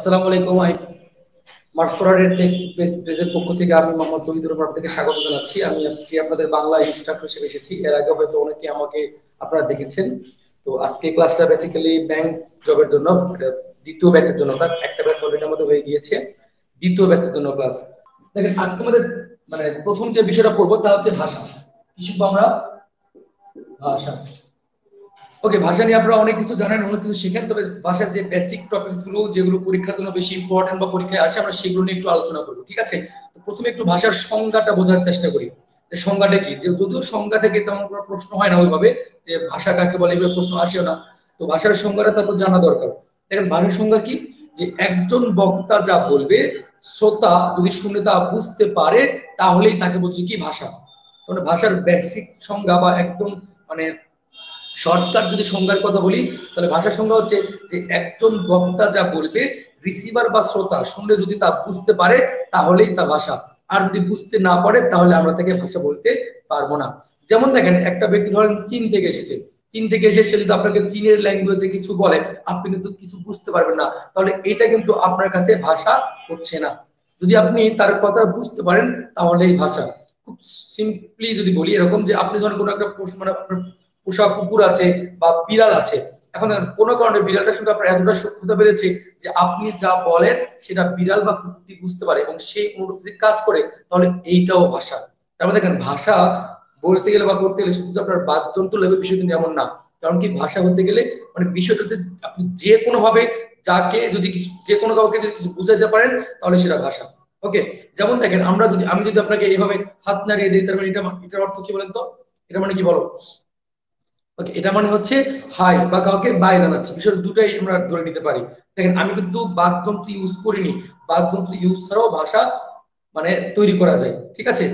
আসসালামু আলাইকুম I take পেজের পক্ষ থেকে আমি মোহাম্মদ রহমান থেকে স্বাগত জানাচ্ছি। আমি আজকে আপনাদের বাংলা ইনস্ট্রাক্টর হিসেবে এসেছি। এর আগে হয়তো অনেকে আমাকে আপনারা দেখেছেন। তো আজকে ক্লাসটা বেসিক্যালি ব্যাংক জবের জন্য দ্বিতীয় ব্যাচের জন্য একটা ব্যাচ অলরেডি আমাদের হয়ে গিয়েছে। দ্বিতীয় ব্যাচের জন্য ক্লাস দেখেন, আজকে আমাদের মানে প্রথম যে বিষয়টা পড়ব তা হচ্ছে ভাষা। কি শিখব আমরা? ভাষা। ওকে ভাষা নিয়ে আপনারা অনেক কিছু জানেন, অনেক কিছু শেখেন, তবে ভাষার যে বেসিক টপিকসগুলো, যেগুলো পরীক্ষার জন্য বেশি ইম্পর্টেন্ট বা পরীক্ষায় আসে, আমরা সেগুলো নিয়ে একটু আলোচনা করব, ঠিক আছে? প্রথমে একটু ভাষার সংজ্ঞাটা বোঝার চেষ্টা করি। সংজ্ঞাটা কি? যে যদিও সংজ্ঞা থেকে তেমন কোনো প্রশ্ন হয় না ওইভাবে, যে ভাষা কাকে বলে, এভাবে প্রশ্ন আসেও না। তো ভাষার সংজ্ঞাটা তারপর জানা দরকার। দেখেন, ভাষার সংজ্ঞা কি? যে একজন বক্তা যা বলবে, শ্রোতা যদি শুনে তা বুঝতে পারে, তাহলেই তাকে বলছে কি? ভাষা। মানে ভাষার বেসিক সংজ্ঞা বা একদম মানে শর্টকাট যদি সংজ্ঞার কথা বলি, তাহলে ভাষার সংজ্ঞা হচ্ছে যে একজন বক্তা যা বলবে রিসিভার বা শ্রোতা শুনলে যদি তা বুঝতে পারে, তাহলেই তা ভাষা। আর যদি বুঝতে না পারে, তাহলে আমরা তাকে ভাষা বলতে পারব না। যেমন দেখেন, একটা ব্যক্তি ধরেন চীন থেকে এসেছে। চীন থেকে এসে সে যদি আপনাকে চীনের ল্যাঙ্গুয়েজে কিছু বলে, আপনি কিন্তু কিছু বুঝতে পারবেন না। তাহলে এটা কিন্তু আপনার কাছে ভাষা হচ্ছে না। যদি আপনি তার কথা বুঝতে পারেন, তাহলেই ভাষা। খুব সিম্পলি যদি বলি, এরকম যে আপনি ধরেন কোনো একটা মানে আপনার পোষা কুকুর আছে বা বিড়াল আছে। এখন কোনো কারণে বিড়ালটার সঙ্গে আপনার এতটা সক্ষতা বেড়েছে যে আপনি যা বলেন সেটা বিড়াল বা কুকুরটি বুঝতে পারে এবং সেই অনুরূপ কাজ করে, তাহলে এইটাও ভাষা। তারপরে দেখেন, ভাষা বলতে গেলে বা করতে গেলে শুধু আপনার বাদযন্ত্র লাগবে বিষয় কিন্তু এমন না। কারণ কি, ভাষা বলতে গেলে মানে বিষয়টা হচ্ছে আপনি যে কোনো ভাবে যাকে যদি কিছু, যে কোনো কাউকে যদি কিছু বুঝাইতে পারেন, তাহলে সেটা ভাষা। ওকে, যেমন দেখেন, আমরা যদি, আমি যদি আপনাকে এইভাবে হাত নাড়িয়ে দিই, তার মানে এটা, এটার অর্থ কি বলেন তো? এটা মানে কি বলো? ওকে এটা মানে হচ্ছে হাই বা কাউকে বাই জানাচ্ছি। বিষয় দুটাই আমরা ধরে নিতে পারি। দেখেন, আমি কিন্তু বাকযন্ত্র ইউজ করিনি। বাকযন্ত্র ইউজ ছাড়াও ভাষা মানে তৈরি করা যায়। ঠিক আছে?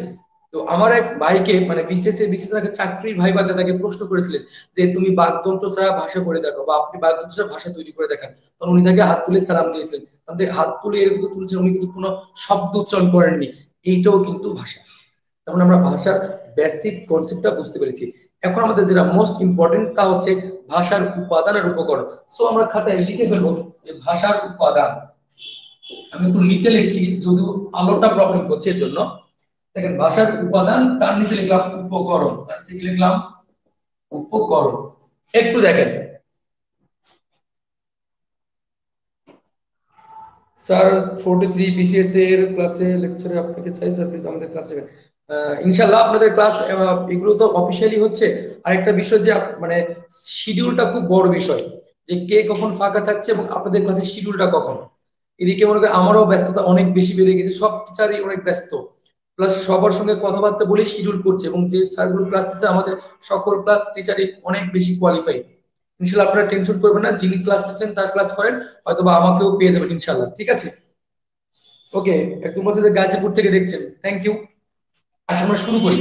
তো আমার এক ভাইকে মানে বিসিএস তাকে চাকরি ভাই বাদে তাকে প্রশ্ন করেছিলেন যে, তুমি বাকযন্ত্র ছাড়া ভাষা করে দেখো বা আপনি বাকযন্ত্র ছাড়া ভাষা তৈরি করে দেখান। তখন উনি তাকে হাত তুলে সালাম দিয়েছেন। তাদের হাত তুলে এরকম তুলেছেন, উনি কিন্তু কোনো শব্দ উচ্চারণ করেননি। এইটাও কিন্তু ভাষা। তখন আমরা ভাষার বেসিক কনসেপ্টটা বুঝতে পেরেছি। এখন আমাদের যেটা মোস্ট ইম্পর্টেন্ট তা হচ্ছে ভাষার উপাদান আর উপকরণ। সো আমরা খাতায় লিখে ফেলব যে ভাষার উপাদান। আমি একটু নিচে লিখছি, যদিও আলোটা প্রবলেম করছে এর জন্য দেখেন, ভাষার উপাদান, তার নিচে লিখলাম উপকরণ। তার নিচে লিখলাম? উপকরণ। একটু দেখেন। স্যার ফোর্টি থ্রি বিসিএস এর ক্লাসে লেকচারে আপনাকে চাই স্যার প্লিজ আমাদের ক্লাসে ইনশাল্লাহ আপনাদের ক্লাস এগুলো তো অফিসিয়ালি হচ্ছে। আর একটা বিষয় যে মানে শিডিউলটা খুব বড় বিষয়, যে কে কখন ফাঁকা থাকছে এবং আপনাদের ক্লাসের শিডিউলটা কখন। এদিকে মনে করেন আমারও ব্যস্ততা অনেক বেশি বেড়ে গেছে, সব টিচারই অনেক ব্যস্ত। প্লাস সবার সঙ্গে কথাবার্তা বলে শিডিউল করছে এবং যে স্যারগুলো ক্লাস দিচ্ছে, আমাদের সকল ক্লাস টিচারই অনেক বেশি কোয়ালিফাই ইনশাল্লাহ আপনারা টেনশন করবেন না, যিনি ক্লাস দিচ্ছেন তার ক্লাস করেন হয়তো বা আমাকেও পেয়ে যাবেন ইনশাল্লাহ ঠিক আছে? ওকে একদম গাজীপুর থেকে দেখছেন। থ্যাংক ইউ আমরা শুরু করি।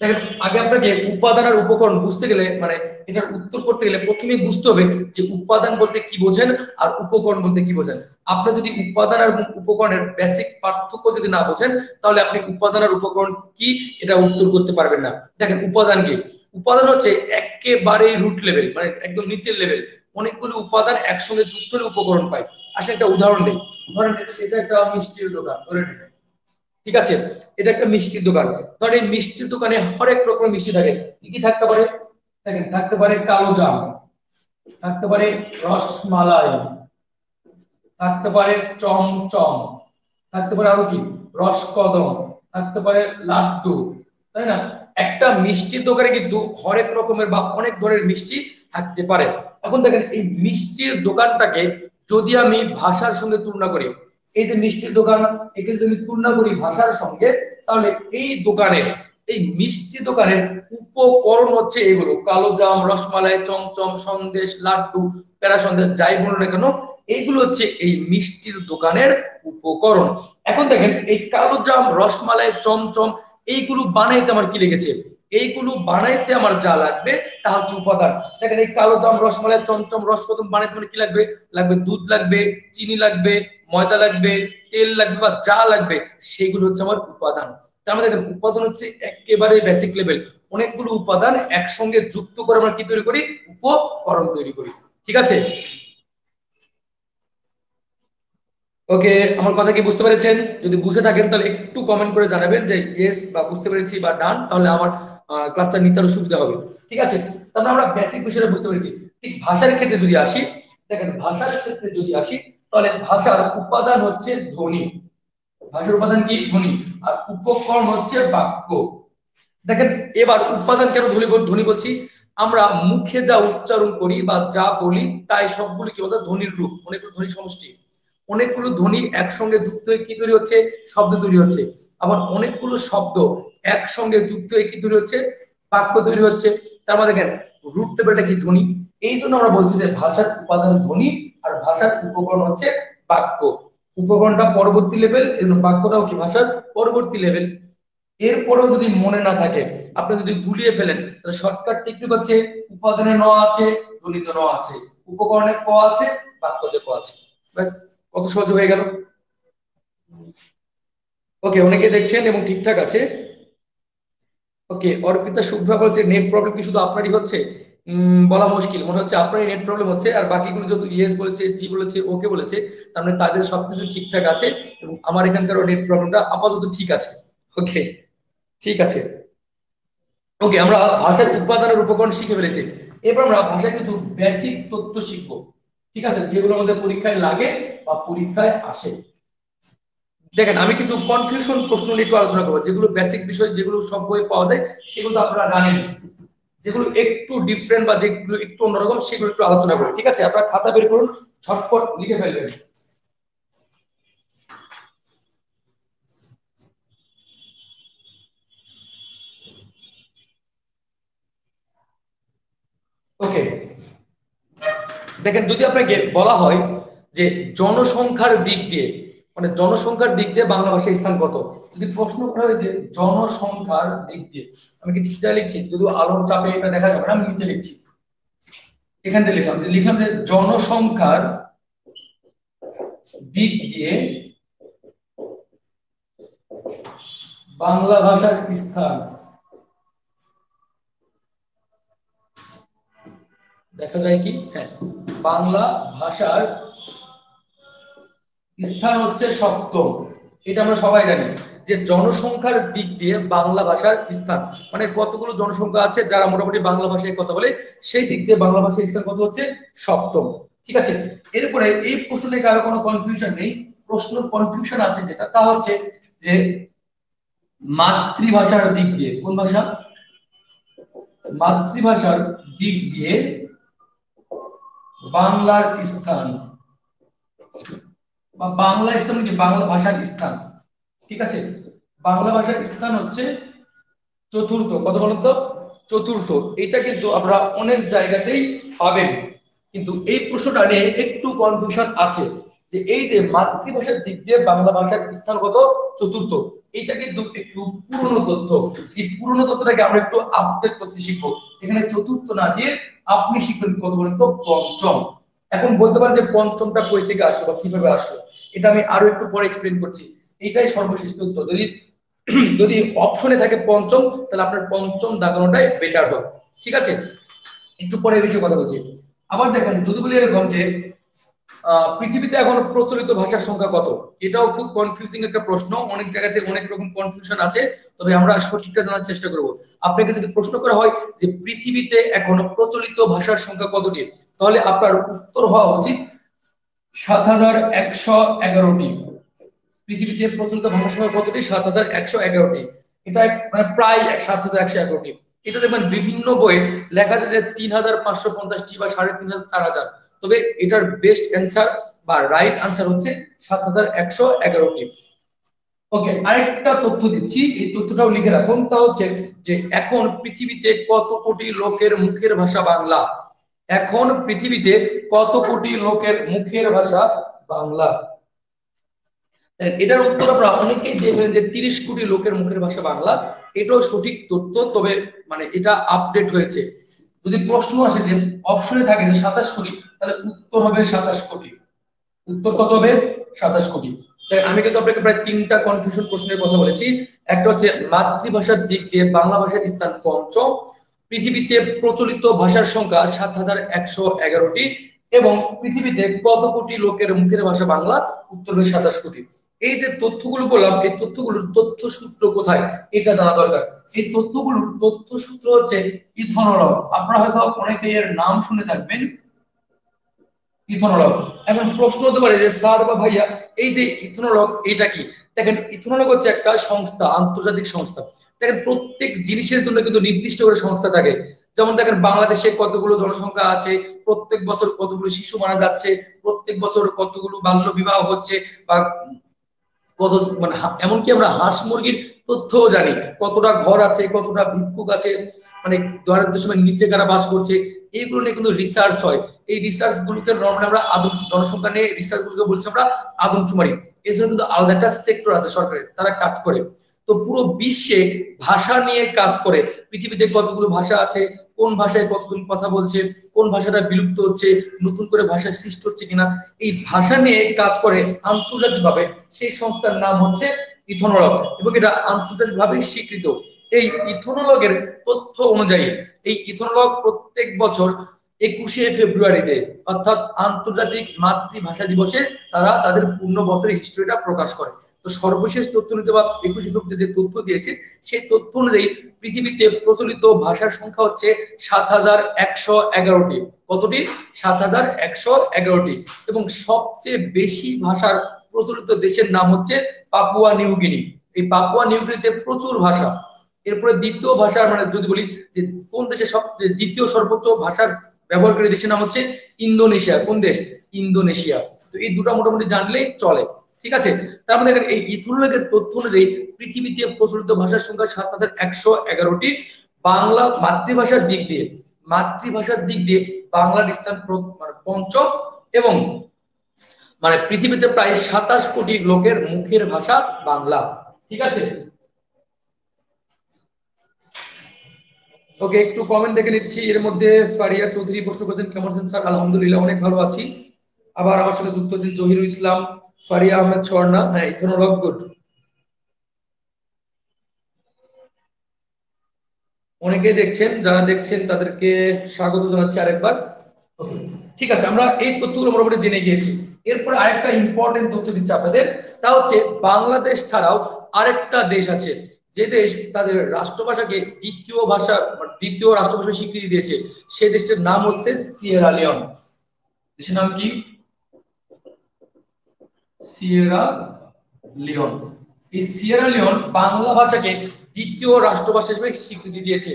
দেখেন, আগে আপনাকে উপাদান আর উপকরণ বুঝতে গেলে মানে এটার উত্তর করতে গেলে প্রথমে বুঝতে হবে যে উপাদান বলতে কি বোঝেন আর উপকরণ বলতে কি বোঝেন। আপনি যদি উপাদান আর উপকরণের বেসিক পার্থক্য যদি না বোঝেন, তাহলে আপনি উপাদান আর উপকরণ কি এটা উত্তর করতে পারবেন না। দেখেন, উপাদান কি? উপাদান হচ্ছে একেবারেই রুট লেভেল মানে একদম নিচের লেভেল অনেকগুলো উপাদান একসঙ্গে যুক্ত হলে উপকরণ পায়। আসলে একটা উদাহরণ দিই। ধরেন, এটা একটা মিষ্টির দোকান, ধরে নেবেন ঠিক আছে? এটা একটা মিষ্টির দোকান। ধর এই মিষ্টির দোকানে হরেক রকমের মিষ্টি থাকে। কি কি থাকতে পারে? দেখেন, থাকতে পারে কালো জাম, থাকতে পারে রসমালাই, থাকতে পারে চমচম, থাকতে পারে আরও কি? রসকদম, থাকতে পারে লাড্ডু, তাই না? একটা মিষ্টির দোকানে কিন্তু হরেক রকমের বা অনেক ধরনের মিষ্টি থাকতে পারে। এখন দেখেন, এই মিষ্টির দোকানটাকে যদি আমি ভাষার সঙ্গে তুলনা করি এই যে মিষ্টির দোকান, একে যদি তুলনা করি ভাষার সঙ্গে, তাহলে এই দোকানের, এই মিষ্টি দোকানের উপকরণ হচ্ছে এগুলো। কালো জাম, রসমালাই, চমচম, সন্দেশ, লাড্ডু প্যারা সন্দেশ, যাই বলুন না কেন, এইগুলো হচ্ছে এই মিষ্টির দোকানের উপকরণ। এখন দেখেন, এই কালো জাম, রসমালাই, চমচম, এইগুলো বানাইতে আমার কি লেগেছে? এইগুলো বানাইতে আমার যা লাগবে, তা হচ্ছে উপাদান। দেখেন এই কালো জাম, রসমালাই, চমচম রসকদম বানাইতে মানে কি লাগবে? লাগবে দুধ লাগবে, চিনি লাগবে ময়দা লাগবে, তেল লাগবে বা যা লাগবে, সেগুলো হচ্ছে আমার উপাদান। তার মানে দেখেন, উপাদান হচ্ছে একেবারে বেসিক লেভেল অনেকগুলো উপাদান একসঙ্গে যুক্ত করে আমরা কি তৈরি করি? উপকরণ তৈরি করি। ঠিক আছে? ওকে, আমার কথা কি বুঝতে পেরেছেন? যদি বুঝে থাকেন, তাহলে একটু কমেন্ট করে জানাবেন যে ইয়েস বা বুঝতে পেরেছি বা ডান তাহলে আমার ক্লাসটা নিতে আরও সুবিধা হবে। ঠিক আছে? তারপরে আমরা বেসিক বিষয়টা বুঝতে পেরেছি। ঠিক ভাষার ক্ষেত্রে যদি আসি, দেখেন, ভাষার ক্ষেত্রে যদি আসি তাহলে ভাষার উপাদান হচ্ছে ধ্বনি। ভাষার উপাদান কি? ধ্বনি। আর উপকরণ হচ্ছে বাক্য। দেখেন, এবার উপাদান কেন ধ্বনি ধ্বনি বলছি? আমরা মুখে যা উচ্চারণ করি বা যা বলি, তাই সবগুলো কি বলতো? ধ্বনির রূপ। অনেকগুলো ধ্বনি সমষ্টি। অনেকগুলো ধ্বনি একসঙ্গে যুক্ত হয়ে কি তৈরি হচ্ছে? শব্দ তৈরি হচ্ছে। আবার অনেকগুলো শব্দ একসঙ্গে যুক্ত হয়ে কি তৈরি হচ্ছে? বাক্য তৈরি হচ্ছে। তার মধ্যে দেখেন রুট টেবিলটা কি ধ্বনি? এই জন্য আমরা বলছি যে ভাষার উপাদান ধ্বনি। আর ভাষার উপকরণ হচ্ছে বাক্য। উপকরণটা পরবর্তী লেভেল বাক্যটাও কি? ভাষার পরবর্তী লেভেল এরপরেও যদি মনে না থাকে, আপনি যদি গুলিয়ে ফেলেন, তাহলে শর্টকাট টেকনিক হচ্ছে উপাদানে ন আছে, ধ্বনিতে ন আছে। উপকরণে ক আছে, বাক্যতে ক আছে। ব্যাস, কত সহজ হয়ে গেল? ওকে অনেকে দেখছেন এবং ঠিকঠাক আছে। ওকে অর্পিতা শুভ্রা বলছে নেট প্রবলেম কি শুধু আপনারই হচ্ছে? বলা মুশকিল। মনে হচ্ছে আপনারই নেট প্রবলেম হচ্ছে, আর বাকিগুলো যত ইয়েস বলেছে জি বলেছে ওকে বলেছে, তার মানে তাদের সবকিছু ঠিকঠাক আছে এবং আমার এখানকার নেট প্রবলেমটা আপাতত ঠিক আছে। ওকে ঠিক আছে? ওকে আমরা ভাষার উপাদানের উপকরণ শিখে ফেলেছি। এবার আমরা ভাষায় কিন্তু বেসিক তথ্য শিখব। ঠিক আছে? যেগুলো আমাদের পরীক্ষায় লাগে বা পরীক্ষায় আসে। দেখেন, আমি কিছু কনফিউশন প্রশ্ন নিয়ে একটু আলোচনা করব। যেগুলো বেসিক বিষয়, যেগুলো সব বই পাওয়া যায়, সেগুলো তো আপনারা জানেন যেগুলো একটু ডিফারেন্ট বা যেগুলো একটু অন্যরকম, সেগুলো একটু আলোচনা করি। ঠিক আছে? আপনারা খাতা বের করুন ছটপট লিখে ফেলবেন। ওকে দেখেন, যদি আপনাকে বলা হয় যে জনসংখ্যার দিক দিয়ে মানে জনসংখ্যার দিক দিয়ে বাংলা ভাষার স্থান কত? যদি প্রশ্ন করা হয় যে জনসংখ্যার দিক দিয়ে, আমি কি টিচার লিখছি? যদি আলোর চাপে এটা দেখা যাবে না, আমি নিচে লিখছি। এখান থেকে লিখলাম, যে লিখলাম যে জনসংখ্যার দিক দিয়ে বাংলা ভাষার স্থান। দেখা যায় কি? হ্যাঁ বাংলা ভাষার স্থান হচ্ছে সপ্তম। এটা আমরা সবাই জানি যে জনসংখ্যার দিক দিয়ে বাংলা ভাষার স্থান। মানে কতগুলো জনসংখ্যা আছে যারা মোটামুটি বাংলা ভাষায় কথা বলে, সেই দিক দিয়ে বাংলা ভাষার স্থান কত হচ্ছে? সপ্তম। ঠিক আছে? এরপরে এই প্রশ্ন থেকে আরও কোনো কনফিউশন নেই। প্রশ্ন কনফিউশন আছে যেটা, তা হচ্ছে যে মাতৃভাষার দিক দিয়ে, কোন ভাষা? মাতৃভাষার দিক দিয়ে বাংলার স্থান। বা বাংলা স্থান কি বাংলা ভাষার স্থান। ঠিক আছে? বাংলা ভাষার স্থান হচ্ছে চতুর্থ। কত বলুন তো? চতুর্থ। এটা কিন্তু আমরা অনেক জায়গাতেই পাবেন। কিন্তু এই প্রশ্নটা নিয়ে একটু কনফিউশন আছে যে এই যে মাতৃভাষার দিক দিয়ে বাংলা ভাষার স্থান কত? চতুর্থ। এটা কিন্তু একটু পুরনো তথ্য। এই পুরনো তথ্যটাকে আমরা একটু আপডেট করতে শিখব। এখানে চতুর্থ না দিয়ে আপনি শিখবেন কত বলেন তো? পঞ্চম। এখন বলতে পারেন যে পঞ্চমটা কই থেকে আসলো বা কীভাবে আসলো, এটা আমি আরও একটু পরে এক্সপ্লেন করছি। এটাই সর্বশেষ উত্তর। যদি যদি অপশনে থাকে পঞ্চম, তাহলে আপনার পঞ্চম দাগানোটাই বেটার হবে। ঠিক আছে? একটু পরে এই বিষয়ে কথা বলছি। আবার দেখেন, যদি বলি এরকম যে পৃথিবীতে এখন প্রচলিত ভাষার সংখ্যা কত? এটাও খুব কনফিউজিং একটা প্রশ্ন। অনেক জায়গাতে অনেক রকম কনফিউশন আছে, তবে আমরা সঠিকটা জানার চেষ্টা করব। আপনাকে যদি প্রশ্ন করা হয় যে পৃথিবীতে এখন প্রচলিত ভাষার সংখ্যা কতটি? তাহলে আপনার উত্তর হওয়া উচিত সাত হাজার একশো এগারোটি। পৃথিবীতে প্রচলিত ভাষা কতটি? সাত হাজার একশো এগারোটি। এটা মানে প্রায় সাত হাজার একশো এগারোটি। এটা দেখবেন বিভিন্ন বইয়ে লেখা যায় যে তিন হাজার পাঁচশো পঞ্চাশটি বা সাড়ে তিন হাজার চার হাজার। তবে এটার বেস্ট অ্যান্সার বা রাইট আনসার হচ্ছে সাত হাজার একশো এগারোটি। ওকে, আরেকটা তথ্য দিচ্ছি। এই তথ্যটাও লিখে রাখুন। তা হচ্ছে যে এখন পৃথিবীতে কত কোটি লোকের মুখের ভাষা বাংলা? এখন পৃথিবীতে কত কোটি লোকের মুখের ভাষা বাংলা? এটার উত্তর আমরা অনেকেই যে তিরিশ কোটি লোকের মুখের ভাষা বাংলা। এটাও সঠিক তথ্য, তবে মানে এটা আপডেট হয়েছে। যদি প্রশ্ন আসে যে অপশনে থাকে যে সাতাশ কোটি, তাহলে উত্তর হবে সাতাশ কোটি। উত্তর কত হবে? সাতাশ কোটি। আমি কিন্তু আপনাকে প্রায় তিনটা কনফিউশন প্রশ্নের কথা বলেছি। একটা হচ্ছে মাতৃভাষার দিক দিয়ে বাংলা ভাষার স্থান পঞ্চম। পৃথিবীতে প্রচলিত ভাষার সংখ্যা সাত হাজার একশো এগারোটি এবং পৃথিবীতে কত কোটি লোকের মুখের ভাষা বাংলা উত্তর সাতাশ কোটি। এই যে তথ্যগুলো বললাম, এই তথ্যগুলোর তথ্য সূত্র কোথায়? এটা জানা দরকার। এই তথ্যগুলোর তথ্য সূত্র হচ্ছে ইথনলগ আপনারা হয়তো অনেকে এর নাম শুনে থাকবেন। ইথনলগ এখন প্রশ্ন হতে পারে যে, স্যার বা ভাইয়া, এই যে ইথনলগ এটা কি? দেখেন ইথনলগ হচ্ছে একটা সংস্থা, আন্তর্জাতিক সংস্থা। দেখেন প্রত্যেক জিনিসের জন্য কিন্তু নির্দিষ্ট করে সংস্থা থাকে। যেমন দেখেন বাংলাদেশে কতগুলো জনসংখ্যা আছে, প্রত্যেক বছর কতগুলো শিশু মারা যাচ্ছে, প্রত্যেক বছর কতগুলো বাল্য বিবাহ হচ্ছে বা কত মানে এমনকি আমরা হাঁস মুরগির তথ্যও জানি, কতটা ঘর আছে, কতটা ভিক্ষুক আছে মানে দরিদ্র সময় নিচে কারা বাস করছে, এইগুলো নিয়ে কিন্তু রিসার্চ হয়। এই রিসার্চ গুলোকে নর্মালি আমরা আদম, জনসংখ্যা নিয়ে রিসার্চ গুলোকে বলছি আমরা আদমশুমারি। এর জন্য কিন্তু আলাদা একটা সেক্টর আছে সরকারের, তারা কাজ করে। তো পুরো বিশ্বে ভাষা নিয়ে কাজ করে। পৃথিবীতে কতগুলো ভাষা আছে, কোন ভাষায় কতগুলো কথা বলছে, কোন ভাষাটা বিলুপ্ত হচ্ছে, নতুন করে ভাষা সৃষ্টি হচ্ছে কিনা, এই ভাষা নিয়ে কাজ করে আন্তর্জাতিকভাবে সেই সংস্থার নাম হচ্ছে ইথনোলগ এবং এটা আন্তর্জাতিকভাবে স্বীকৃত। এই ইথনোলগের তথ্য অনুযায়ী, এই ইথনোলগ প্রত্যেক বছর একুশে ফেব্রুয়ারিতে, অর্থাৎ আন্তর্জাতিক মাতৃভাষা দিবসে তারা তাদের পূর্ণ বছরের হিস্ট্রিটা প্রকাশ করে। তো সর্বশেষ তথ্য নিতে বা একুশে ফেব্রুয়ারি যে তথ্য দিয়েছে, সেই তথ্য অনুযায়ী পৃথিবীতে প্রচলিত ভাষার সংখ্যা হচ্ছে সাত হাজার একশো এগারোটি। কতটি? সাত হাজার একশো এগারোটি। এবং সবচেয়ে বেশি ভাষার প্রচলিত দেশের নাম হচ্ছে পাপুয়া নিউগিনি এই পাপুয়া নিউগিনিতে প্রচুর ভাষা। এরপরে দ্বিতীয় ভাষা মানে যদি বলি যে কোন দেশে সবচেয়ে, দ্বিতীয় সর্বোচ্চ ভাষার ব্যবহারকারী দেশের নাম হচ্ছে ইন্দোনেশিয়া। কোন দেশ? ইন্দোনেশিয়া। তো এই দুটা মোটামুটি জানলেই চলে। ঠিক আছে? তার মধ্যে এই ইথুললেগের তথ্য অনুযায়ী পৃথিবীতে প্রচলিত ভাষার সংখ্যা সাত হাজার একশো এগারোটি, বাংলা মাতৃভাষার দিক দিয়ে, মাতৃভাষার দিক দিয়ে বাংলার স্থান মানে পঞ্চম এবং মানে পৃথিবীতে প্রায় সাতাশ কোটি লোকের মুখের ভাষা বাংলা। ঠিক আছে? ওকে, একটু কমেন্ট দেখে নিচ্ছি। এর মধ্যে ফারিয়া চৌধুরী প্রশ্ন করেছেন, কেমন আছেন স্যার? আলহামদুলিল্লাহ, অনেক ভালো আছি। আবার আমার সঙ্গে যুক্ত হচ্ছেন জহিরুল ইসলাম। ফারিয়া আহমেদ স্বর্ণা হ্যাঁ ইথনোলগ গুড। অনেকেই দেখছেন, যারা দেখছেন, তাদেরকে স্বাগত জানাচ্ছি আরেকবার। ঠিক আছে, আমরা এই তথ্যগুলো মোটামুটি জেনে গিয়েছি। এরপরে আরেকটা ইম্পর্টেন্ট তথ্য দিচ্ছি আপনাদের, তা হচ্ছে বাংলাদেশ ছাড়াও আরেকটা দেশ আছে, যে দেশ তাদের রাষ্ট্রভাষাকে দ্বিতীয় ভাষা দ্বিতীয় রাষ্ট্রভাষা স্বীকৃতি দিয়েছে সেই দেশটির নাম হচ্ছে সিয়েরা লিওন। দেশের নাম কি? সিয়েরা লিওন এই সিয়েরা লিওন বাংলা ভাষাকে দ্বিতীয় রাষ্ট্রভাষা হিসেবে স্বীকৃতি দিয়েছে।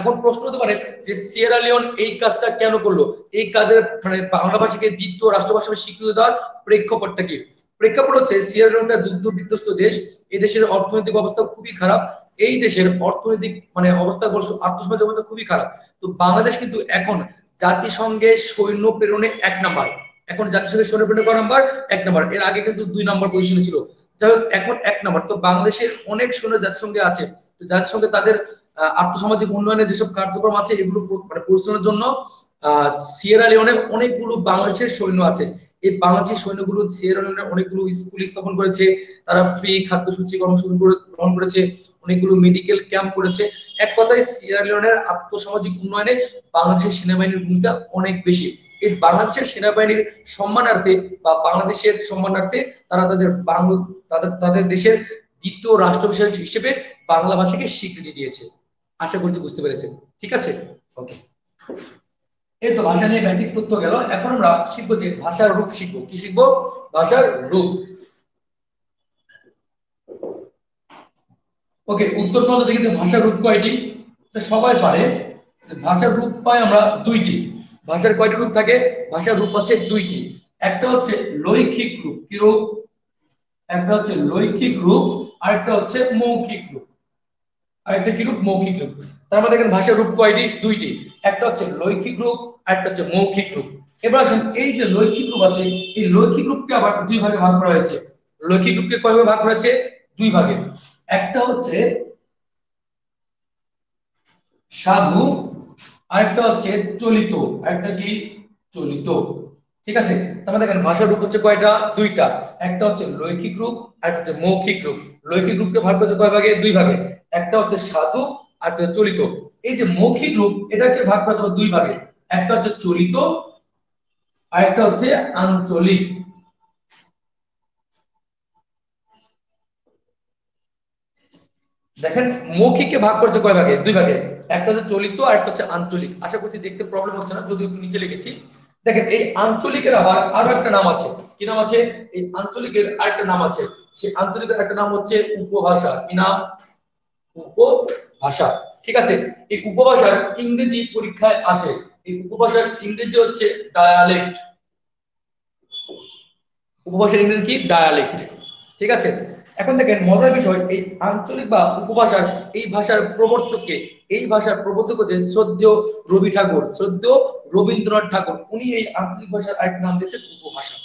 এখন প্রশ্ন হতে পারে যে সিয়েরা লিওন এই কাজটা কেন করল? এই কাজের মানে বাংলা ভাষাকে দ্বিতীয় রাষ্ট্রভাষা হিসেবে স্বীকৃতি দেওয়ার প্রেক্ষাপটটা কি? প্রেক্ষাপট হচ্ছে সিয়েরা লিওনটা যুদ্ধ বিধ্বস্ত দেশ। এই দেশের অর্থনৈতিক অবস্থা খুবই খারাপ। এই দেশের অর্থনৈতিক মানে অবস্থা বলছো আর্থসামাজিক অবস্থা খুবই খারাপ। তো বাংলাদেশ কিন্তু এখন জাতিসংঘের সৈন্য প্রেরণে এক নাম্বার। এখন জাতিসংঘের সৈন্য প্রেরণে কয় নাম্বার? এক নাম্বার। এর আগে কিন্তু দুই নাম্বার পজিশনে ছিল। যাই হোক এখন এক নাম্বার। তো বাংলাদেশের অনেক সৈন্য জাতিসংঘে আছে। তো জাতিসংঘে তাদের আর্থসামাজিক উন্নয়নের যেসব কার্যক্রম আছে, এগুলো মানে পরিচালনার জন্য সিয়েরা লিওনে অনেকগুলো বাংলাদেশের সৈন্য আছে। এই বাংলাদেশের সৈন্যগুলো সিয়েরা লিওনে অনেকগুলো স্কুল স্থাপন করেছে। তারা ফ্রি খাদ্যসূচি কর্মসূচি গ্রহণ করেছে। অনেকগুলো মেডিকেল ক্যাম্প করেছে। এক কথায় সিয়েরা লিওনের আর্থসামাজিক উন্নয়নে বাংলাদেশের সেনাবাহিনীর ভূমিকা অনেক বেশি। এই বাংলাদেশের সেনাবাহিনীর সম্মানার্থে বা বাংলাদেশের সম্মানার্থে তারা তাদের বাংলা, তাদের তাদের দেশের দ্বিতীয় রাষ্ট্র হিসেবে বাংলা ভাষাকে স্বীকৃতি দিয়েছে। আশা করছি বুঝতে পেরেছেন। ঠিক আছে? ওকে এই তো ভাষা নিয়ে ম্যাজিক তথ্য গেল। এখন আমরা শিখব যে ভাষার রূপ শিখব। কি শিখব? ভাষার রূপ। ওকে উত্তর পদ দেখি ভাষার রূপ কয়টি? সবাই পারে। ভাষার রূপ পাই আমরা দুইটি। ভাষার কয়টি রূপ থাকে? ভাষার রূপ আছে দুইটি। একটা হচ্ছে লৈখিক রূপ। কি রূপ? একটা হচ্ছে লৈখিক রূপ আর একটা হচ্ছে মৌখিক রূপ। আরেকটা কি রূপ? মৌখিক রূপ। তার মধ্যে দেখেন ভাষার রূপ কয়টি? দুইটি। একটা হচ্ছে লৈখিক রূপ আর একটা হচ্ছে মৌখিক রূপ। এবার আসুন, এই যে লৈখিক রূপ আছে, এই লৈখিক রূপকে আবার দুই ভাগে ভাগ করা হয়েছে। লৈখিক রূপকে কয় ভাগ করা হয়েছে? দুই ভাগে। একটা হচ্ছে সাধু আরেকটা হচ্ছে চলিত, আরেকটা কি? চলিত। ঠিক আছে? তাহলে দেখেন, ভাষার রূপ হচ্ছে কয়টা? দুইটা। একটা হচ্ছে লৈখিক রূপ আর একটা হচ্ছে মৌখিক রূপ। লৈখিক রূপকে ভাগ করছে কয় ভাগে? দুই ভাগে। একটা হচ্ছে সাধু আর একটা চলিত। এই যে মৌখিক রূপ, এটাকে ভাগ করা যাবে দুই ভাগে। একটা হচ্ছে চলিত আর একটা হচ্ছে আঞ্চলিক। দেখেন, মৌখিককে ভাগ করছে কয় ভাগে? দুই ভাগে। একটা হচ্ছে চলিত আর একটা হচ্ছে আঞ্চলিক। আশা করছি দেখতে প্রবলেম হচ্ছে না যদি একটু নিচে লিখেছি। দেখেন, এই আঞ্চলিকের আবার আরও একটা নাম আছে। কি নাম আছে? এই আঞ্চলিকের আরেকটা নাম আছে। সেই আঞ্চলিকের একটা নাম হচ্ছে উপভাষা। কি নাম? উপভাষা। ঠিক আছে? এই উপভাষার ইংরেজি পরীক্ষায় আসে। এই উপভাষার ইংরেজি হচ্ছে ডায়ালেক্ট উপভাষার ইংরেজি কি? ডায়ালেক্ট ঠিক আছে? এখন দেখেন মজার বিষয়, এই আঞ্চলিক বা উপভাষার এই ভাষার প্রবর্তককে, এই ভাষার প্রবর্তক হচ্ছে শ্রদ্ধেয় রবি ঠাকুর, শ্রদ্ধেয় রবীন্দ্রনাথ ঠাকুর। উনি এই আঞ্চলিক ভাষার আরেকটা নাম দিয়েছেন উপভাষা।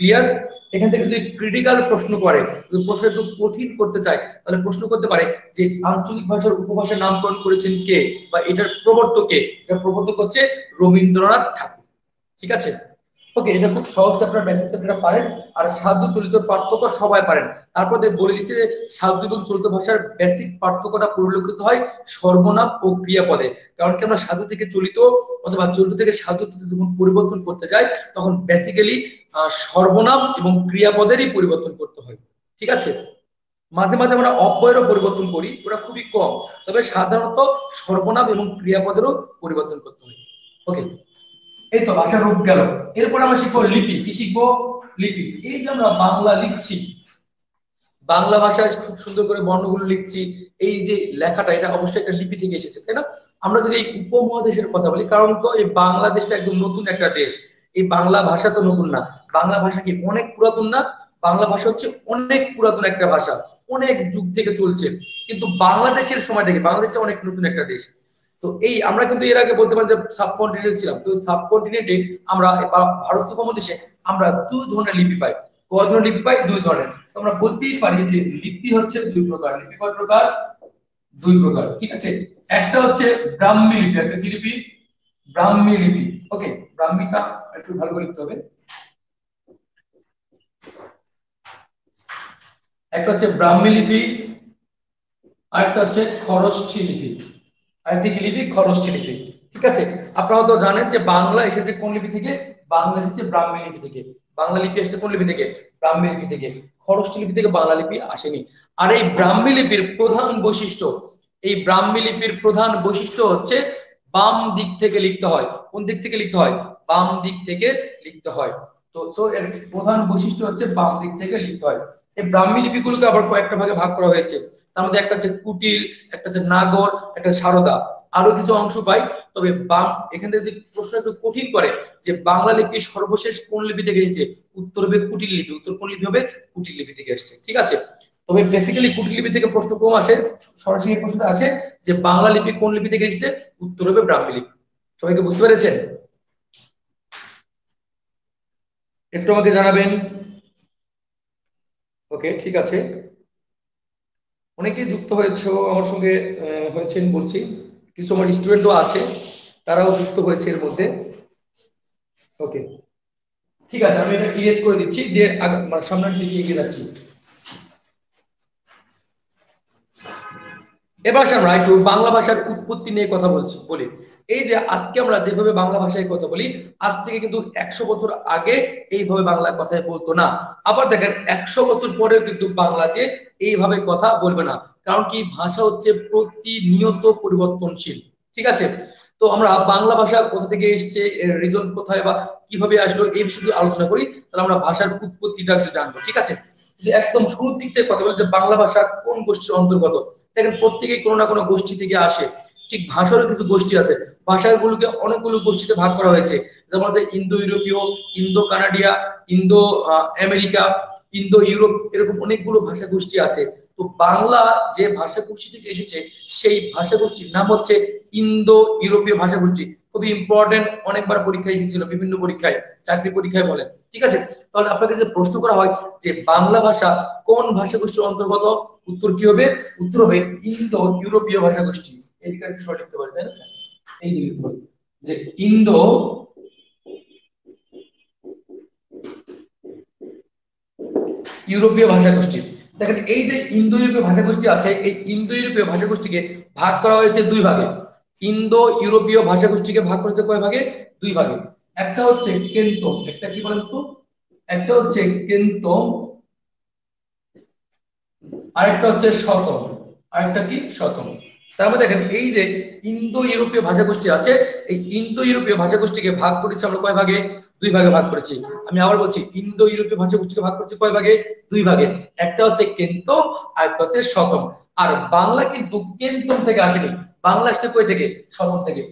ক্লিয়ার এখান থেকে যদি ক্রিটিক্যাল প্রশ্ন করে, যদি প্রশ্ন একটু কঠিন করতে চায়, তাহলে প্রশ্ন করতে পারে যে আঞ্চলিক ভাষার উপভাষার নামকরণ করেছেন কে? বা এটার প্রবর্তক কে? এটার প্রবর্তক হচ্ছে রবীন্দ্রনাথ ঠাকুর। ঠিক আছে? ওকে এটা খুব সহজ চ্যাপ্টার বেসিক চ্যাপ্টারটা পারেন, আর সাধু চলিত পার্থক্য সবাই পারেন। তারপর বলে দিচ্ছে যে, সাধু এবং চলিত ভাষার বেসিক পার্থক্যটা পরিলক্ষিত হয় সর্বনাম ও ক্রিয়াপদে। কারণ কি আমরা সাধু থেকে চলিত অথবা চলিত থেকে সাধু যখন পরিবর্তন করতে যাই, তখন বেসিক্যালি সর্বনাম এবং ক্রিয়াপদেরই পরিবর্তন করতে হয়। ঠিক আছে? মাঝে মাঝে আমরা অব্যয়েরও পরিবর্তন করি, ওটা খুবই কম। তবে সাধারণত সর্বনাম এবং ক্রিয়াপদেরও পরিবর্তন করতে হয়। ওকে এই তো ভাষার রূপ গেল। এরপর আমরা শিখব লিপি। কি শিখব? লিপি। এই যে আমরা বাংলা লিখছি, বাংলা ভাষায় খুব সুন্দর করে বর্ণগুলো লিখছি, এই যে লেখাটা, এটা অবশ্যই একটা লিপি থেকে এসেছে, তাই না? আমরা যদি এই উপমহাদেশের কথা বলি, কারণ তো এই বাংলাদেশটা একদম নতুন একটা দেশ। এই বাংলা ভাষা তো নতুন না। বাংলা ভাষা কি অনেক পুরাতন না? বাংলা ভাষা হচ্ছে অনেক পুরাতন একটা ভাষা। অনেক যুগ থেকে চলছে। কিন্তু বাংলাদেশের সময় থেকে, বাংলাদেশটা অনেক নতুন একটা দেশ। তো এই আমরা কিন্তু এর আগে বলতে পারি যে সাবকন্টিনেন্ট ছিলাম। তো সাবকন্টিনেন্টে আমরা ভারত উপমহাদেশে আমরা দুই ধরনের লিপি পাই। কয় ধরনের লিপি পাই? দুই ধরনের। আমরা বলতেই পারি যে লিপি হচ্ছে দুই প্রকার। লিপি কয় প্রকার? দুই প্রকার। ঠিক আছে? একটা হচ্ছে ব্রাহ্মী লিপি, একটা কি লিপি? ব্রাহ্মী লিপি। ওকে, ব্রাহ্মীটা একটু ভালো করে লিখতে হবে। একটা হচ্ছে ব্রাহ্মী লিপি আর একটা হচ্ছে খরষ্ঠী লিপি। আরেকটি লিপি? খরষ্ঠী লিপি। ঠিক আছে? আপনারা তো জানেন যে বাংলা এসেছে কোন লিপি থেকে? বাংলা এসেছে ব্রাহ্মী লিপি থেকে। বাংলা লিপি এসেছে কোন লিপি থেকে? ব্রাহ্মী লিপি থেকে। খরষ্ঠী লিপি থেকে বাংলা লিপি আসেনি। আর এই ব্রাহ্মী লিপির প্রধান বৈশিষ্ট্য, এই ব্রাহ্মী লিপির প্রধান বৈশিষ্ট্য হচ্ছে বাম দিক থেকে লিখতে হয়। কোন দিক থেকে লিখতে হয়? বাম দিক থেকে লিখতে হয়। তো সো এর প্রধান বৈশিষ্ট্য হচ্ছে বাম দিক থেকে লিখতে হয়। এই ব্রাহ্মী লিপিগুলোকে আবার কয়েকটা ভাগে ভাগ করা হয়েছে। তার মধ্যে একটা হচ্ছে কুটিল, একটা হচ্ছে নাগর, একটা সারদা। আরও কিছু অংশ পাই, তবে এখান থেকে প্রশ্ন একটু কঠিন করে, যে বাংলা লিপি সর্বশেষ কোন লিপি থেকে এসেছে? উত্তর হবে কুটিল লিপি, উত্তর কোন লিপি হবে কুটিল লিপি থেকে এসেছে, ঠিক আছে? তবে বেসিক্যালি কুটিল লিপি থেকে প্রশ্ন কম আসে, সরাসরি প্রশ্ন আসে, যে বাংলা লিপি কোন লিপি থেকে এসেছে? উত্তর হবে ব্রাহ্মী লিপি। সবাইকে বুঝতে পেরেছেন? একটু আমাকে জানাবেন? ওকে ঠিক আছে। অনেকে যুক্ত হয়েছে আমার সঙ্গে হয়েছেন বলছি। কিছু আমার স্টুডেন্টও আছে, তারাও যুক্ত হয়েছে এর মধ্যে। ওকে। ঠিক আছে, আমি এটা ইরেজ করে দিচ্ছি, দিয়ে মানে সামনের দিকে এগিয়ে যাচ্ছি। এবার আমরা, একটু বাংলা ভাষার উৎপত্তি নিয়ে কথা বলছি, বলি। এই যে আজকে আমরা যেভাবে বাংলা ভাষায় কথা বলি, আজ থেকে কিন্তু একশো বছর আগে এইভাবে বাংলা কথায় বলতো না। আবার দেখেন, একশো বছর পরেও কিন্তু বাংলাতে এইভাবে কথা বলবে না। কারণ কি? ভাষা হচ্ছে প্রতিনিয়ত পরিবর্তনশীল। ঠিক আছে? তো আমরা বাংলা ভাষা কোথা থেকে এসছে, এর রিজন কোথায় বা কীভাবে আসলো, এই বিষয়ে আলোচনা করি, তাহলে আমরা ভাষার উৎপত্তিটা জানব। ঠিক আছে? যে একদম শুরুর দিক থেকে কথা বলি যে বাংলা ভাষা কোন গোষ্ঠীর অন্তর্গত? দেখেন, প্রত্যেকেই কোনো না কোনো গোষ্ঠী থেকে আসে। ঠিক ভাষারও কিছু গোষ্ঠী আছে। ভাষাগুলোকে অনেকগুলো গোষ্ঠীতে ভাগ করা হয়েছে। যেমন আছে ইন্দো ইউরোপীয় ইন্দো কানাডিয়া ইন্দো আমেরিকা ইন্দো ইউরোপ এরকম অনেকগুলো ভাষা গোষ্ঠী আছে। তো বাংলা যে ভাষা গোষ্ঠী থেকে এসেছে, সেই ভাষা গোষ্ঠীর নাম হচ্ছে ইন্দো ইউরোপীয় ভাষা গোষ্ঠী খুবই ইম্পর্টেন্ট অনেকবার পরীক্ষায় এসেছিল, বিভিন্ন পরীক্ষায়, চাকরি পরীক্ষায় বলেন। ঠিক আছে? তাহলে আপনাকে যে প্রশ্ন করা হয় যে বাংলা ভাষা কোন ভাষা গোষ্ঠীর অন্তর্গত, উত্তর কি হবে? উত্তর হবে ইন্দো ইউরোপীয় ভাষা গোষ্ঠী এদিকে লিখতে পারি, তাই না? এই দিকে লিখতে যে ইন্দো ইউরোপীয় ভাষা গোষ্ঠী দেখেন, এই যে ইন্দো ইউরোপীয় ভাষা গোষ্ঠী আছে, এই ইন্দো ইউরোপীয় ভাষা গোষ্ঠীকে ভাগ করা হয়েছে দুই ভাগে। ইন্দো ইউরোপীয় ভাষা গোষ্ঠীকে ভাগ করা হয়েছে কয় ভাগে? দুই ভাগে। একটা হচ্ছে কেন্ত, একটা কি বলেন তো? একটা হচ্ছে কেন্তম আরেকটা হচ্ছে শতম। আরেকটা কি? শতম। তার মধ্যে দেখেন, এই যে ইন্দো ইউরোপীয় ভাষা গোষ্ঠী আছে, এই ইন্দো ইউরোপীয় ভাষা গোষ্ঠীকে ভাগ করেছি আমরা কয় ভাগে? দুই ভাগে ভাগ করেছি। আমি আবার বলছি ইন্দো ইউরোপীয় ভাষা গোষ্ঠীকে ভাগ করেছি কয় ভাগে? দুই ভাগে। একটা হচ্ছে কেন্তম আর একটা হচ্ছে শতম আর বাংলা কিন্তু কেন্তম থেকে আসেনি? বাংলা আসছে কই থেকে? শতম থেকে।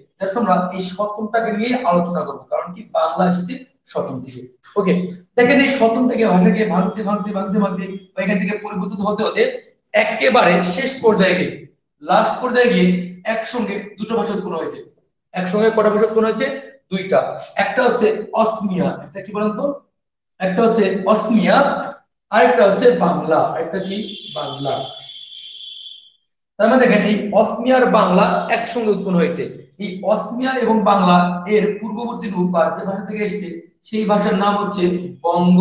আমরা এই শতমটাকে নিয়ে আলোচনা করব, কারণ কি বাংলা এসেছে শতম থেকে। ওকে দেখেন এই শতম থেকে ভাষাকে ভাঙতে ভাঙতে ভাঙতে ভাঙতে এখান থেকে পরিবর্তিত হতে হতে একেবারে শেষ পর্যায়ে লাস্ট পর্যায়ে গিয়ে একসঙ্গে দুটো ভাষা উৎপন্ন হয়েছে। একসঙ্গে কটা ভাষা উৎপন্ন হয়েছে? দুইটা। একটা হচ্ছে অসমিয়া, একটা কি বলেন তো একটা হচ্ছে অসমিয়া, আরেকটা হচ্ছে বাংলা। একটা কি? বাংলা। তার মানে দেখেন, এই অসমিয়ার বাংলা একসঙ্গে উৎপন্ন হয়েছে। এই অসমিয়া এবং বাংলা এর পূর্ববর্তী রূপ বা যে ভাষা থেকে এসেছে, সেই ভাষার নাম হচ্ছে বঙ্গ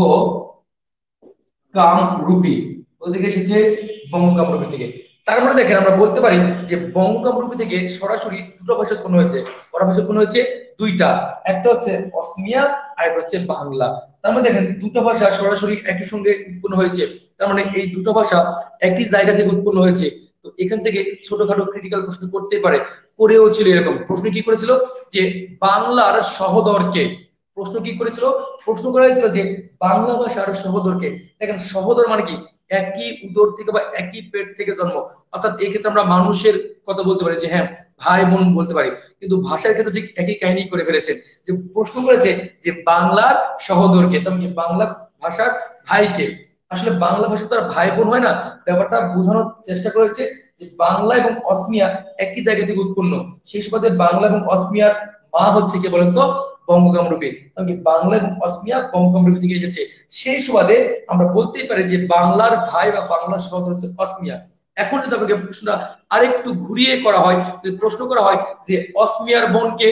কাম রূপী ওদিকে এসেছে? বঙ্গ কাম রূপী থেকে। তার দেখেন আমরা বলতে পারি যে বঙ্গ কাম থেকে সরাসরি দুটো ভাষা উৎপন্ন হয়েছে? কটা ভাষা উৎপন্ন হয়েছে? দুইটা। একটা হচ্ছে অসমিয়া আর একটা হচ্ছে বাংলা। তার মানে দেখেন দুটো ভাষা সরাসরি একই সঙ্গে উৎপন্ন হয়েছে। তার মানে এই দুটো ভাষা একই জায়গা থেকে উৎপন্ন হয়েছে। তো এখান থেকে ছোটখাটো ক্রিটিক্যাল প্রশ্ন করতে পারে। করেও ছিল এরকম। প্রশ্ন কি করেছিল? যে বাংলার সহদরকে। প্রশ্ন কি করেছিল? প্রশ্ন করা হয়েছিল যে বাংলা ভাষার সহদরকে। দেখেন সহদর মানে কি? একই উদর থেকে বা একই পেট থেকে জন্ম। অর্থাৎ এই ক্ষেত্রে আমরা মানুষের কথা বলতে পারি যে হ্যাঁ ভাই, বোন বলতে পারি। কিন্তু ভাষার ক্ষেত্রে ঠিক একই কাহিনী করে ফেলেছে যে, প্রশ্ন করেছে যে, বাংলার সহদরকে তেমন কি বাংলা ভাষার ভাইকে আসলে বাংলা ভাষা তো আর ভাই, বোন হয় না। ব্যাপারটা বোঝানোর চেষ্টা করেছে যে, বাংলা এবং অসমিয়া একই জায়গা থেকে উৎপন্ন। সেই সুবাদে বাংলা এবং অসমিয়ার মা হচ্ছে কি বলেন তো বঙ্গকামরূপী। কারণ বাংলা এবং অসমিয়া বঙ্গকামরূপী থেকে এসেছে? সেই সুবাদে আমরা বলতেই পারি যে বাংলার ভাই বা বাংলার সহোদর হচ্ছে অসমিয়া। এখন যদি আপনাকে প্রশ্নটা আরেকটু ঘুরিয়ে করা হয়, যদি প্রশ্ন করা হয় যে অসমিয়ার বোনকে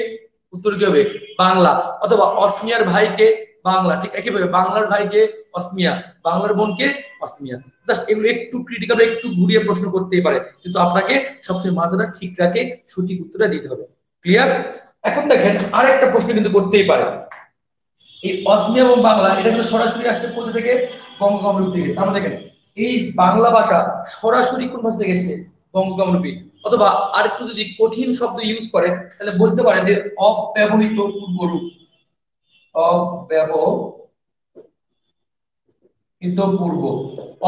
উত্তর কি হবে, বাংলা। অথবা অসমিয়ার ভাইকে বাংলা। ঠিক একইভাবে বাংলার ভাইকে অসমিয়া, বাংলার বোনকে অসমিয়া। জাস্ট এগুলো একটু ক্রিটিক্যাল একটু ঘুরিয়ে প্রশ্ন করতেই পারে। কিন্তু আপনাকে সবসময় মাথাটা ঠিক রাখে, সঠিক উত্তরটা দিতে হবে। ক্লিয়ার এখন দেখেন, আরেকটা প্রশ্ন কিন্তু করতেই পারে। এই অসমিয়া এবং বাংলা, এটা কিন্তু সরাসরি আসছে কোথা থেকে? বঙ্গকামরূপ থেকে। আমরা দেখেন, এই বাংলা ভাষা সরাসরি কোন ভাষা থেকে এসছে? বঙ্গকামরূপী অথবা আর একটু যদি কঠিন শব্দ ইউজ করে, তাহলে বলতে পারে যে অব্যবহৃত পূর্বরূপ। অব্যবহৃত পূর্ব।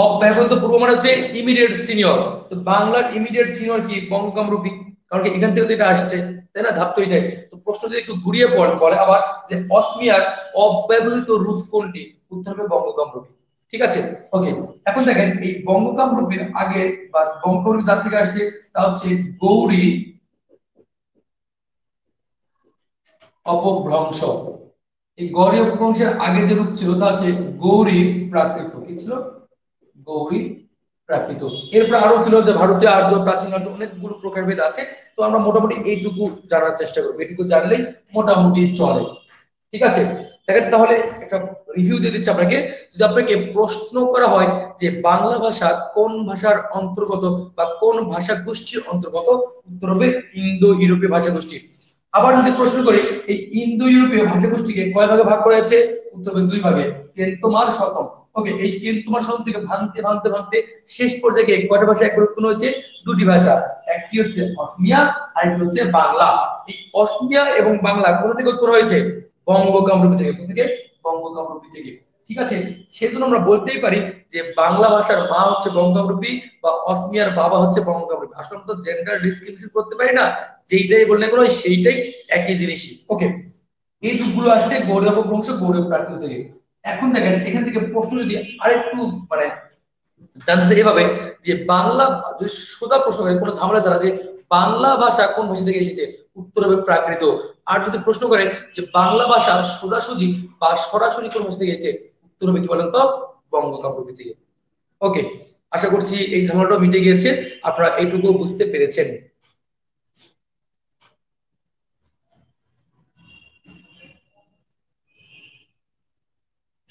অব্যবহৃত পূর্ব মানে হচ্ছে ইমিডিয়েট সিনিয়র তো বাংলার ইমিডিয়েট সিনিয়র কি? বঙ্গকামরূপী কারণ কি এখান থেকে তো এটা আসছে, তাই না? ধাপ তো এটাই। তো প্রশ্ন যদি একটু ঘুরিয়ে পড়ে আবার যে অসমিয়ার অব্যবহৃত রূপ কোনটি? উত্তর হবে বঙ্গকামরূপী ঠিক আছে? ওকে এখন দেখেন এই বঙ্গকামরূপীর আগে বা বঙ্গকামরূপী যার থেকে আসছে, তা হচ্ছে গৌরী অপভ্রংশ। এই গৌরী অপভ্রংশের আগে যে রূপ ছিল, তা হচ্ছে গৌরী প্রাকৃত। কি ছিল? গৌরী প্রাকৃত। এরপর আরও ছিল যে ভারতীয় আর্য, প্রাচীন আর্য অনেকগুলো প্রকারভেদ আছে। তো আমরা মোটামুটি এইটুকু জানার চেষ্টা করব। এইটুকু জানলেই মোটামুটি চলে। ঠিক আছে? দেখেন, তাহলে একটা রিভিউ দিয়ে দিচ্ছি আপনাকে। যদি আপনাকে প্রশ্ন করা হয় যে বাংলা ভাষা কোন ভাষার অন্তর্গত বা কোন ভাষা গোষ্ঠীর অন্তর্গত, উত্তর হবে ইন্দো ইউরোপীয় ভাষা গোষ্ঠী আবার যদি প্রশ্ন করি, এই ইন্দো ইউরোপীয় ভাষা গোষ্ঠীকে কয় ভাগে ভাগ করা আছে উত্তর হবে দুই ভাগে। কেন্তমার শতম। ওকে এই কেন্তমার শতম থেকে ভাঙতে ভাঙতে ভাঙতে শেষ পর্যায়ে কয়টা ভাষা এক উৎপন্ন হয়েছে? দুটি ভাষা। একটি হচ্ছে অসমিয়া আর একটি হচ্ছে বাংলা। এই অসমিয়া এবং বাংলা কোথা থেকে উৎপন্ন হয়েছে? বঙ্গ কামরূপী থেকে থেকে? বঙ্গ কামরূপী থেকে। ঠিক আছে? সেজন্য আমরা বলতেই পারি যে বাংলা ভাষার মা হচ্ছে বঙ্গামরূপী বা অসমিয়ার বাবা হচ্ছে বঙ্গামরূপী আসলে আমরা তো জেন্ডার ডিসক্রিমিনেশন করতে পারি না। যেইটাই বললে কোনো সেইটাই একই জিনিসই। ওকে এই দুগুলো আসছে গৌরব বংশ, গৌরব প্রাকৃত থেকে। এখন দেখেন, এখান থেকে প্রশ্ন যদি আরেকটু মানে জানতে এভাবে, যে বাংলা, যদি সোজা প্রশ্ন করে কোনো ঝামেলা ছাড়া, যে বাংলা ভাষা কোন ভাষা থেকে এসেছে, উত্তর হবে প্রাকৃত। আর যদি প্রশ্ন করে যে বাংলা ভাষা সোজাসুজি বা সরাসরি কোন ভাষা থেকে এসেছে, উত্তর হবে কি বলেন তো? বঙ্গকাব্য থেকে। ওকে, আশা করছি এই ঝামেলাটা মিটে গিয়েছে। আপনারা এইটুকু বুঝতে পেরেছেন।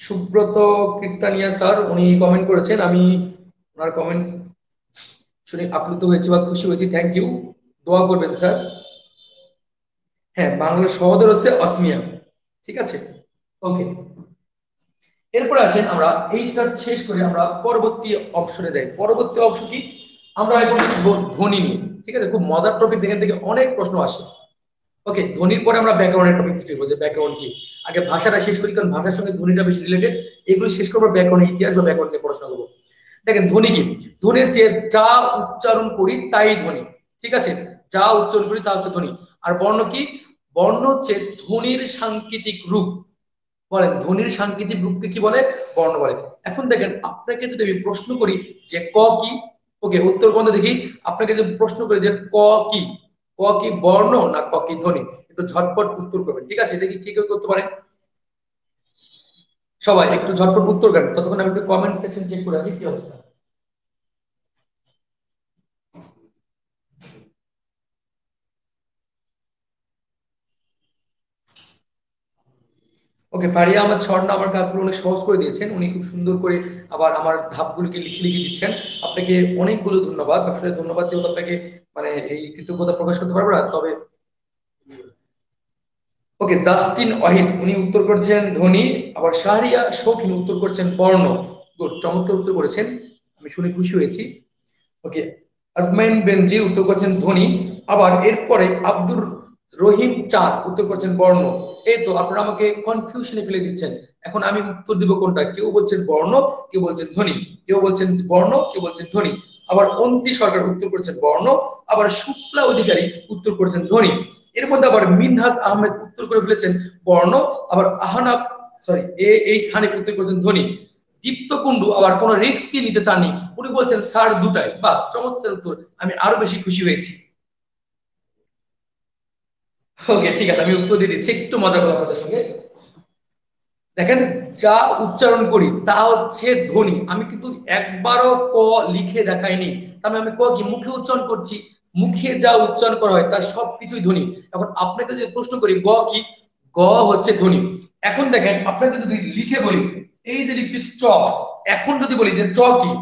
সুব্রত কীর্তানিয়া স্যার, উনি কমেন্ট করেছেন, আমি ওনার কমেন্ট শুনে আপ্লুত হয়েছি বা খুশি হয়েছি থ্যাংক ইউ দোয়া করবেন স্যার। হ্যাঁ বাংলা সহদর হচ্ছে অসমিয়া। ঠিক আছে? ওকে এরপরে আসেন আমরা, এইটা শেষ করে আমরা পরবর্তী অপশনে যাই। পরবর্তী অংশ কি? আমরা এখন ধ্বনি নিয়ে। ঠিক আছে? খুব মজার টপিক এখান থেকে অনেক প্রশ্ন আসে। ওকে ধ্বনির পরে আমরা ব্যাকরণের টপিক শিখব, যে ব্যাকরণ কি? আগে ভাষাটা শেষ করি, কারণ ভাষার সঙ্গে ধ্বনিটা বেশি রিলেটেড এগুলো শেষ করব ব্যাকরণের ইতিহাস বা ব্যাকরণ নিয়ে পড়াশোনা করব। দেখেন, ধ্বনি কি? ধ্বনি যে যা উচ্চারণ করি তাই ধ্বনি। ঠিক আছে? যা উচ্চারণ করি তা হচ্ছে ধ্বনি। আর বর্ণ কি? বর্ণ হচ্ছে ধ্বনির সাংকেতিক রূপ। বলেন, ধ্বনির সাংকেতিক রূপকে কি বলে? বর্ণ বলে। এখন দেখেন, আপনাকে যদি আমি প্রশ্ন করি যে ক কি? ওকে উত্তর বন্ধ দেখি। আপনাকে যদি প্রশ্ন করি যে ক কি? ক কি বর্ণ না ক কি ধ্বনি? একটু ঝটপট উত্তর করবেন। ঠিক আছে? দেখি কি কেউ করতে পারেন সবাই একটু ঝটপট উত্তর করেন ততক্ষণ আমি একটু কমেন্ট সেকশন চেক করে আছি কি অবস্থা? ওকে ফারিয়া আমার ছড়না আমার কাজগুলো অনেক সহজ করে দিয়েছেন। উনি খুব সুন্দর করে আবার আমার ধাপগুলোকে লিখে লিখে দিচ্ছেন। আপনাকে অনেকগুলো ধন্যবাদ। আসলে ধন্যবাদ দিয়ে আপনাকে মানে এই কৃতজ্ঞতা প্রকাশ করতে পারব না, তবে ওকে, জাস্টিন ওয়াহিদ, উনি উত্তর করছেন ধ্বনি আবার শাহরিয়া শৌখিন উত্তর করছেন বর্ণ। চমৎকার উত্তর করেছেন, আমি শুনে খুশি হয়েছি। ওকে, আজমাইন বেনজি উত্তর করছেন ধ্বনি আবার এরপরে আব্দুর রহিম চাঁদ উত্তর করছেন বর্ণ। এই তো আপনারা আমাকে কনফিউশনে ফেলে দিচ্ছেন। এখন আমি উত্তর দিব কোনটা? কেউ বলছেন বর্ণ, কেউ বলছেন ধ্বনি কেউ বলছেন বর্ণ, কেউ বলছেন ধ্বনি আবার অন্তি সরকার উত্তর করছেন বর্ণ, আবার শুক্লা অধিকারী উত্তর করছেন ধ্বনি। এর মধ্যে আবার মিনহাজ আহমেদ উত্তর করে ফেলেছেন বর্ণ, আবার আহানাব সরি এ, এই স্থানে উত্তর করেছেন ধ্বনি। দীপ্ত কুণ্ডু আবার কোন রিক্সই নিতে চাননি। উনি বলছেন, স্যার, দুটাই। বা চমৎকার উত্তর, আমি আরও বেশি খুশি হয়েছি। ওকে ঠিক আছে, আমি উত্তর দিয়ে দিচ্ছি। একটু মজা করব আপনাদের সঙ্গে। দেখেন, যা উচ্চারণ করি, তা হচ্ছে ধ্বনি। আমি কিন্তু একবারও ক লিখে দেখাইনি। তার মানে আমি ক কি? মুখে উচ্চারণ করছি। মুখে যা উচ্চারণ করা হয়, তার সবকিছুই ধ্বনি। এখন আপনাকে যদি প্রশ্ন করি, গ কি? গ হচ্ছে ধ্বনি। এখন দেখেন, আপনাকে যদি লিখে বলি, এই যে লিখছি চ, এখন যদি বলি যে চ কি?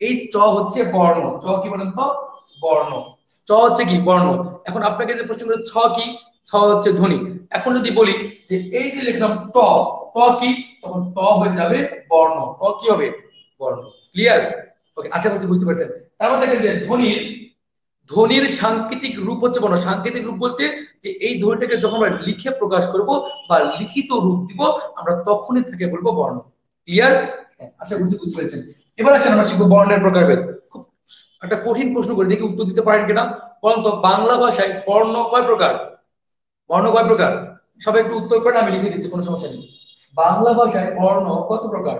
এই চ হচ্ছে বর্ণ। চ কি বলেন তো? বর্ণ। চ হচ্ছে কি? বর্ণ। এখন আপনাকে যে প্রশ্ন করে, ছ কি? ছ হচ্ছে ধ্বনি। এখন যদি বলি যে এই যে লিখলাম ট কি তখন ট হয়ে যাবে বর্ণ। ট কি হবে? বর্ণ। ক্লিয়ার ওকে আশা করছি বুঝতে পারছেন। তার মধ্যে দেখেন যে ধ্বনির ধ্বনির সাংকেতিক রূপ হচ্ছে বর্ণ। সাংকেতিক রূপ বলতে যে এই ধ্বনিটাকে যখন আমরা লিখে প্রকাশ করব বা লিখিত রূপ দিব, আমরা তখনই থেকে বলব বর্ণ। ক্লিয়ার আশা করছি বুঝতে পেরেছেন। এবার আসেন আমরা শিখব বর্ণের প্রকারভেদ। খুব একটা কঠিন প্রশ্ন করে দেখি উত্তর দিতে পারেন কিনা। তো বাংলা ভাষায় বর্ণ কয় প্রকার? বর্ণ কয় প্রকার? সবাই একটু উত্তর করেন, আমি লিখে দিচ্ছি, কোনো সমস্যা নেই। বাংলা ভাষায় বর্ণ কত প্রকার?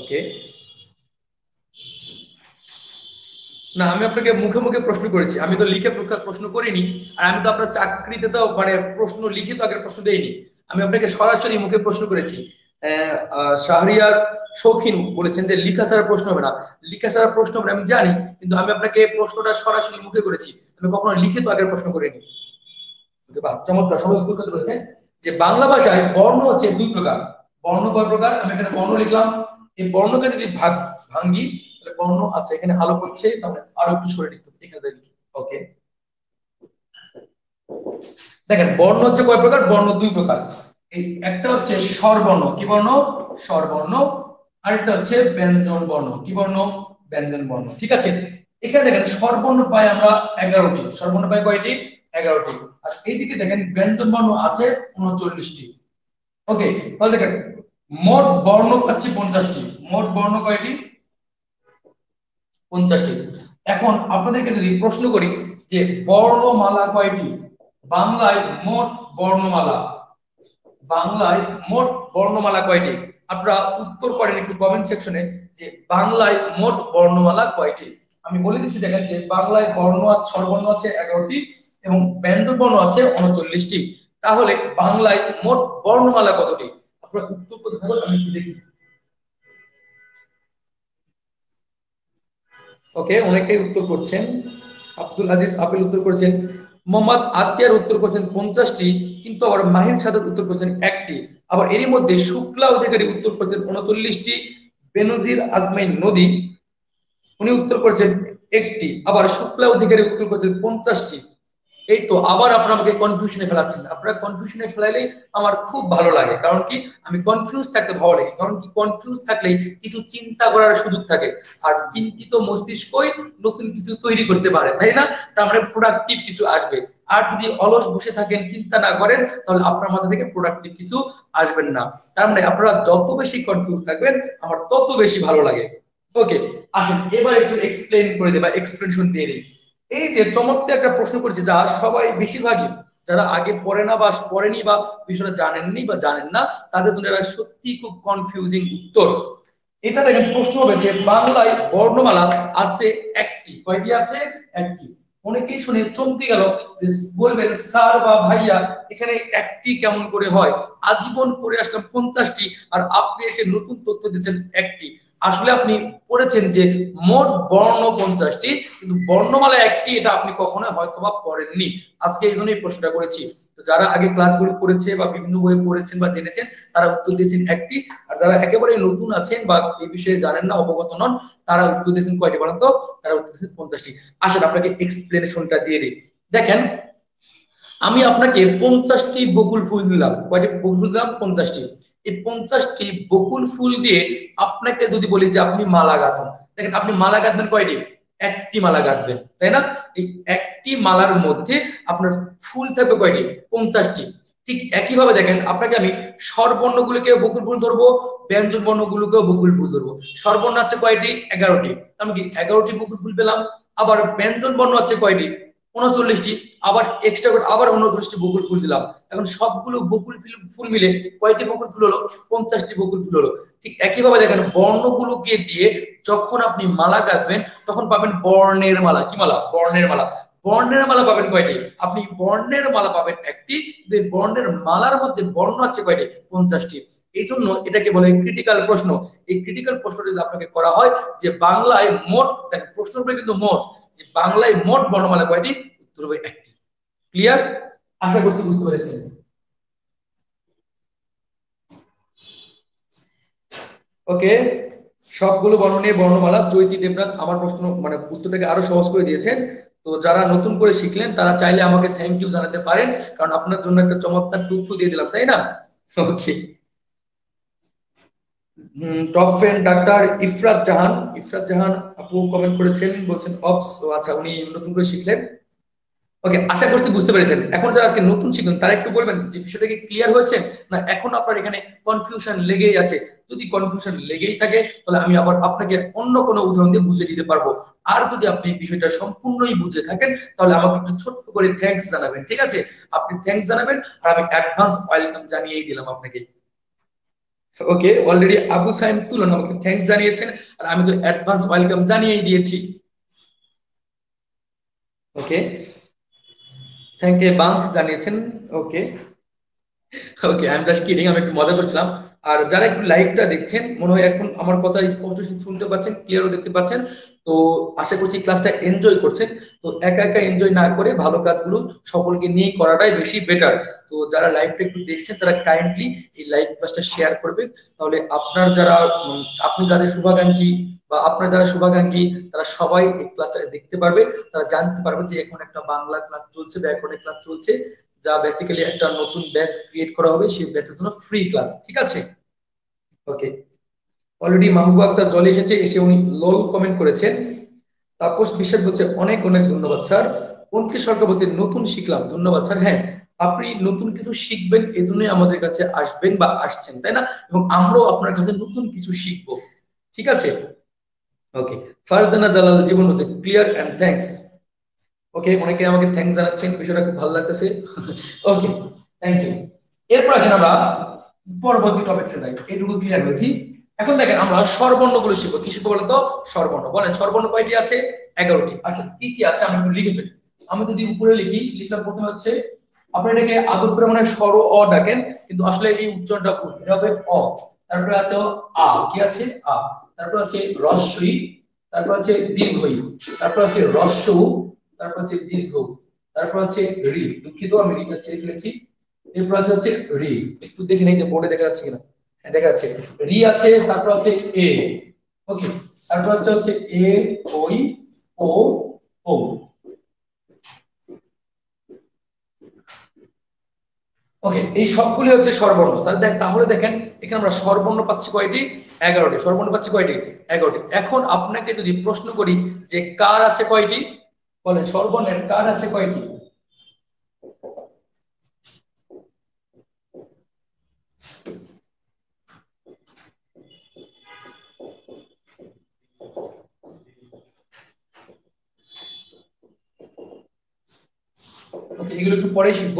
ওকে না, আমি আপনাকে মুখে মুখে প্রশ্ন করেছি। আমি তো লিখে প্রশ্ন করিনি, আর আমি তো আপনার চাকরিতে তো মানে প্রশ্ন লিখিত আগের প্রশ্ন দেইনি। আমি আপনাকে সরাসরি মুখে প্রশ্ন করেছি। শাহরিয়ার শৌখিন বলেছেন যে লিখা ছাড়া প্রশ্ন হবে না। লিখা ছাড়া প্রশ্ন হবে আমি জানি, কিন্তু আমি আপনাকে প্রশ্নটা সরাসরি মুখে করেছি। আমি কখনো লিখিত আগের প্রশ্ন করিনি। চমৎকার, সবাই উত্তর করতে যে বাংলা ভাষায় বর্ণ হচ্ছে দুই প্রকার। বর্ণ কয় প্রকার? আমি এখানে বর্ণ লিখলাম। এই বর্ণকে যদি ভাগ, ভাঙ্গি, তাহলে বর্ণ আছে, এখানে আলো করছে, তাহলে আরও একটু সরে লিখতে হবে। এখানে ওকে। দেখেন, বর্ণ হচ্ছে কয় প্রকার? বর্ণ দুই প্রকার। এই একটা হচ্ছে স্বরবর্ণ, কি বর্ণ? স্বরবর্ণ। আরেকটা হচ্ছে ব্যঞ্জন বর্ণ, কি বর্ণ? ব্যঞ্জন বর্ণ, ঠিক আছে? এখানে দেখেন স্বরবর্ণ পাই আমরা এগারোটি। স্বরবর্ণ পাই কয়টি? এগারোটি। আর এইদিকে দেখেন ব্যঞ্জন বর্ণ আছে উনচল্লিশটি। ওকে, তাহলে দেখেন, মোট বর্ণ পাচ্ছি পঞ্চাশটি। মোট বর্ণ কয়টি? পঞ্চাশটি। এখন আপনাদেরকে যদি প্রশ্ন করি যে বর্ণমালা কয়টি? বাংলায় মোট বর্ণমালা। বাংলায় মোট বর্ণমালা কয়টি? আপনারা উত্তর করেন একটু কমেন্ট সেকশনে যে বাংলায় মোট বর্ণমালা কয়টি? আমি বলে দিচ্ছি, দেখেন যে বাংলায় বর্ণ স্বরবর্ণ আছে এগারোটি এবং ব্যঞ্জন বর্ণ আছে উনচল্লিশটি। তাহলে বাংলায় মোট বর্ণমালা কতটি? আপনারা উত্তর করতে থাকুন, আমি একটু দেখি। ওকে, অনেকেই উত্তর করছেন। আব্দুল আজিজ আপেল উত্তর করছেন। মোহাম্মদ আতিয়ার উত্তর করছেন পঞ্চাশটি। কিন্তু আবার মাহির সাদাত উত্তর করছেন একটি। আবার এরই মধ্যে শুক্লা অধিকারী উত্তর করছেন উনচল্লিশটি। বেনজির আজমাইন নদী, উনি উত্তর করছেন একটি। আবার শুক্লা অধিকারী উত্তর করেছেন পঞ্চাশটি। এই তো আবার আপনারা আমাকে কনফিউশনে ফেলাচ্ছেন। আপনারা কনফিউশনে ফেলাইলে আমার খুব ভালো লাগে। কারণ কি? আমি কনফিউজ থাকতে ভালো লাগে। কারণ কি? কনফিউজ থাকলে কিছু চিন্তা করার সুযোগ থাকে। আর চিন্তিত মস্তিষ্কই নতুন কিছু তৈরি করতে পারে, তাই না? তার মানে প্রোডাক্টিভ কিছু আসবে। আর যদি অলস বসে থাকেন, চিন্তা না করেন, তাহলে আপনার মাথা থেকে প্রোডাক্টিভ কিছু আসবেন না। তার মানে আপনারা যত বেশি কনফিউজ থাকবেন, আমার তত বেশি ভালো লাগে। ওকে আসেন, এবার একটু এক্সপ্লেন করে দেবা এক্সপ্লেনেশন দিয়ে দিই। এই যে চমৎকার একটা প্রশ্ন করেছে, যা সবাই বেশিরভাগই, যারা আগে পড়ে না বা পড়েনি বা বিষয়টা জানেননি বা জানেন না, তাদের জন্য এটা সত্যি খুব কনফিউজিং উত্তর। এটা দেখেন, প্রশ্ন হবে যে বাংলায় বর্ণমালা আছে একটি। কয়টি আছে? একটি। অনেকেই শুনে চমকে গেল যে বলবেন, স্যার বা ভাইয়া, এখানে একটি কেমন করে হয়? আজীবন পড়ে আসলাম পঞ্চাশটি আর আপনি এসে নতুন তথ্য দিচ্ছেন একটি। আসলে আপনি পড়েছেন যে মোট বর্ণ পঞ্চাশটি, কিন্তু বর্ণমালা একটি এটা আপনি কখনো হয়তো বা পড়েননি। আজকে এই জন্যই প্রশ্নটা করেছি। যারা আগে ক্লাসগুলো করেছে বা বিভিন্ন বই পড়েছেন বা জেনেছেন, তারা উত্তর দিয়েছেন একটি। আর যারা একেবারে নতুন আছেন বা এই বিষয়ে জানেন না, অবগত নন, তারা উত্তর দিয়েছেন কয়টি বলেন তো? তারা উত্তর দিয়েছেন পঞ্চাশটি। আসলে আপনাকে এক্সপ্লেনেশনটা দিয়ে দিই। দেখেন, আমি আপনাকে পঞ্চাশটি বকুল ফুল দিলাম। কয়টি বকুল ফুল দিলাম? পঞ্চাশটি। এই পঞ্চাশটি বকুল ফুল দিয়ে আপনাকে যদি বলি যে আপনি মালা গাঁথুন, দেখেন আপনি মালা গাঁথবেন কয়টি? একটি মালা গাঁথবেন তাই না? এই একটি মালার মধ্যে আপনার ফুল থাকবে কয়টি? পঞ্চাশটি। ঠিক একইভাবে দেখেন, আপনাকে আমি স্বরবর্ণগুলোকে বকুল ফুল ধরবো, ব্যঞ্জন বর্ণগুলোকেও বকুল ফুল ধরবো। স্বরবর্ণ আছে কয়টি? এগারোটি। আমি কি এগারোটি বকুল ফুল পেলাম? আবার ব্যঞ্জন বর্ণ আছে কয়টি? উনচল্লিশটি, আবার এক্সট্রা করে আবার উনচল্লিশটি বকুল ফুল দিলাম। এখন সবগুলো বকুল ফুল মিলে কয়টি বকুল ফুল হলো? পঞ্চাশটি বকুল ফুল হলো। ঠিক একইভাবে দেখেন, বর্ণগুলোকে দিয়ে যখন আপনি মালা কাটবেন তখন পাবেন বর্ণের মালা। কি মালা? বর্ণের মালা। বর্ণের মালা পাবেন কয়টি? আপনি বর্ণের মালা পাবেন একটি, যে বর্ণের মালার মধ্যে বর্ণ আছে কয়টি? পঞ্চাশটি। এই জন্য এটাকে বলে ক্রিটিক্যাল প্রশ্ন। এই ক্রিটিক্যাল প্রশ্নটা যদি আপনাকে করা হয় যে বাংলায় মোট প্রশ্ন কিন্তু মোট। যে বাংলায় মোট বর্ণমালা কয়টি? উত্তর হবে একটি। ক্লিয়ার আশা করছি বুঝতে পেরেছেন। ওকে সবগুলো বর্ণ নিয়ে বর্ণমালা জয়তী দেবনাথ আমার প্রশ্ন মানে উত্তরটাকে আরও সহজ করে দিয়েছেন। তো যারা নতুন করে শিখলেন, তারা চাইলে আমাকে থ্যাংক ইউ জানাতে পারেন, কারণ আপনার জন্য একটা চমৎকার তথ্য দিয়ে দিলাম, তাই না? Okay top friend doctor Ifrat Jahan. Ifrat Jahan আপু কমেন্ট করেছেন, বলছেন অফস আচ্ছা উনি নতুন করে শিখলেন। ওকে আশা করছি বুঝতে পেরেছেন। এখন যারা আজকে নতুন শিখলেন, তারা একটু বলবেন, যে বিষয়টা কি ক্লিয়ার হয়েছে? না, এখন আপনার এখানে কনফিউশন লেগেই আছে। যদি কনফিউশন লেগেই থাকে, তাহলে আমি আবার আপনাকে অন্য কোনো উদাহরণ দিয়ে বুঝিয়ে দিতে পারব। আর যদি আপনি বিষয়টা সম্পূর্ণই বুঝে থাকেন, তাহলে আমাকে একটু ছোট্ট করে থ্যাংকস জানাবেন, ঠিক আছে? আপনি থ্যাংকস জানাবেন, আর আমি অ্যাডভান্স ওয়েলকাম জানিয়েই দিলাম আপনাকে। ওকে অলরেডি আবু সাইম তুলন আমাকে থ্যাংকস জানিয়েছেন, আর আমি তো অ্যাডভান্স ওয়েলকাম জানিয়েই দিয়েছি। ওকে থ্যাংক ইউ বান্স জানিয়েছেন। Okay okay I am just kidding আমি একটু মজা করছিলাম। আর যারা একটু লাইভটা দেখছেন, মনে হয় এখন আমার কথা স্পষ্ট শুনতে পাচ্ছেন ক্লিয়ারও দেখতে পাচ্ছেন। তো আশা করছি ক্লাসটা এনজয় করছেন তো একা একা এনজয় না করে ভালো কাজগুলো সকলকে নিয়ে করাটাই বেশি বেটার তো যারা লাইভটা একটু দেখছেন তারা কাইন্ডলি এই লাইভ ক্লাসটা শেয়ার করবেন তাহলে আপনার যারা আপনি যাদের শুভাকাঙ্ক্ষী বা আপনার যারা শুভাকাঙ্ক্ষী, তারা সবাই এই ক্লাসটা দেখতে পারবে। তারা জানতে পারবে যে এখন একটা বাংলা ক্লাস চলছে ব্যাকরণের ক্লাস চলছে, যা বেসিক্যালি একটা নতুন ব্যাচ ক্রিয়েট করা হবে। সেই ব্যাচের জন্য ফ্রি ক্লাস ঠিক আছে? ওকে অলরেডি মাহবুব আক্তার জলে এসেছে, এসে উনি লোল কমেন্ট করেছেন। তাপস বিশ্বাস বলছে, অনেক অনেক ধন্যবাদ, স্যার। পন্থী সরকার বলছে, নতুন শিখলাম, ধন্যবাদ, স্যার। হ্যাঁ আপনি নতুন কিছু শিখবেন এই জন্যই আমাদের কাছে আসবেন বা আসছেন, তাই না? এবং আমরাও আপনার কাছে নতুন কিছু শিখব। ঠিক আছে? ওকে ফারজানা জালাল জীবন বলছে ক্লিয়ার অ্যান্ড থ্যাঙ্কস ওকে অনেকে আমাকে থ্যাঙ্কস জানাচ্ছেন, বিষয়টা খুব ভালো লাগতেছে। ওকে থ্যাংক ইউ এরপর আছেন আমরা পরবর্তী টপিকসে যাই। এটুকু ক্লিয়ার হয়েছি এখন দেখেন আমরা স্বরবর্ণগুলো শিখব। কি শিখব বলতো? স্বরবর্ণ। বলেন, স্বরবর্ণ কয়টি আছে? এগারোটি। আচ্ছা কি কি আছে? আমি একটু লিখে ফেলি। আমি যদি উপরে লিখি, লিখলাম প্রথমে হচ্ছে, আপনি এটাকে আদর করে মানে স্বর অ ডাকেন, কিন্তু আসলে এই উচ্চারণটা ভুল। এটা হবে অ। তারপরে আছে আ। কি আছে? আ। তারপর আছে রস্বই তারপর আছে দীর্ঘই, তারপর আছে রস্য, তারপর আছে দীর্ঘ, তারপর আছে রি। দুঃখিত, আমি রিটা ছেড়ে ফেলেছি। এরপর আছে হচ্ছে রি। একটু দেখে নেই যে বোর্ডে দেখা যাচ্ছে কিনা। দেখা যাচ্ছে, রি আছে, তারপর আছে এ। ওকে তারপর আছে হচ্ছে এ ওই ও ও। ওকে এই সবগুলি হচ্ছে স্বরবর্ণ। তাহলে তাহলে দেখেন, এখানে আমরা স্বরবর্ণ পাচ্ছি কয়টি? এগারোটি। স্বরবর্ণ পাচ্ছি কয়টি? এগারোটি। এখন আপনাকে যদি প্রশ্ন করি যে কার আছে কয়টি? বলেন, স্বরবর্ণের কার আছে কয়টি? ওকে, এগুলো একটু পরে শিখব।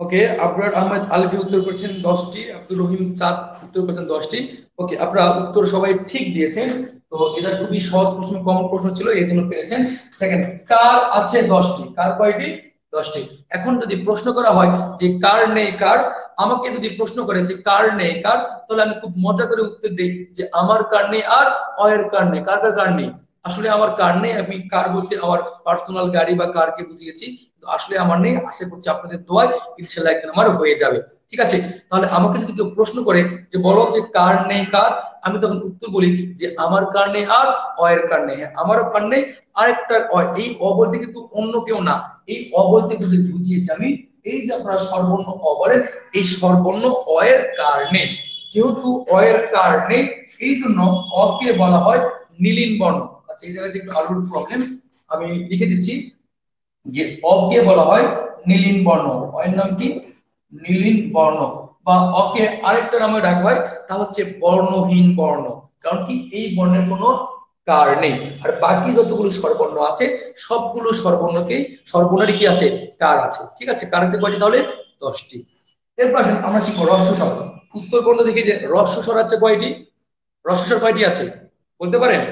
ওকে আবরার আহমেদ আলফি উত্তর করেছেন দশটি, আব্দুর রহিম চাঁদ উত্তর করেছেন দশটি। ওকে, আপনারা উত্তর সবাই ঠিক দিয়েছেন। তো এটা খুবই সহজ প্রশ্ন কমন প্রশ্ন ছিল, এই জন্য পেয়েছেন দেখেন, কার আছে দশটি? কার কয়টি? দশটি। এখন যদি প্রশ্ন করা হয় যে কার নেই কার, আমাকে যদি প্রশ্ন করে যে কার নেই কার, তাহলে আমি খুব মজা করে উত্তর দিই যে আমার কার নেই আর অয়ের কার নেই। কার কার কার নেই? আসলে আমার কার নেই, আমি কার বলতে আমার পার্সোনাল গাড়ি বা কারকে বুঝিয়েছি। আসলে আমার নেই, আশা করছি আপনাদের দোয়ায় ইনশাল্লাহ একদিন আমার হয়ে যাবে। ঠিক আছে? তাহলে আমাকে যদি কেউ প্রশ্ন করে যে, বলো যে কার নেই কার? আমি তখন উত্তর বলি যে, আমার কার নেই আর অয়ের কার নেই। হ্যাঁ আমারও কার নেই, আরেকটা এই অ বলতে কিন্তু অন্য কেউ না। এই অ বলতে কিন্তু বুঝিয়েছি আমি, এই যে আপনারা সর্বর্ণ অ বলেন, এই সর্বর্ণ অয়ের কার নেই। যেহেতু অয়ের কার নেই এই জন্য অকে বলা হয় নীলিন বর্ণ। আচ্ছা এই জায়গায় একটু আলুর প্রবলেম আমি লিখে দিচ্ছি যে অকে বলা হয় নীলিন বর্ণ। অয়ের নাম কি? নীলিন বর্ণ। বা অকে আরেকটা নামে ডাকা হয়, তা হচ্ছে বর্ণহীন বর্ণ। কারণ কি? এই বর্ণের কোনো কার নেই। আর বাকি যতগুলো স্বরবর্ণ আছে, সবগুলো স্বরবর্ণকেই, স্বরবর্ণেরই কি আছে? কার আছে। ঠিক আছে? কার আছে কয়টি তাহলে? দশটি। এরপর আসেন, আমরা শিখব রস্বস্বর উত্তর পর্যন্ত দেখি যে রস্বস্বর আছে কয়টি? রস্বস্বর কয়টি আছে? বলতে পারেন?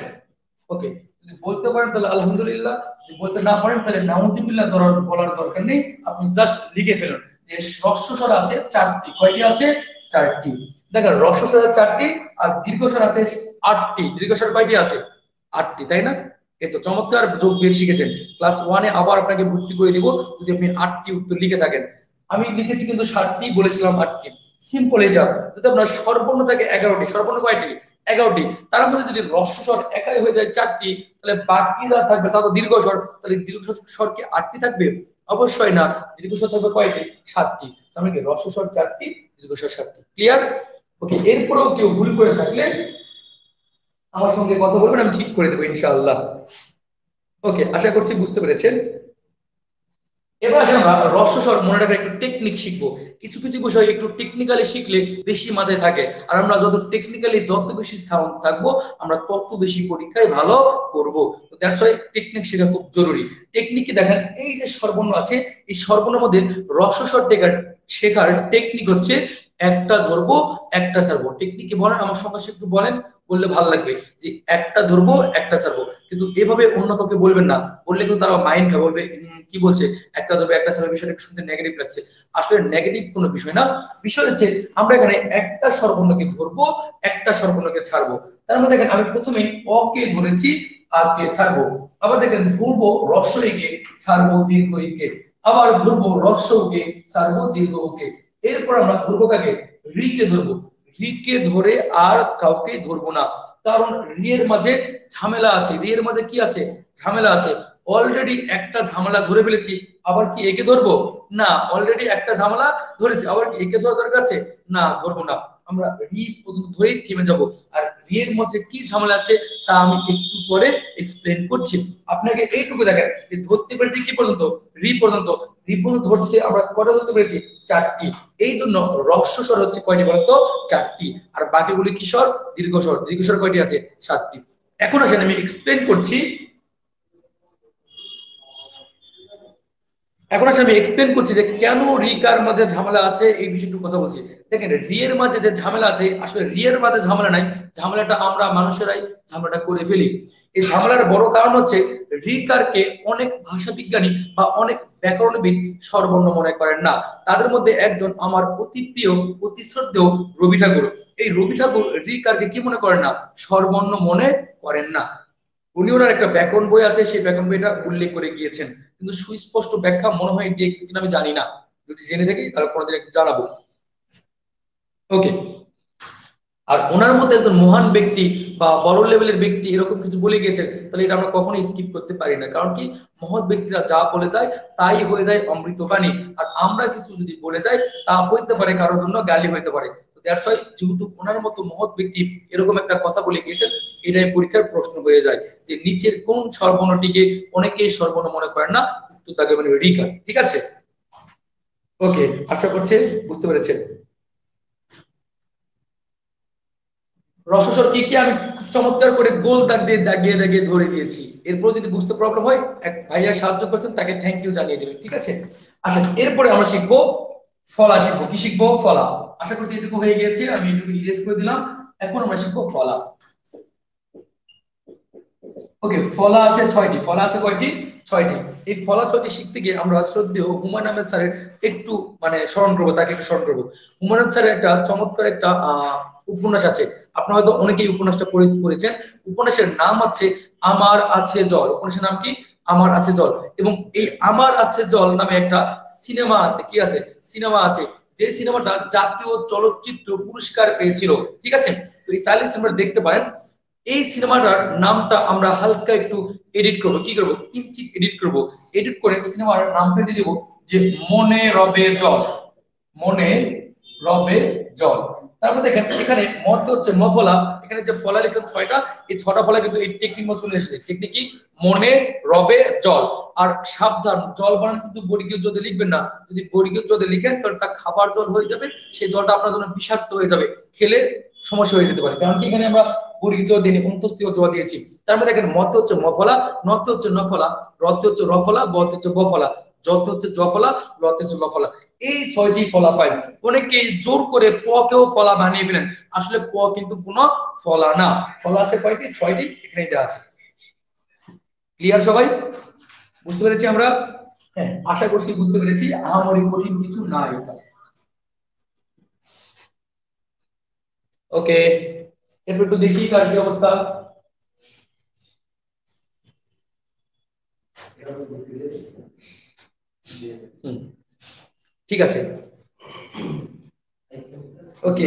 ওকে যদি বলতে পারেন তাহলে আলহামদুলিল্লাহ, যদি বলতে না পারেন তাহলে নাউজুবিল্লাহ বলার দরকার নেই। আপনি জাস্ট লিখে ফেলুন যে রস্বস্বর আছে চারটি। কয়টি আছে? চারটি। দেখেন রস্বস্বর আছে চারটি আর দীর্ঘস্বর আছে আটটি। দীর্ঘস্বর কয়টি আছে? আটটি, তাই না? এই তো চমৎকার যোগ বিয়োগ শিখেছেন। ক্লাস ওয়ানে আবার আপনাকে ভর্তি করে দিব যদি আপনি আটটি উত্তর লিখে থাকেন। আমি লিখেছি কিন্তু ষাটটি বলেছিলাম আটটি। সিম্পল হিসাব যদি আপনার সর্বর্ণ থাকে এগারোটি, সর্বর্ণ কয়টি? এগারোটি। তার মধ্যে যদি রস্বস্বর একাই হয়ে যায় চারটি, তাহলে বাকি যা থাকবে তা তো দীর্ঘস্বর তাহলে দীর্ঘস্বর কি আটটি থাকবে? অবশ্যই না। দীর্ঘস্বর থাকবে কয়টি? সাতটি। তার মানে কি? রস্বস্বর চারটি দীর্ঘস্বর সাতটি। ক্লিয়ার ওকে এরপরেও কেউ ভুল করে থাকলে আমার সঙ্গে কথা বলবেন, আমি ঠিক করে দেবো ইনশাআল্লাহ। ওকে আশা করছি বুঝতে পেরেছেন। এবার আসলে আমরা রসস্বর মনে রাখার একটু টেকনিক শিখব। কিছু কিছু বিষয় একটু টেকনিক্যালি শিখলে বেশি মাথায় থাকে। আর আমরা যত টেকনিক্যালি যত বেশি সাউন্ড থাকব, আমরা তত বেশি পরীক্ষায় ভালো করব। দ্যাটস ওয়াই টেকনিক শেখা খুব জরুরি। টেকনিকে দেখেন, এই যে সর্বর্ণ আছে, এই সর্বর্ণের মধ্যে রসস্বর টেকার শেখার টেকনিক হচ্ছে একটা ধরবো, একটা ছাড়বো। টেকনিকে বলেন? আমার সঙ্গে একটু বলেন। বললে ভালো লাগবে যে একটা ধরবো, একটা ছাড়বো। কিন্তু এভাবে অন্য কাউকে বলবেন না। বললে কিন্তু তারা মাইন্ড খাবে বলবে কি বলছে? একটা ধরবে, একটা ছাড়বে, বিষয়টা শুনতে নেগেটিভ লাগছে। আসলে নেগেটিভ কোনো বিষয় না। বিষয় হচ্ছে আমরা এখানে একটা সর্বর্ণকে ধরবো, একটা সর্বর্ণকে ছাড়বো। তার মধ্যে দেখেন, আমি প্রথমে অকে ধরেছি আর কে ছাড়বো। আবার দেখেন, ধরবো রস্বইকে ছাড়বো দীর্ঘইকে আবার ধরবো রস্যকে ছাড়বো দীর্ঘকে এরপর আমরা ধরবো কাকে? রিকে ধরবো। রিকে ধরে আর কাউকে ধরবো না। কারণ রিয়ের মাঝে ঝামেলা আছে। রিয়ের মাঝে কি আছে? ঝামেলা আছে। অলরেডি একটা ঝামেলা ধরে ফেলেছি, আবার কি একে ধরবো? না অলরেডি একটা ঝামেলা ধরেছি, আবার কি একে ধরা দরকার আছে? না, ধরবো না। আমরা রি পর্যন্ত ধরেই থেমে যাব। আর রি এর মধ্যে কি ঝামেলা আছে তা আমি একটু পরে এক্সপ্লেন করছি। আপনাকে এইটুকু দেখেন যে ধরতে পেরেছি কি পর্যন্ত? রি পর্যন্ত। রি পর্যন্ত ধরতে আমরা কটা ধরতে পেরেছি? চারটি। এই জন্য রস্বস্বর হচ্ছে কয়টি বলতো চারটি। আর বাকিগুলি কি স্বর? দীর্ঘ স্বর। দীর্ঘ স্বর কয়টি আছে? সাতটি। এখন আসেন আমি এক্সপ্লেন করছি। এখন আসলে আমি এক্সপ্লেন করছি যে কেন রিকার মাঝে ঝামেলা আছে, এই বিষয়টু কথা বলছি। দেখেন, রিয়ের মাঝে যে ঝামেলা আছে, আসলে রিয়ের মাঝে ঝামেলা নাই, ঝামেলাটা আমরা মানুষেরাই ঝামেলাটা করে ফেলি। এই ঝামেলার বড় কারণ হচ্ছে, রিকারকে অনেক ভাষা বিজ্ঞানী বা অনেক ব্যাকরণবিদ সর্বর্ণ মনে করেন না। তাদের মধ্যে একজন আমার অতি প্রিয়, অতি শ্রদ্ধেয় রবি ঠাকুর। এই রবি ঠাকুর রিকারকে কি মনে করেন না? সর্বর্ণ মনে করেন না। উনি ওনার একটা ব্যাকরণ বই আছে, সেই ব্যাকরণ বইটা উল্লেখ করে গিয়েছেন। কিন্তু সুস্পষ্ট ব্যাখ্যা মনে হয় দিয়েছে কিনা আমি জানি না। যদি জেনে থাকি, তাহলে কোনোদিন জানাব। ওকে আর ওনার মধ্যে একজন মহান ব্যক্তি বা বড় লেভেলের ব্যক্তি এরকম কিছু বলে গেছে, তাহলে এটা আমরা কখনোই স্কিপ করতে পারি না। কারণ কি? মহৎ ব্যক্তিরা যা বলে যায়, তাই হয়ে যায় অমৃত বাণী আর আমরা কিছু যদি বলে যাই, তা হইতে পারে, কারোর জন্য গালি হইতে পারে। যেহেতু ওনার মতো মহৎ ব্যক্তি এরকম একটা কথা বলে গিয়েছেন এটাই পরীক্ষার প্রশ্ন হয়ে যায় যে নিচের কোন সর্বনটিকে অনেকেই সর্বন মনে করেন না, উত্তর তাকে মানে রিকা ঠিক আছে? ওকে আশা করছে বুঝতে পেরেছেন। রসস্বর কি কি আমি চমৎকার করে গোল দাগ দিয়ে দাগিয়ে দাগিয়ে ধরে দিয়েছি? এরপর যদি বুঝতে প্রবলেম হয়, এক ভাইয়া সাহায্য করছেন, তাকে থ্যাংক ইউ জানিয়ে দেবেন, ঠিক আছে? আচ্ছা এরপরে আমরা শিখব ফলা, শিখব। কি শিখব? ফলা। আশা করছি এটুকু হয়ে গেছে, আমি এটুকু ইরেজ করে দিলাম। এখন আমরা শিখব ফলা। ওকে ফলা আছে ছয়টি। ফলা আছে কয়টি? ছয়টি। এই ফলা ছয়টি শিখতে গিয়ে আমরা শ্রদ্ধেয় হুমায়ুন আহমেদ স্যারের একটু মানে স্মরণ করব, তাকে একটু স্মরণ করব। হুমায়ুন স্যারের একটা চমৎকার একটা, আহ উপন্যাস আছে। আপনারা হয়তো অনেকেই উপন্যাসটা পড়েছেন। উপন্যাসের নাম হচ্ছে আমার আছে জল। উপন্যাসের নাম কি? আমার আছে জল। এবং এই আমার আছে জল নামে একটা সিনেমা আছে। কি আছে? সিনেমা আছে। যে সিনেমাটা জাতীয় চলচ্চিত্র পুরস্কার পেয়েছিল। ঠিক আছে? তো এই সাইলেন্ট সিনেমাটা দেখতে পারেন। এই সিনেমাটার নামটা আমরা হালকা একটু এডিট করব। কি করব? কিঞ্চিত এডিট করব। এডিট করে সিনেমার নামটা দিয়ে দেবো যে মনে রবে জল। মনে রবে জল। তারপর দেখেন এখানে মত হচ্ছে মফলা, এখানে যে ফলা লিখলাম ছয়টা, এই ছটা ফলা কিন্তু এই টেকনিক মতো চলে এসেছে। টেকনিক কি? মনে, রবে, জল। আর সাবধান, জল বানান কিন্তু বর্গীয় জলে লিখবেন না। যদি বর্গীয় জলে লিখেন, তাহলে তা খাবার জল হয়ে যাবে, সেই জলটা আপনার জন্য বিষাক্ত হয়ে যাবে। খেলে সমস্যা হয়ে যেতে পারে। কারণ কি এখানে আমরা বর্গীয় দিনে অন্তস্তীয় জল দিয়েছি। তার মধ্যে দেখেন মত হচ্ছে মফলা নত হচ্ছে নফলা রত হচ্ছে রফলা, বত হচ্ছে বফলা। যত হচ্ছে জফলা লতে হচ্ছে লফলা এই ছয়টি ফলা পাই অনেকে জোর করে প কেও ফলা বানিয়ে ফেলেন। আসলে প কিন্তু কোনো ফলা না। ফলা আছে কয়টি? ছয়টি, এখানে দেওয়া আছে। ক্লিয়ার সবাই? বুঝতে পেরেছি আমরা? হ্যাঁ আশা করছি বুঝতে পেরেছি। আহামরি কঠিন কিছু না এটা ওকে, এরপর একটু দেখি কার কি অবস্থা। ঠিক আছে। ওকে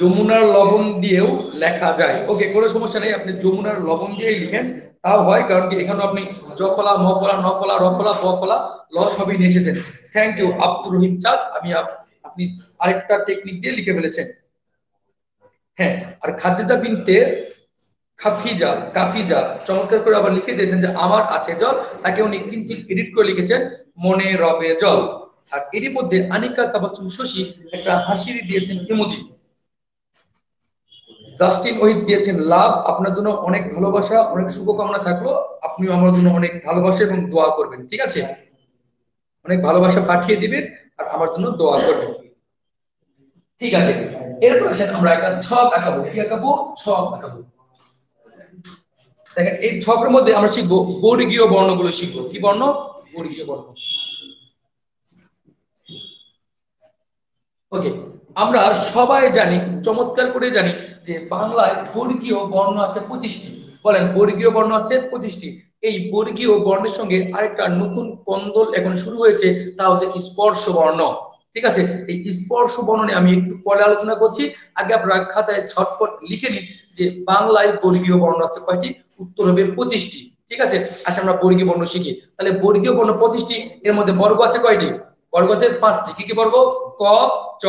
যমুনার লবণ দিয়েও লেখা যায়। ওকে, কোনো সমস্যা নেই, আপনি যমুনার লবণ দিয়েই লিখেন। তাও হয়, কারণ কি এখানে আপনি জফলা মফলা নফলা রফলা বফলা ল সবই নিয়ে এসেছেন। থ্যাংক ইউ আব্দুর রহিম চাঁদ, আমি আপনি আরেকটা টেকনিক দিয়ে লিখে ফেলেছেন। হ্যাঁ আর খাদিজা বিনতে খাফিজা, কাফিজা, চমৎকার করে আবার লিখে দিয়েছেন যে, আমার আছে জল। তাকে উনি কিঞ্চিত এডিট করে লিখেছেন। মনে রবে জল। আর এরই মধ্যে আনিকা তাবাচুম শশী একটা হাসিরি দিয়েছেন ইমোজি। জাস্টিন ওহিদ দিয়েছেন, লাভ, আপনার জন্য অনেক ভালোবাসা, অনেক শুভকামনা থাকল। আপনিও আমার জন্য অনেক ভালোবাসা এবং দোয়া করবেন। ঠিক আছে? অনেক ভালোবাসা পাঠিয়ে দিবেন আর আমার জন্য দোয়া করবেন। ঠিক আছে? এরপর আসেন আমরা একটা ছক আঁকাবো। কি আঁকাবো? ছক আঁকাবো। দেখেন, এই ছকের মধ্যে আমরা শিখব বর্গীয় বর্ণগুলো শিখব। কি বর্ণ? বর্ণ ওকে আমরা সবাই জানি, চমৎকার করে জানি যে বাংলায় বর্গীয় বর্ণ আছে পঁচিশটি। বলেন, বর্গীয় বর্ণ আছে পঁচিশটি। এই বর্গীয় বর্ণের সঙ্গে আরেকটা নতুন কন্দল এখন শুরু হয়েছে, তা হচ্ছে স্পর্শ বর্ণ ঠিক আছে? এই স্পর্শ বর্ণনে আমি একটু পরে আলোচনা করছি। আগে আপনারা খাতায় ছটফট লিখে নিন যে বাংলায় বর্গীয় বর্ণ আছে কয়টি? উত্তর হবে পঁচিশটি। ঠিক আছে? আচ্ছা আমরা বর্গীয় বর্ণ শিখি। তাহলে বর্গীয় বর্ণ পঁচিশটি, এর মধ্যে বর্গ আছে কয়টি? বর্গ আছে পাঁচটি। কি কি বর্গ? ক, চ,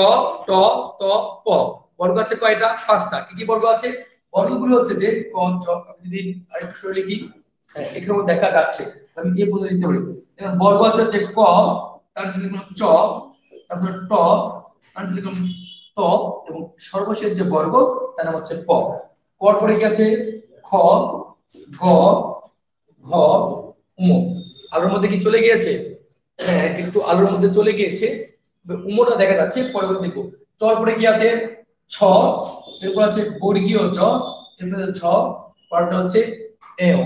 ট, ত, প। বর্গ আছে কয়টা? পাঁচটা। কি কি বর্গ আছে? বর্গগুলো হচ্ছে যে ক, চ আমি যদি আরেকটু সরে লিখি হ্যাঁ এখানে দেখা যাচ্ছে। আমি দিয়ে বুঝে নিতে পারি। বর্গ আছে হচ্ছে ক, তার লিখলাম চ, তারপরে ট, তার লিখলাম ত, এবং সর্বশেষ যে বর্গ, তার নাম হচ্ছে প। পর পরে কি আছে? খ গ ঘ উম। আলোর মধ্যে কি চলে গিয়েছে? হ্যাঁ একটু আলোর মধ্যে চলে গিয়েছে। উমোটা দেখা যাচ্ছে, পরবর্তী দেখব চর পরে কি আছে? ছ। এরপর আছে বর্গীয় চ, এরপর ছ পরটা হচ্ছে এও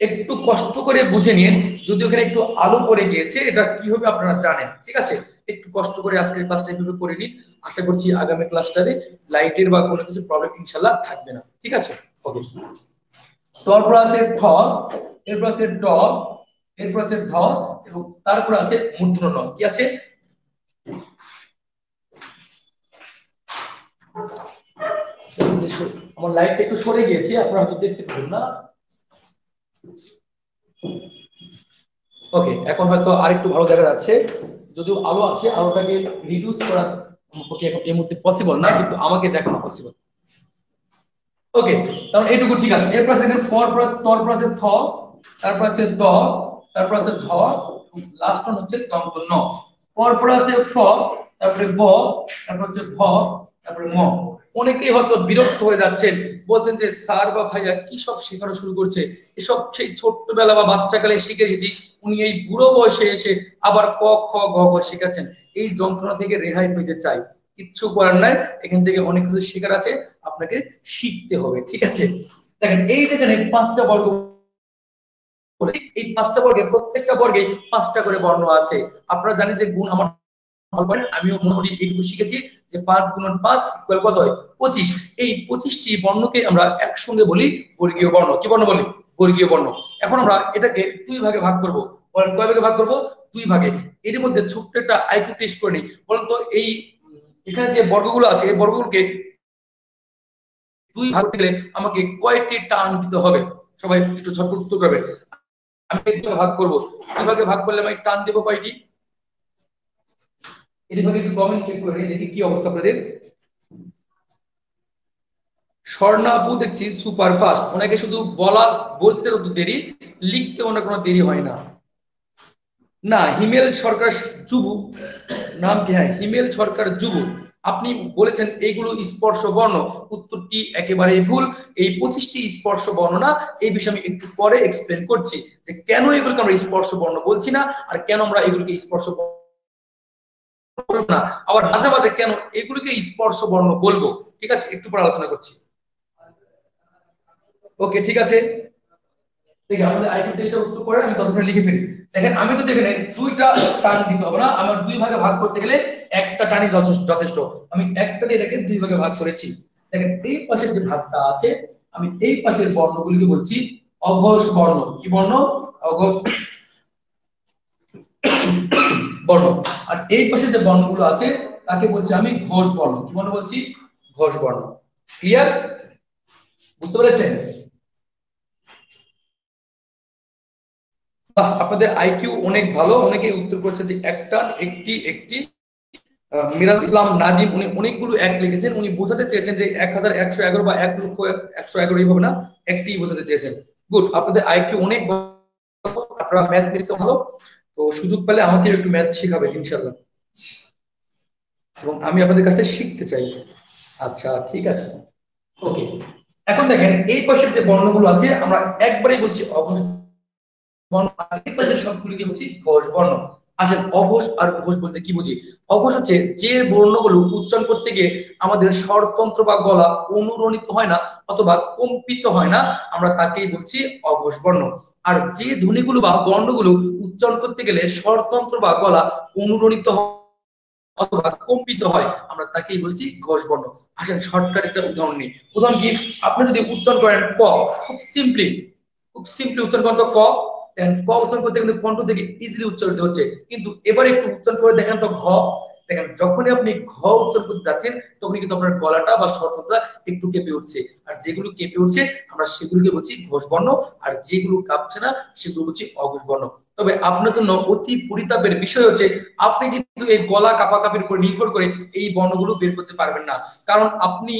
একটু কষ্ট করে বুঝে নিন যদি ওখানে একটু আলো পড়ে গিয়েছে, এটা কি হবে আপনারা জানেন, ঠিক আছে? একটু কষ্ট করে আজকের ক্লাসটা এইভাবে করে নিন। আশা করছি আগামী ক্লাসটাতে লাইটের বা কোনো কিছু প্রবলেম ইনশাল্লাহ থাকবে না, ঠিক আছে? তারপর আছে ঠ। এরপর আছে ড, এরপর আছে ধ, এবং তারপর আছে মূর্ধন্য ন। কি আছে? আমার লাইটটা একটু সরে গিয়েছে, আপনারা হয়তো দেখতে পাবেন না। ওকে এখন হয়তো আরেকটু ভালো দেখা যাচ্ছে। যদিও আলো আছে, আলোটাকে রিডিউস করা ওকে এখন এই মুহূর্তে পসিবল না, কিন্তু আমাকে দেখানো পসিবল ওকে তাহলে এইটুকু ঠিক আছে। এরপর আছে পর পর তর পর আছে থ। তারপর আছে দ, তারপর আছে ধ লাস্ট ওয়ান হচ্ছে তন্ত ন পর পর আছে ফ, তারপরে ব, তারপর হচ্ছে ভ, তারপরে ম। অনেকেই হয়তো বিরক্ত হয়ে যাচ্ছেন, বলছেন যে, স্যার বা ভাইয়া, কি সব শেখানো শুরু করছে? এসব সেই ছোট্টবেলা বা বাচ্চাকালে শিখে এসেছি। উনি এই বুড়ো বয়সে এসে আবার ক, খ গ ঘ শিখাচ্ছেন। এই যন্ত্রণা থেকে রেহাই পেতে চাই। কিচ্ছু করার নাই। এখান থেকে অনেক কিছু শেখার আছে। আপনাকে শিখতে হবে। ঠিক আছে? দেখেন, এই যেখানে পাঁচটা বর্গ এই পাঁচটা বর্গে প্রত্যেকটা বর্গে পাঁচটা করে বর্ণ আছে। আপনারা জানেন যে গুণ আমার আমিও মোটামুটি এইটুকু শিখেছি যে পাঁচ গুণন পাঁচ ইকুয়াল কত হয়? পঁচিশ। এই পঁচিশটি বর্ণকে আমরা একসঙ্গে বলি বর্গীয় বর্ণ। কি বর্ণ বলি? বর্গীয় বর্ণ। এখন আমরা এটাকে দুই ভাগে ভাগ করব। বলেন, কয় ভাগে ভাগ করব? দুই ভাগে। এর মধ্যে ছোট্ট একটা আইকিউ টেস্ট করে নিই। বলেন তো, এই, এখানে যে বর্গগুলো আছে, এই বর্গগুলোকে দুই ভাগ গেলে আমাকে কয়টি টান দিতে হবে? সবাই একটু ঝটপট উত্তর করবেন। আমি ভাগ করব। ভাগে ভাগ করলে আমি টান দেবো কয়টি? এদিকে একটু কমেন্ট চেক করে দেখি কি অবস্থা আপনাদের। স্বর্ণাপু দেখছি সুপার ফাস্ট ওনাকে শুধু বলা, বলতে কত দেরি, লিখতে ওনার কোনো দেরি হয় না। না, হিমেল সরকার যুবু। নাম কি? হ্যাঁ হিমেল সরকার যুবু। আপনি বলেছেন এইগুলো স্পর্শ বর্ণ উত্তরটি একেবারে ভুল। এই পঁচিশটি স্পর্শ বর্ণ না, এই বিষয়ে আমি একটু পরে এক্সপ্লেন করছি যে কেন এগুলোকে আমরা স্পর্শ বর্ণ বলছি না আর কেন আমরা এগুলোকে স্পর্শ না। আবার মাঝে কেন এগুলিকে স্পর্শ বর্ণ বলব? ঠিক আছে, একটু পরে আলোচনা করছি। ওকে ঠিক আছে? আমাদের আইকিউ টেস্টটা উত্তর করে আমি ততক্ষণ লিখে ফেলি। দেখেন, আমি তো দেখেন দুইটা টান দিতে হবে না, আমার দুই ভাগে ভাগ করতে গেলে একটা টানই যথেষ্ট আমি একটা দিয়ে রেখে দুই ভাগে ভাগ করেছি। দেখেন, এই পাশের যে ভাগটা আছে, আমি এই পাশের বর্ণগুলিকে বলছি অঘোষ বর্ণ। কি বর্ণ? অঘোষ বর্ণ। আর এই পাশে যে বর্ণগুলো আছে, তাকে বলছি আমি ঘোষ বর্ণ। কি বর্ণ বলছি? ঘোষ বর্ণ। ক্লিয়ার বুঝতে পেরেছেন? আপনাদের আইকিউ অনেক ভালো। অনেকে উত্তর করছে যে একটা, একটি একটি মিরাজ ইসলাম নাজিম উনি অনেকগুলো এক লিখেছেন। উনি বোঝাতে চেয়েছেন যে এক হাজার একশো এগারো বা এক লক্ষ একশো এগারো এইভাবে না, একটি বোঝাতে চেয়েছেন। গুড আপনাদের আইকিউ অনেক আপনারা ম্যাথ নিয়েছে ভালো। তো সুযোগ পেলে আমাকে একটু ম্যাথ শেখাবেন ইনশাল্লাহ এবং আমি আপনাদের কাছ থেকে শিখতে চাই। আচ্ছা ঠিক আছে। ওকে এখন দেখেন, এই পাশের যে বর্ণগুলো আছে, আমরা একবারেই বলছি পাশের সবগুলিকে বলছি ঘোষ বর্ণ। আসেন অঘোষ আর ঘোষ বলতে কি বুঝি? অঘোষ হচ্ছে যে বর্ণগুলো উচ্চারণ করতে গিয়ে আমাদের স্বরতন্ত্র বা গলা অনুরণিত হয় না অথবা কম্পিত হয় না, আমরা তাকেই বলছি অঘোষ বর্ণ। আর যে ধ্বনিগুলো বা বর্ণগুলো উচ্চারণ করতে গেলে স্বরতন্ত্র বা গলা অনুরণিত অথবা কম্পিত হয়, আমরা তাকেই বলছি ঘোষ বর্ণ। আসেন শর্টকাট একটা উদাহরণ নিই। উদাহরণ কি? আপনি যদি উচ্চারণ করেন ক, খুব সিম্পলি খুব সিম্পলি উচ্চারণ করেন তো ক। ক উচ্চারণ করতে কিন্তু কণ্ঠ থেকে ইজিলি উচ্চারিত হচ্ছে। কিন্তু এবারে একটু উচ্চারণ করে দেখেন তো ঘ। দেখেন, যখনই আপনি ঘ উচ্চারণ করতে যাচ্ছেন, তখনই কিন্তু আপনার গলাটা বা স্বরটা একটু কেঁপে উঠছে। আর যেগুলো কেঁপে উঠছে, আমরা সেগুলোকে বলছি ঘোষ বর্ণ আর যেগুলো কাঁপছে না, সেগুলো বলছি অঘোষ বর্ণ তবে আপনার জন্য অতি পরিতাপের বিষয় হচ্ছে, আপনি কিন্তু এই গলা কাপাকাপির উপর নির্ভর করে এই বর্ণগুলো বের করতে পারবেন না। কারণ আপনি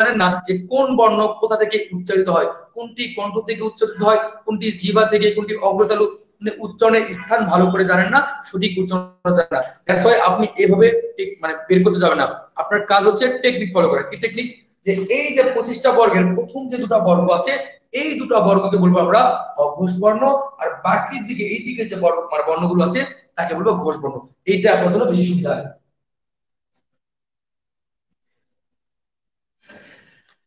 জানেন না যে কোন বর্ণ কোথা থেকে উচ্চারিত হয়? কোনটি কণ্ঠ থেকে উচ্চারিত হয়? কোনটি জিভা থেকে, কোনটি অগ্রতালু? মানে উচ্চারণের স্থান ভালো করে জানেন না, সঠিক উচ্চারণ জানেন না। দ্যাটস আপনি এভাবে মানে বের করতে যাবেন না। আপনার কাজ হচ্ছে টেকনিক ফলো করা। কি টেকনিক যে এই যে পঁচিশটা বর্গের প্রথম যে দুটো বর্গ আছে, এই দুটো বর্গকে বলব আমরা অঘোষ বর্ণ আর বাকির দিকে এই দিকে যে বর্গ মানে বর্ণগুলো আছে, তাকে বলব ঘোষ বর্ণ এইটা আপনার জন্য বেশি সুবিধা হয়।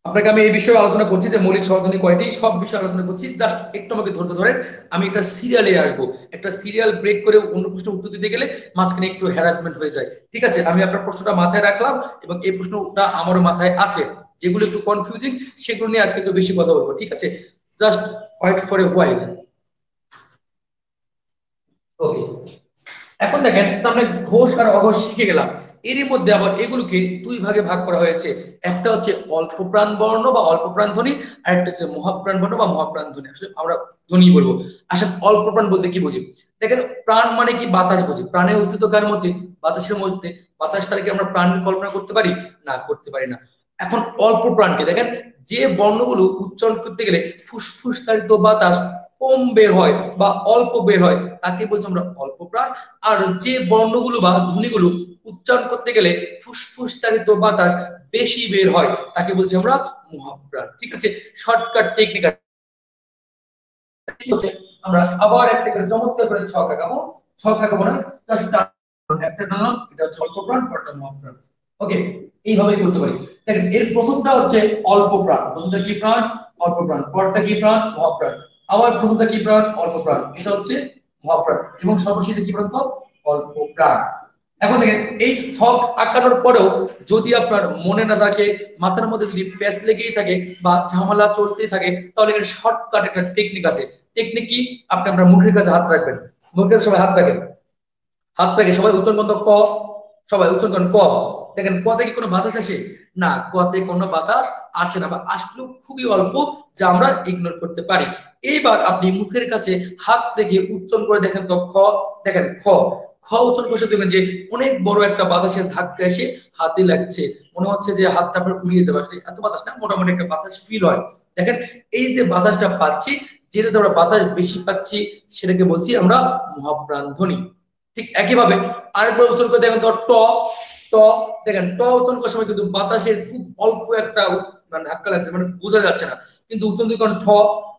আপনাকে আমি এই বিষয়ে আলোচনা করছি যে মৌলিক সহজনী কয়টি? সব বিষয়ে আলোচনা করছি। জাস্ট একটু আমাকে ধৈর্য ধরে আমি একটা সিরিয়ালে আসব। একটা সিরিয়াল ব্রেক করে অন্য প্রশ্ন উত্তর দিতে গেলে মাঝখানে একটু হ্যারাসমেন্ট হয়ে যায়। ঠিক আছে? আমি আপনার প্রশ্নটা মাথায় রাখলাম এবং এই প্রশ্নটা আমারও মাথায় আছে। যেগুলো একটু কনফিউজিং সেগুলো নিয়ে আজকে একটু বেশি কথা বলব। ঠিক আছে? Just wait for a while. Okay এখন দেখেন তো আমরা ঘোষ আর অঘোষ শিখে গেলাম। এরই মধ্যে আবার এগুলোকে দুই ভাগে ভাগ করা হয়েছে। একটা হচ্ছে অল্প প্রাণ বর্ণ বা অল্প প্রাণ ধ্বনি, আর একটা হচ্ছে মহাপ্রাণ বর্ণ বা মহাপ্রাণ ধ্বনি। আসলে আমরা ধ্বনি বলব। আসলে অল্প প্রাণ বলতে কি বুঝি? দেখেন, প্রাণ মানে কি বাতাস বুঝি? প্রাণের অস্তিত্ব কার মধ্যে? বাতাসের মধ্যে। বাতাস তারা কি আমরা প্রাণ কল্পনা করতে পারি? না, করতে পারি না। এখন অল্প প্রাণকে দেখেন, যে বর্ণগুলো উচ্চারণ করতে গেলে ফুসফুস তাড়িত বাতাস কম বের হয় বা অল্প বের হয়, তাকে বলছি আমরা অল্প প্রাণ। আর যে বর্ণগুলো বা ধ্বনিগুলো উচ্চারণ করতে গেলে ফুসফুস তাড়িত বাতাস বেশি বের হয়, তাকে বলছি আমরা মহাপ্রাণ ঠিক আছে? শর্টকাট টেকনিক আমরা আবার একটা করে চমৎকার করে ছক আঁকাবো ছক আঁকাবো না? একটা টানলাম, এটা হচ্ছে অল্প প্রাণ পরটা মহাপ্রাণ। ওকে, এইভাবেই করতে পারি। দেখেন, এর প্রথমটা হচ্ছে অল্প প্রাণ প্রথমটা কি প্রাণ? অল্প প্রাণ পরটা কি প্রাণ? মহাপ্রাণ। আবার প্রথমটা কি প্রাণ? অল্প প্রাণ এটা হচ্ছে মহাপ্রাণ। এবং সর্বশেষে কি প্রাণ অল্প প্রাণ এখন দেখেন, এই স্থক আঁকানোর পরেও যদি আপনার মনে না থাকে, মাথার মধ্যে যদি প্যাচ লেগেই থাকে বা ঝামেলা চলতেই থাকে, তাহলে এখানে শর্টকাট একটা টেকনিক আছে। টেকনিক কি? আপনি আপনার মুখের কাছে হাত রাখবেন। মুখের কাছে সবাই হাত রাখেন হাত রাখে, সবাই উচ্চারণ ক। সবাই উচ্চারণ ক। দেখেন, কতে কি কোনো বাতাস আসে? না, কতে কোনো বাতাস আসে না বা আসলেও খুবই অল্প, যা আমরা ইগনোর করতে পারি। এইবার আপনি মুখের কাছে হাত রেখে উচ্চারণ করে দেখেন তো খ। দেখেন, খ। খ উচ্চারণ করে দেখবেন যে অনেক বড় একটা বাতাসের ধাক্কা এসে হাতে লাগছে। মনে হচ্ছে যে হাতটা আপনার উড়িয়ে যাবে। আসলে এত বাতাস না, মোটামুটি একটা বাতাস ফিল হয়। দেখেন, এই যে বাতাসটা পাচ্ছি, যেটাতে আমরা বাতাস বেশি পাচ্ছি, সেটাকে বলছি আমরা মহাপ্রাণ ধ্বনি ঠিক একইভাবে আরেকবার উত্তর করে দেখেন তো, ট ট, দেখেন, ট উচ্চারণ করার সময় কিন্তু বাতাসের খুব অল্প একটা মানে ধাক্কা লাগছে মানে বোঝা যাচ্ছে না। কিন্তু উত্তর করেন ঠ,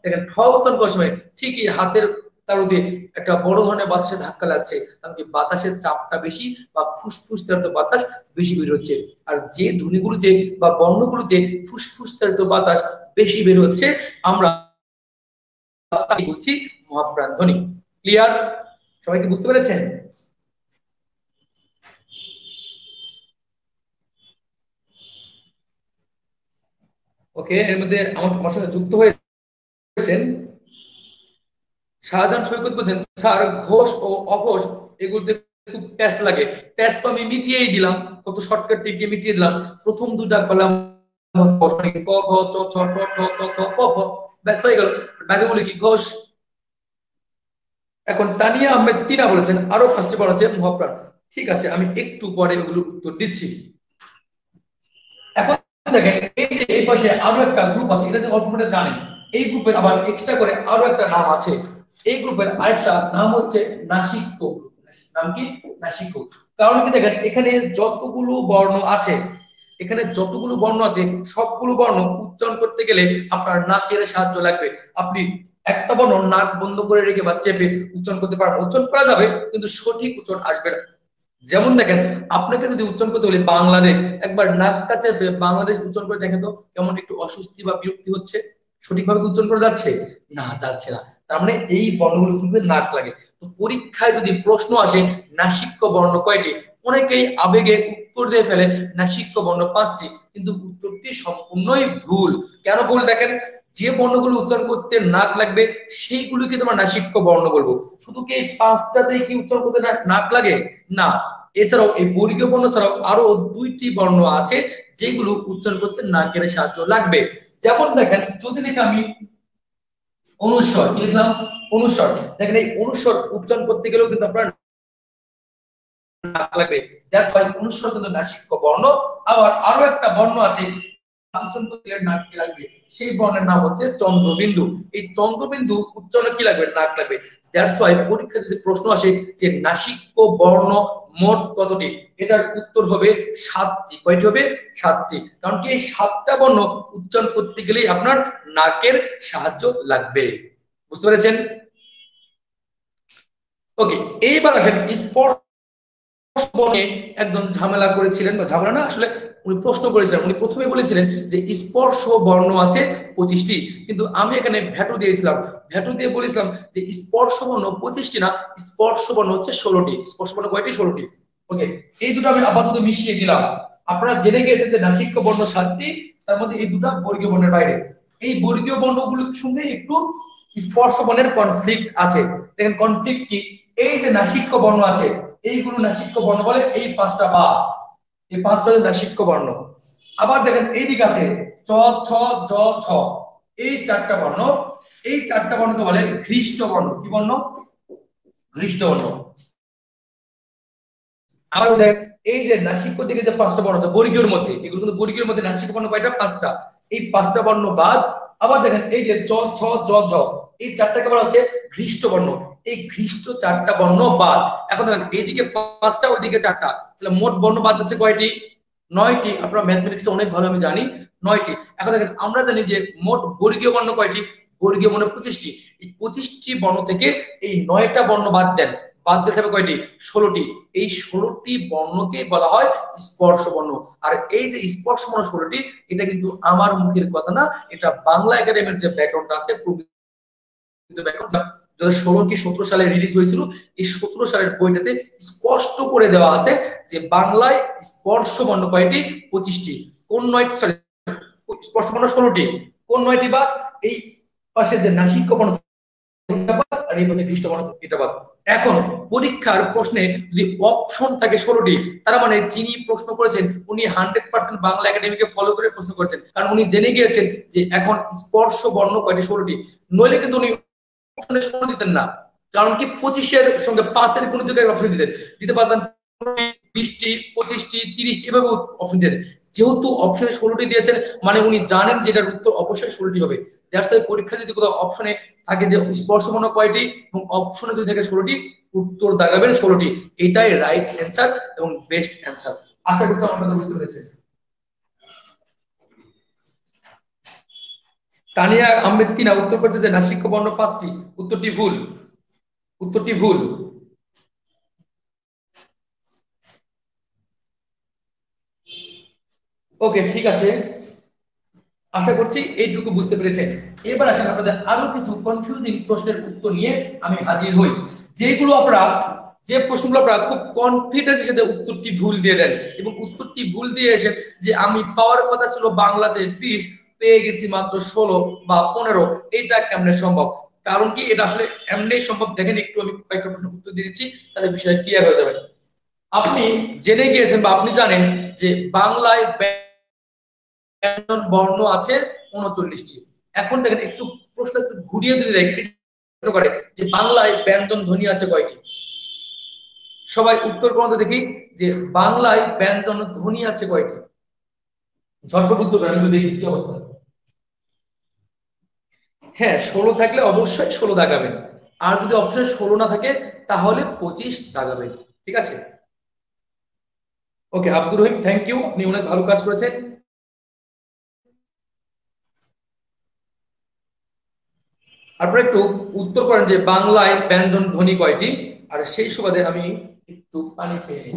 দেখেন, ঠ উচ্চারণ করার সময় ঠিকই হাতের তার মধ্যে একটা বড় ধরনের বাতাসে ধাক্কা লাগছে। কারণ কি বাতাসের চাপটা বেশি বা ফুসফুস বাতাস বেশি বের হচ্ছে। আর যে ধ্বনিগুলোতে বা বর্ণগুলোতে ফুসফুস বাতাস বেশি বের হচ্ছে, আমরা বলছি মহাপ্রাণ ধ্বনি ক্লিয়ার সবাই কি বুঝতে পেরেছেন? ওকে এর মধ্যে আমার আমার সাথে যুক্ত হয়েছেন শাহজাহান সৈকত বলছেন, স্যার, ঘোষ ও অঘোষ এগুলোতে খুব প্যাস লাগে। প্যাস তো আমি মিটিয়েই দিলাম, কত শর্টকাট টিপ দিয়ে মিটিয়ে দিলাম। প্রথম দুটা পেলাম ক, ঘ, চ, ছ, ট প ফ ব্যাস হয়ে গেল। কি, ঘোষ। এখন তানিয়া আহমেদ তিনা বলেছেন, আরও ফার্স্টে বলা আছে ঠিক আছে, আমি একটু পরে ওগুলো উত্তর দিচ্ছি। এখন দেখেন, এই যে এই পাশে আরও একটা গ্রুপ আছে, এটা অল্প জানেন। এই গ্রুপের আবার এক্সট্রা করে আরও একটা নাম আছে। এই গ্রুপের আরেকটা নাম হচ্ছে নাসিক্য নাম কি? নাসিক্য কারণ কি দেখেন, এখানে যতগুলো বর্ণ আছে, এখানে যতগুলো বর্ণ আছে, সবগুলো বর্ণ উচ্চারণ করতে গেলে আপনার নাকের সাহায্য লাগবে। আপনি একটা বর্ণ নাক বন্ধ করে রেখে বা চেপে উচ্চারণ করতে পারবেন উচ্চারণ করা যাবে, কিন্তু সঠিক উচ্চারণ আসবে না। যেমন দেখেন, আপনাকে যদি উচ্চারণ করতে বলি বাংলাদেশ, একবার নাকটা চেপে বাংলাদেশ উচ্চারণ করে দেখেন তো, কেমন একটু অস্বস্তি বা বিরক্তি হচ্ছে? সঠিকভাবে উচ্চারণ করা যাচ্ছে? না যাচ্ছে না। তার মানে এই বর্ণগুলো কিন্তু নাক লাগে। তো পরীক্ষায় যদি প্রশ্ন আসে, নাসিক্য বর্ণ কয়টি? অনেকেই আবেগে উত্তর দিয়ে ফেলে, নাসিক্য বর্ণ পাঁচটি। কিন্তু উত্তরটি সম্পূর্ণই ভুল। কেন ভুল দেখেন? যে বর্ণগুলো উচ্চারণ করতে নাক লাগবে, সেইগুলোকে তোমার নাসিক্য বর্ণ বলব। শুধু কি এই পাঁচটাতেই কি উচ্চারণ করতে নাক লাগে? না। এছাড়াও এই বর্গীয় বর্ণ ছাড়াও আরও দুইটি বর্ণ আছে, যেগুলো উচ্চারণ করতে নাকের সাহায্য লাগবে। যেমন দেখেন, যদি দেখে আমি অনুস্বর কি লিখলাম? অনুস্বর দেখেন এই অনুস্বর উচ্চারণ করতে গেলেও কিন্তু আপনার লাগবে। দ্যাটস ওয়াই কিন্তু বর্ণ। আবার আরও একটা বর্ণ আছে নাককে লাগবে? সেই বর্ণের নাম হচ্ছে চন্দ্রবিন্দু। এই চন্দ্রবিন্দু উচ্চারণে কি লাগবে? নাক লাগবে। দ্যাটস ওয়াই পরীক্ষা যদি প্রশ্ন আসে যে নাসিক্য বর্ণ মোট কতটি? এটার উত্তর হবে সাতটি। কয়টি হবে? সাতটি। কারণ কি এই সাতটা বর্ণ উচ্চারণ করতে গেলেই আপনার নাকের সাহায্য লাগবে। বুঝতে পেরেছেন? ওকে, এইবার আসেন স্পর্শ একজন ঝামেলা করেছিলেন বা ঝামেলা না, আসলে উনি প্রশ্ন করেছিলেন, উনি প্রথমে বলেছিলেন যে স্পর্শ বর্ণ আছে পঁচিশটি, কিন্তু আমি এখানে ভ্যাটু দিয়েছিলাম। ভ্যাটু দিয়ে বলেছিলাম যে স্পর্শ বর্ণ পঁচিশটি না, স্পর্শ বর্ণ হচ্ছে ষোলোটি। স্পর্শ বর্ণ কয়টি? ষোলোটি। ওকে, এই দুটো আমি আপাতত মিশিয়ে দিলাম। আপনারা জেনে গিয়েছেন যে নাসিক্য বর্ণ সাতটি, তার মধ্যে এই দুটা বর্গীয় বর্ণের বাইরে। এই বর্গীয় বর্ণগুলোর সঙ্গে একটু স্পর্শ বর্ণের কনফ্লিক্ট আছে। দেখেন কনফ্লিক্ট কি? এই যে নাসিক্য বর্ণ আছে এইগুলো নাসিক্য বর্ণ বলে এই পাঁচটা বা। এই পাঁচটা নাসিক্য বর্ণ। আবার দেখেন এইদিকে আছে চ, ছ, জ, ছ। এই চারটা বর্ণ, এই চারটা বর্ণকে বলে ঘৃষ্ট বর্ণ। কি বর্ণ? ঘৃষ্ট বর্ণ। আবার দেখ, এই যে নাসিক্য দিকে যে পাঁচটা বর্ণ আছে, বর্গীয়র মধ্যে, এগুলো কিন্তু বর্গীয়র মধ্যে নাসিক্য বর্ণ কয়টা? পাঁচটা। এই পাঁচটা বর্ণ বাদ। আবার দেখেন এই যে চ, ছ, জ, ঝ, এই চারটাকে বলা হচ্ছে ঘৃষ্ট বর্ণ। এই ঘৃষ্ট চারটা বর্ণ বাদ। এখন দেখেন, এইদিকে পাঁচটা, ওইদিকে চারটা। তাহলে মোট বর্ণ বাদ হচ্ছে কয়টি? নয়টি। আপনারা ম্যাথমেটিক্স অনেক ভালো আমি জানি, নয়টি। এখন দেখেন, আমরা জানি যে মোট বর্গীয় বর্ণ কয়টি? বর্গীয় বর্ণ পঁচিশটি। এই পঁচিশটি বর্ণ থেকে এই নয়টা বর্ণ বাদ দেন। বাদ দিতে হবে কয়টি? ষোলোটি। এই ষোলোটি বর্ণকে বলা হয় স্পর্শ বর্ণ। আর এই যে স্পর্শ বর্ণ ষোলোটি, এটা কিন্তু আমার মুখের কথা না, এটা বাংলা একাডেমির যে ব্যাকগ্রাউন্ড আছে ষোলো কি সতেরো সালে রিলিজ হয়েছিল, এই সতেরো সালের বইটাতে স্পষ্ট করে দেওয়া আছে যে বাংলায় স্পর্শ বর্ণ কয়টি? পঁচিশটি। কোন নয়টি? সরি স্পর্শ বর্ণ ষোলোটি। কোন নয়টি বা এই পাশে যে নাসিক্য বর্ণ আর এই হচ্ছে এটা বাদ এখন পরীক্ষার প্রশ্নে যদি অপশন থাকে ষোলোটি, তার মানে যিনি প্রশ্ন করেছেন, উনি হান্ড্রেড পার্সেন্ট বাংলা একাডেমিকে ফলো করে প্রশ্ন করেছেন। কারণ উনি জেনে গিয়েছেন যে এখন স্পর্শ বর্ণ কয়টি? ষোলোটি। নইলে কিন্তু উনি অপশনে ষোলো দিতেন না। কারণ কি পঁচিশের সঙ্গে পাঁচের কোন জায়গায় অপশন দিতেন। দিতে পারতেন বিশটি, পঁচিশটি, তিরিশটি, এভাবে অপশন দিতেন। যেহেতু অপশনে ষোলোটি দিয়েছেন মানে উনি জানেন যে এটার উত্তর অবশ্যই ষোলোটি হবে। দ্যাটস পরীক্ষা যদি কোথাও অপশনে থাকে যে স্পর্শ বর্ণ কয়টি এবং অপশনে যদি থাকে ষোলোটি, উত্তর দাগাবেন ষোলোটি। এটাই রাইট অ্যান্সার এবং বেস্ট অ্যান্সার আশা করছি আমার বুঝতে পেরেছেন। তানিয়া আহমেদ কিনা উত্তর করেছে যে নাসিক্য বর্ণ পাঁচটি। উত্তরটি ভুল। উত্তরটি ভুল। ওকে, ঠিক আছে। আশা করছি এইটুকু বুঝতে পেরেছেন। এবার আসেন আপনাদের আরও কিছু কনফিউজিং প্রশ্নের উত্তর নিয়ে আমি হাজির হই। যেগুলো আপনারা, যে প্রশ্নগুলো আপনারা খুব কনফিডেন্সের সাথে উত্তরটি ভুল দিয়ে দেন এবং উত্তরটি ভুল দিয়ে এসেন যে আমি পাওয়ার কথা ছিল বাংলাতে বিশ পেয়ে গেছি মাত্র ষোলো বা পনেরো, এটা কেমনে সম্ভব? কারণ কি এটা আসলে এমনি সম্ভব? দেখেন, একটু আমি কয়েকটা প্রশ্ন উত্তর দিয়ে দিচ্ছি, তাহলে বিষয়টা ক্লিয়ার হয়ে যাবে। আপনি জেনে গিয়েছেন বা আপনি জানেন যে বাংলায় বর্ণ আছে উনচল্লিশটি। এখন দেখেন, একটু প্রশ্ন একটু ঘুরিয়ে দিতে দেয় করে যে বাংলায় ব্যঞ্জন ধ্বনি আছে কয়টি? সবাই উত্তর করতে দেখি, যে বাংলায় ব্যঞ্জন ধ্বনি আছে কয়টি? ঝটপট উত্তর দেখি কি অবস্থা। হ্যাঁ ষোলো থাকলে অবশ্যই ষোলো দাগাবেন আর যদি অপশনে ষোলো না থাকে, তাহলে পঁচিশ দাগাবেন ঠিক আছে? Okay Abdur Rahim thank you আপনি অনেক ভালো কাজ করেছেন। আপনারা একটু উত্তর করেন যে, বাংলায় ব্যঞ্জন ধ্বনি কয়টি? আর সেই সুবাদে আমি একটু পানি খেয়ে নিই।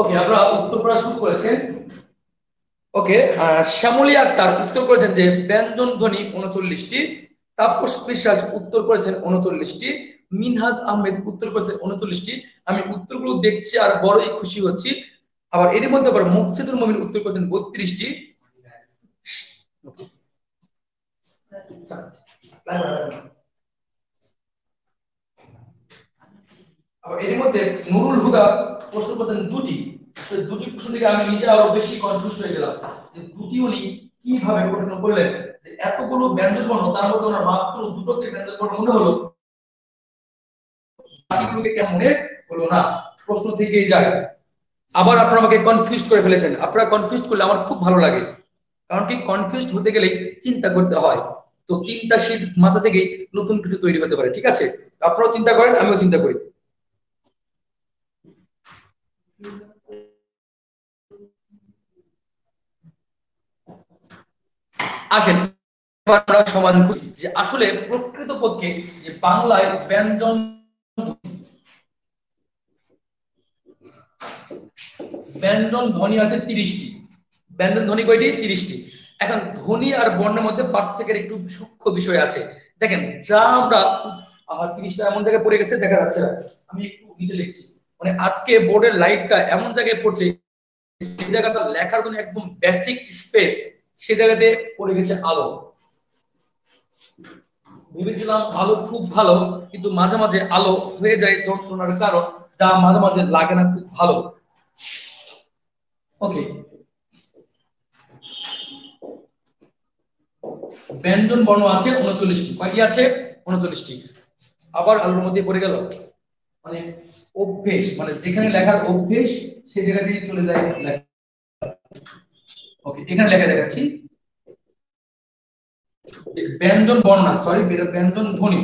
ওকে আপনারা উত্তর করা শুরু করেছেন। ওকে শ্যামলী আক্তার উত্তর করেছেন যে ব্যঞ্জন ধ্বনি উনচল্লিশটি তাপস বিশ্বাস উত্তর করেছেন উনচল্লিশটি মিনহাজ আহমেদ উত্তর করেছেন উনচল্লিশটি। আমি উত্তরগুলো দেখছি আর বড়ই খুশি হচ্ছি। আবার এর মধ্যে আবার মুকসিদুর মমিন উত্তর করেছেন বত্রিশটি। আবার এর মধ্যে নুরুল হুদা প্রশ্ন করেছেন দুটি। দুটি প্রশ্ন থেকে আমি নিজে আরও বেশি কনফিউজ হয়ে গেলাম। যে দুটি উনি কীভাবে প্রশ্ন করলেন? যে এতগুলো ব্যঞ্জন বর্ণ তার মধ্যে ওনার মাত্র দুটোকে ব্যঞ্জন বর্ণ মনে হলো। বাকিগুলোকে কেমন মনে হলো না? প্রশ্ন থেকেই যায় আবার আপনারা আমাকে কনফিউজ করে ফেলেছেন। আপনারা কনফিউজ করলে আমার খুব ভালো লাগে। কারণ কি কনফিউজ হতে গেলে চিন্তা করতে হয়। তো চিন্তাশীল মাথা থেকেই নতুন কিছু তৈরি হতে পারে, ঠিক আছে? আপনারাও চিন্তা করেন, আমিও চিন্তা করি। আসেন। আমরা খুঁজি যে আসলে প্রকৃত পক্ষে যে বাংলায় ব্যঞ্জন ব্যঞ্জন ধ্বনি আছে তিরিশটি। ব্যঞ্জন ধ্বনি কয়টি? তিরিশটি। এখন ধ্বনি আর বর্ণের মধ্যে পার্থক্যের একটু সূক্ষ্ম বিষয় আছে। দেখেন, যা আমরা তিরিশটা এমন জায়গায় পড়ে গেছে, দেখা যাচ্ছে আমি একটু নিচে লিখছি। মানে আজকে বোর্ডের লাইটটা এমন জায়গায় পড়ছে, যে জায়গাটা লেখার জন্য একদম বেসিক স্পেস সে জায়গাতে পড়ে গেছে আলো। ভেবেছিলাম আলো খুব ভালো, কিন্তু মাঝে মাঝে আলো হয়ে যায় যন্ত্রণার কারণ, যা মাঝে মাঝে লাগে না খুব ভালো। ওকে ব্যঞ্জন বর্ণ আছে উনচল্লিশটি। কয়টি আছে? উনচল্লিশটি। আবার আলোর মধ্যে পড়ে গেল। মানে অভ্যেস মানে যেখানে লেখার অভ্যেস, সে জায়গা দিয়ে চলে যায় লেখা। ওকে এখানে লেখা দেখাচ্ছি। ব্যঞ্জন বর্ণনা সরি ব্যঞ্জন ধ্বনি।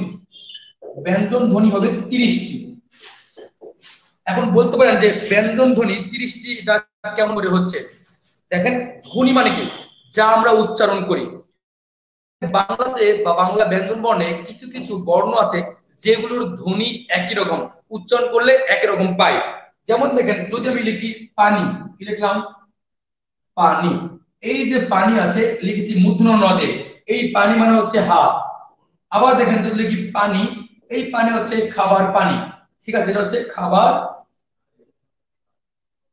ব্যঞ্জন ধ্বনি হবে তিরিশটি। এখন বলতে পারেন যে ব্যঞ্জন ধ্বনি তিরিশটি কেমন করে হচ্ছে? দেখেন, ধ্বনি মানে কি? যা আমরা উচ্চারণ করি। বাংলাতে বা বাংলা ব্যঞ্জন বর্ণে কিছু কিছু বর্ণ আছে যেগুলোর ধ্বনি একই রকম। উচ্চারণ করলে একই রকম পাই। যেমন দেখেন, যদি আমি লিখি পানি, কি লিখলাম? পানি। এই যে পানি আছে, লিখেছি মুদ্র নদে। এই পানি মানে হচ্ছে হা আবার দেখেন যদি লিখি পানি, এই পানি হচ্ছে খাবার পানি। ঠিক আছে, এটা হচ্ছে খাবার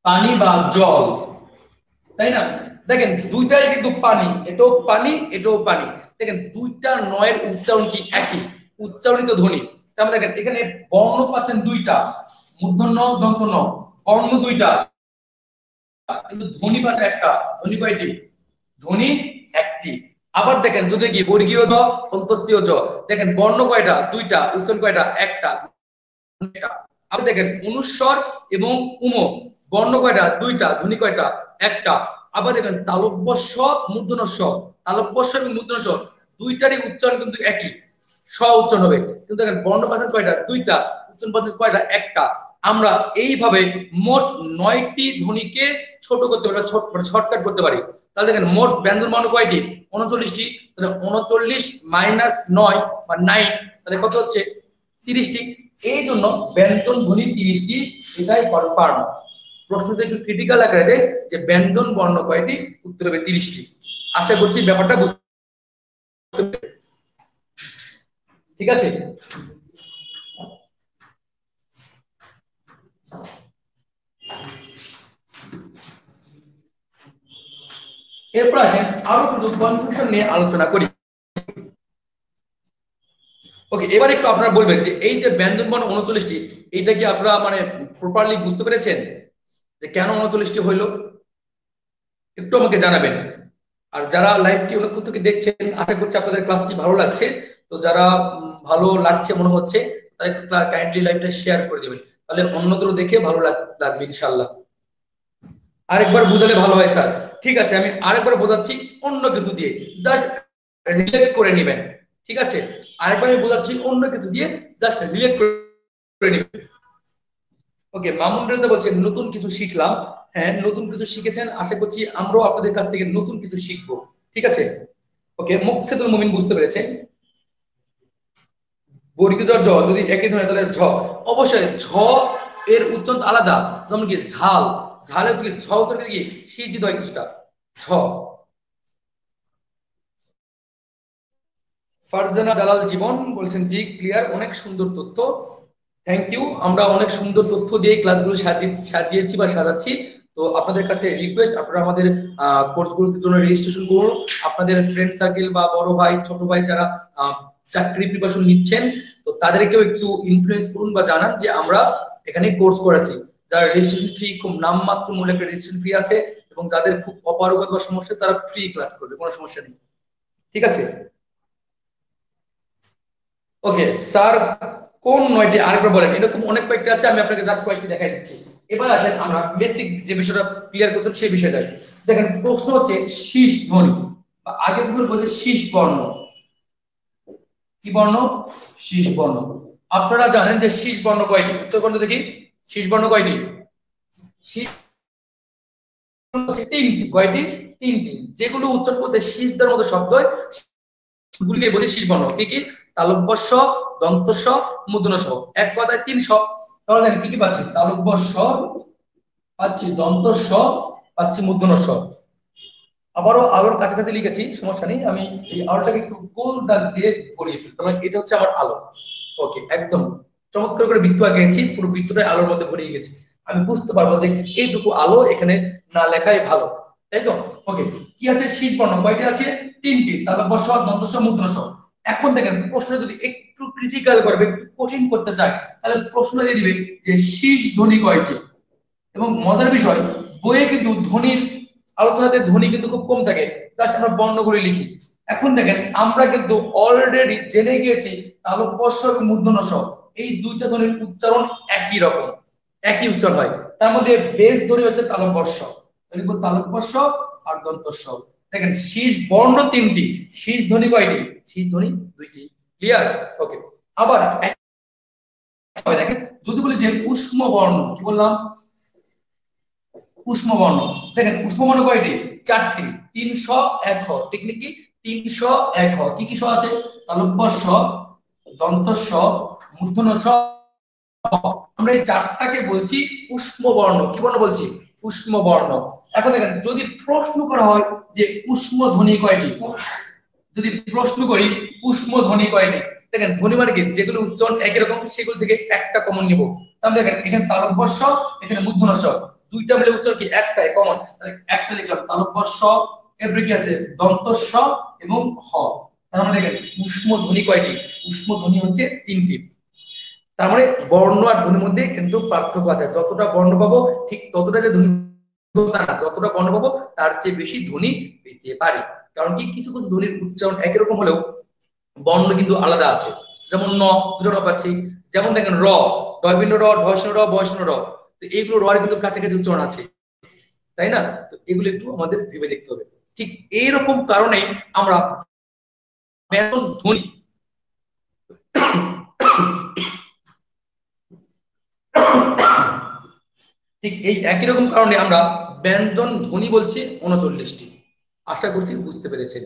পানি বা জল। তাই না? দেখেন, দুইটাই কিন্তু পানি। এটাও পানি এটাও পানি। দেখেন, দুইটা নয়ের উচ্চারণ কি একই? উচ্চারণিত ধ্বনি। তারপরে দেখেন, এখানে বর্ণ পাচ্ছেন দুইটা। মূর্ধন্য দন্ত ন বর্ণ দুইটা। কিন্তু ধ্বনি একটা ধ্বনি কয়টি? ধ্বনি একটি। আবার দেখেন, যদি কি বর্গীয় অন্তস্থীয় জ, দেখেন বর্ণ কয়টা? দুইটা, উচ্চারণ কয়টা? একটা আবার দেখেন, অনুস্বর এবং উম বর্ণ কয়টা? দুইটা ধ্বনি কয়টা? একটা। আবার দেখেন তালব্য স মূর্ধন্য স তালব্য এবং মূর্ধন্য স দুইটারই উচ্চারণ কিন্তু একই। স উচ্চারণ হবে। কিন্তু দেখেন, বর্ণ কয়টা? দুইটা। উচ্চারণ কয়টা? একটা। আমরা এইভাবে মোট নয়টি ধ্বনিকে ছোট করতে পারি মানে শর্টকাট করতে পারি। তাহলে দেখেন, মোট ব্যঞ্জন বর্ণ কয়টি? উনচল্লিশটি। তাহলে উনচল্লিশ মাইনাস নয় বা নাইন তাহলে কত হচ্ছে? তিরিশটি। এই জন্য ব্যঞ্জন ধ্বনি তিরিশটি, এটাই কনফার্ম প্রশ্নতে একটু ক্রিটিক্যাল আকারে দেয় যে ব্যঞ্জন বর্ণ কয়টি? উত্তর হবে তিরিশটি। আশা করছি ব্যাপারটা বুঝতে ঠিক আছে? এরপর আসেন আরও কিছু কনফিউশন নিয়ে আলোচনা করি। ওকে এবার একটু আপনারা বলবেন যে এই যে ব্যঞ্জন বর্ণ উনচল্লিশটি এইটা কি আপনারা মানে প্রপারলি বুঝতে পেরেছেন? যে কেন উনচল্লিশটি হইল? একটু আমাকে জানাবেন। আর যারা লাইভটি অনেকক্ষণ থেকে দেখছেন, আশা করছি আপনাদের ক্লাসটি ভালো লাগছে। তো যারা ভালো লাগছে মনে হচ্ছে, তারা কাইন্ডলি লাইভটা শেয়ার করে দেবেন। তাহলে অন্যদের দেখে ভালো লাগবে ইনশাল্লাহ আরেকবার বুঝালে ভালো হয়, স্যার। ঠিক আছে, আমি আরেকবার বোঝাচ্ছি অন্য কিছু দিয়ে। জাস্ট রিলেট করে নেবেন, ঠিক আছে? আরেকবার আমি বোঝাচ্ছি অন্য কিছু দিয়ে জাস্ট রিলেট করে নেবেন। ওকে মামুন রেজা বলছেন নতুন কিছু শিখলাম। হ্যাঁ নতুন কিছু শিখেছেন, আশা করছি আমরাও আপনাদের কাছ থেকে নতুন কিছু শিখব, ঠিক আছে? ওকে মুকসেদুল মুমিন বুঝতে পেরেছেন বর্গীয় জ যদি একই ধরনের তাহলে ঝ। অবশ্যই, ঝ এর উচ্চারণ আলাদা, যেমন কি ঝাল। ঝালের থেকে ঝ উচ্চারণ কি সিজিত হয় কিছুটা। ছ ফারজানা জালাল জীবন বলছেন, জি ক্লিয়ার অনেক সুন্দর তথ্য। থ্যাংক ইউ আমরা অনেক সুন্দর তথ্য দিয়ে ক্লাসগুলো সাজিয়েছি বা সাজাচ্ছি। তো আপনাদের কাছে রিকোয়েস্ট আপনারা আমাদের কোর্সগুলোর জন্য রেজিস্ট্রেশন করুন। আপনাদের ফ্রেন্ড সার্কেল বা বড় ভাই, ছোট ভাই যারা চাকরি প্রিপারেশন নিচ্ছেন, তো তাদেরকেও একটু ইনফ্লুয়েন্স করুন বা জানান যে আমরা এখানে কোর্স করেছি। যারা রেজিস্ট্রেশন ফি খুব নামমাত্র মূল্যে একটা রেজিস্ট্রেশন ফি আছে এবং যাদের খুব অপারগত বা সমস্যা তারা ফ্রি ক্লাস করবে, কোনো সমস্যা নেই। ঠিক আছে? ওকে স্যার কোন নয়টি আরেকবার বলেন? এরকম অনেক কয়েকটি আছে, আমি আপনাকে জাস্ট কয়েকটি দেখাই দিচ্ছি। এবার আসেন আমরা বেসিক যে বিষয়টা ক্লিয়ার করতাম সেই বিষয়ে যাই। দেখেন, প্রশ্ন হচ্ছে শীষ ধ্বনি, বা আগে বলতে শীষ বর্ণ। কি বর্ণ? শীষ বর্ণ। আপনারা জানেন যে শীষ বর্ণ কয়টি? উত্তর বর্ণ দেখি। শীষ বর্ণ কয়টি? তিনটি। কয়টি? তিনটি। যেগুলো উচ্চারণ করতে শীষদের মতো শব্দ গুলিকে বলি শীষ বর্ণ। কি কি? তালব্যস্ব দন্তস্ব মুদ্রস্ব এক কথায় তিন স তাহলে দেখেন কি কি পাচ্ছি? তালব্যস্ব পাচ্ছি দন্তস্ব পাচ্ছি মুদ্রস্ব আবারও আলোর কাছাকাছি লিখেছি, সমস্যা নেই। আমি এই আলোটাকে একটু গোল দাগ দিয়ে ভরিয়ে ফেলি। তাহলে এটা হচ্ছে আমার আলো। ওকে, একদম। চমৎকার করে বৃত্ত আঁকিয়েছি পুরো বৃত্তটাই আলোর মধ্যে ভরিয়ে গেছি। আমি বুঝতে পারব যে এইটুকু আলো এখানে না লেখাই ভালো। তাই তো? ওকে কি আছে? শীষ বর্ণ, কয়টি আছে? তিনটি। তারপর বর্ষ দন্তস মুদ্রস এখন দেখেন, প্রশ্ন যদি একটু ক্রিটিক্যাল করবে, একটু কঠিন করতে চায়, তাহলে প্রশ্ন দিয়ে দিবে যে শীষ ধ্বনি কয়টি? এবং মজার বিষয়, বইয়ে কিন্তু ধ্বনির, আলোচনাতে ধ্বনি কিন্তু খুব কম থাকে। জাস্ট আমরা বর্ণগুলি লিখি। এখন দেখেন, আমরা কিন্তু অলরেডি জেনে গিয়েছি তালব্যস্ব এবং মূর্ধনস এই দুইটা ধ্বনির উচ্চারণ একই রকম, একই উচ্চারণ হয়। তার মধ্যে বেশ ধ্বনি হচ্ছে তালব্যস্ব। তালব্যস্ব আর দন্তস্ব। দেখেন, শীষ বর্ণ তিনটি। শীষ ধ্বনি কয়টি? শীষ ধ্বনি দুইটি। ক্লিয়ার ওকে আবার দেখেন, যদি বলি যে উষ্ম বর্ণ, কি বললাম? উষ্ম বর্ণ। দেখেন, উষ্ম বর্ণ কয়টি? চারটি। তিনশো এক হ। টেকনিক কি তিনশো এক কি কি স আছে? তালব্য স দন্ত স মূর্ধন্য স আমরা এই চারটাকে বলছি উষ্ম বর্ণ কি বর্ণ বলছি? উষ্ম বর্ণ এখন দেখেন, যদি প্রশ্ন করা হয় যে উষ্ম ধ্বনি কয়টি? যদি প্রশ্ন করি, উষ্ম ধ্বনি কয়টি? দেখেন, ধ্বনি মানে কি? যেগুলো উচ্চারণ একই রকম, সেগুলো থেকে একটা কমন নিব। তাহলে দেখেন, এখানে তালব্যস্য, এখানে মূর্ধন্য দুইটা মিলে উচ্চারণ কি? একটাই কমন তাহলে একটা লিখলাম, তালব্যস্য, এরপরে কি আছে? দন্তস্ব এবং হ। মানে দেখেন, উষ্ম ধ্বনি কয়টি? উষ্ম ধ্বনি হচ্ছে তিনটি। তার মানে বর্ণ আর ধ্বনির মধ্যে কিন্তু পার্থক্য আছে। যতটা বর্ণ পাবো, ঠিক ততটা যে ধ্বনি যতটা বর্ণ পাবো তার চেয়ে বেশি ধ্বনি পেতে পারি। কারণ কি কিছু কিছু ধ্বনির উচ্চারণ একই রকম হলেও বর্ণ কিন্তু আলাদা আছে। যেমন ন, দুটো র পাচ্ছি। যেমন দেখেন র ডয়বিন র ঢসন র বয়সন র। তো এইগুলো র কিন্তু কাছাকাছি উচ্চারণ আছে। তাই না? তো এগুলো একটু আমাদের ভেবে দেখতে হবে। ঠিক এইরকম কারণে আমরা ধ্বনি ঠিক এই একই রকম কারণে আমরা ব্যঞ্জন ধ্বনি বলছি উনচল্লিশটি। আশা করছি বুঝতে পেরেছেন।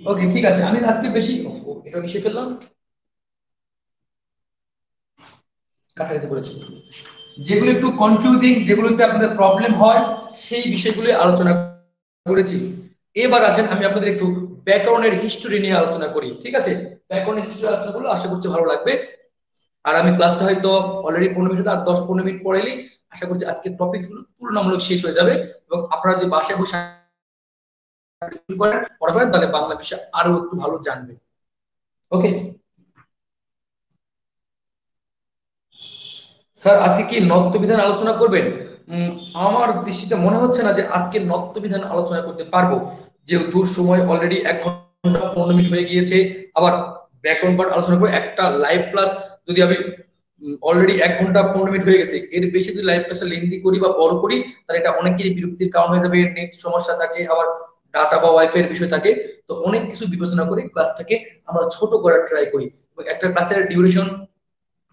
ওকে, ঠিক আছে। আমি আজকে বেশি এটা মিশে ফেললাম? কাছাকাছি যেগুলো একটু কনফিউজিং যেগুলোতে আপনাদের প্রবলেম হয়, সেই বিষয়গুলো আলোচনা করেছি। এবার আসেন, আমি আপনাদের একটু ব্যাকরণের হিস্টোরি নিয়ে আলোচনা করি, ঠিক আছে? ব্যাকরণের হিস্টোরি আলোচনা করলে আশা করছি ভালো লাগবে। আর আমি ক্লাসটা হয়তো অলরেডি পনেরো মিনিট আর দশ পনেরো মিনিট পড়াইলি আশা করছি আজকের টপিকসগুলো তুলনামূলক শেষ হয়ে যাবে এবং আপনারা যদি বাসায় বসে বাংলা আরও একটু ভালো জানবেন। ওকে স্যার আজকে কি নত্য আলোচনা করবেন? আমার দৃষ্টিতে মনে হচ্ছে না যে আজকে নত্য বিধান আলোচনা করতে পারব। যেহেতু সময় অলরেডি এক ঘণ্টা পনেরো মিনিট হয়ে গিয়েছে, আবার ব্যাকরণ পার্ট আলোচনা করে একটা লাইভ ক্লাস যদি আমি অলরেডি এক ঘণ্টা পনেরো মিনিট হয়ে গেছে, এর বেশি যদি লাইভ ক্লাসে লেন্দি করি বা বড় করি, তাহলে এটা অনেকেরই বিরক্তির কারণ হয়ে যাবে। নেট সমস্যা থাকে, আবার ডাটা বা ওয়াইফাই এর বিষয় থাকে। তো অনেক কিছু বিবেচনা করে ক্লাসটাকে আমরা ছোট করার ট্রাই করি। একটা ক্লাসের ডিউরেশন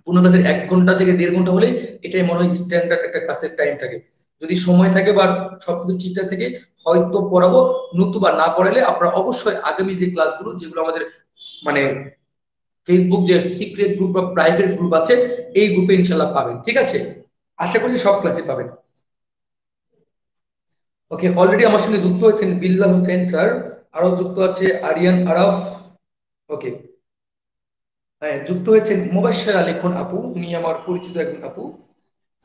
পূর্ণ ক্লাসের এক ঘণ্টা থেকে দেড় ঘণ্টা হলে এটাই মনে হয় স্ট্যান্ডার্ড একটা ক্লাসের টাইম থাকে। যদি সময় থাকে বা সবকিছু ঠিকঠাক থাকে, হয়তো পড়াবো, নতুবা না পড়ালে আপনারা অবশ্যই আগামী যে ক্লাসগুলো যেগুলো আমাদের মানে ফেসবুক যে সিক্রেট গ্রুপ বা প্রাইভেট গ্রুপ আছে, এই গ্রুপে ইনশাল্লাহ পাবেন, ঠিক আছে? আশা করছি সব ক্লাসে পাবেন। ওকে অলরেডি আমার সঙ্গে যুক্ত হয়েছেন বিল্লাল হোসেন স্যার আরও যুক্ত আছে আরিয়ান আরাফ। ওকে হ্যাঁ যুক্ত হয়েছেন মোবাশ্বের আলী আপু, উনি আমার পরিচিত একজন আপু।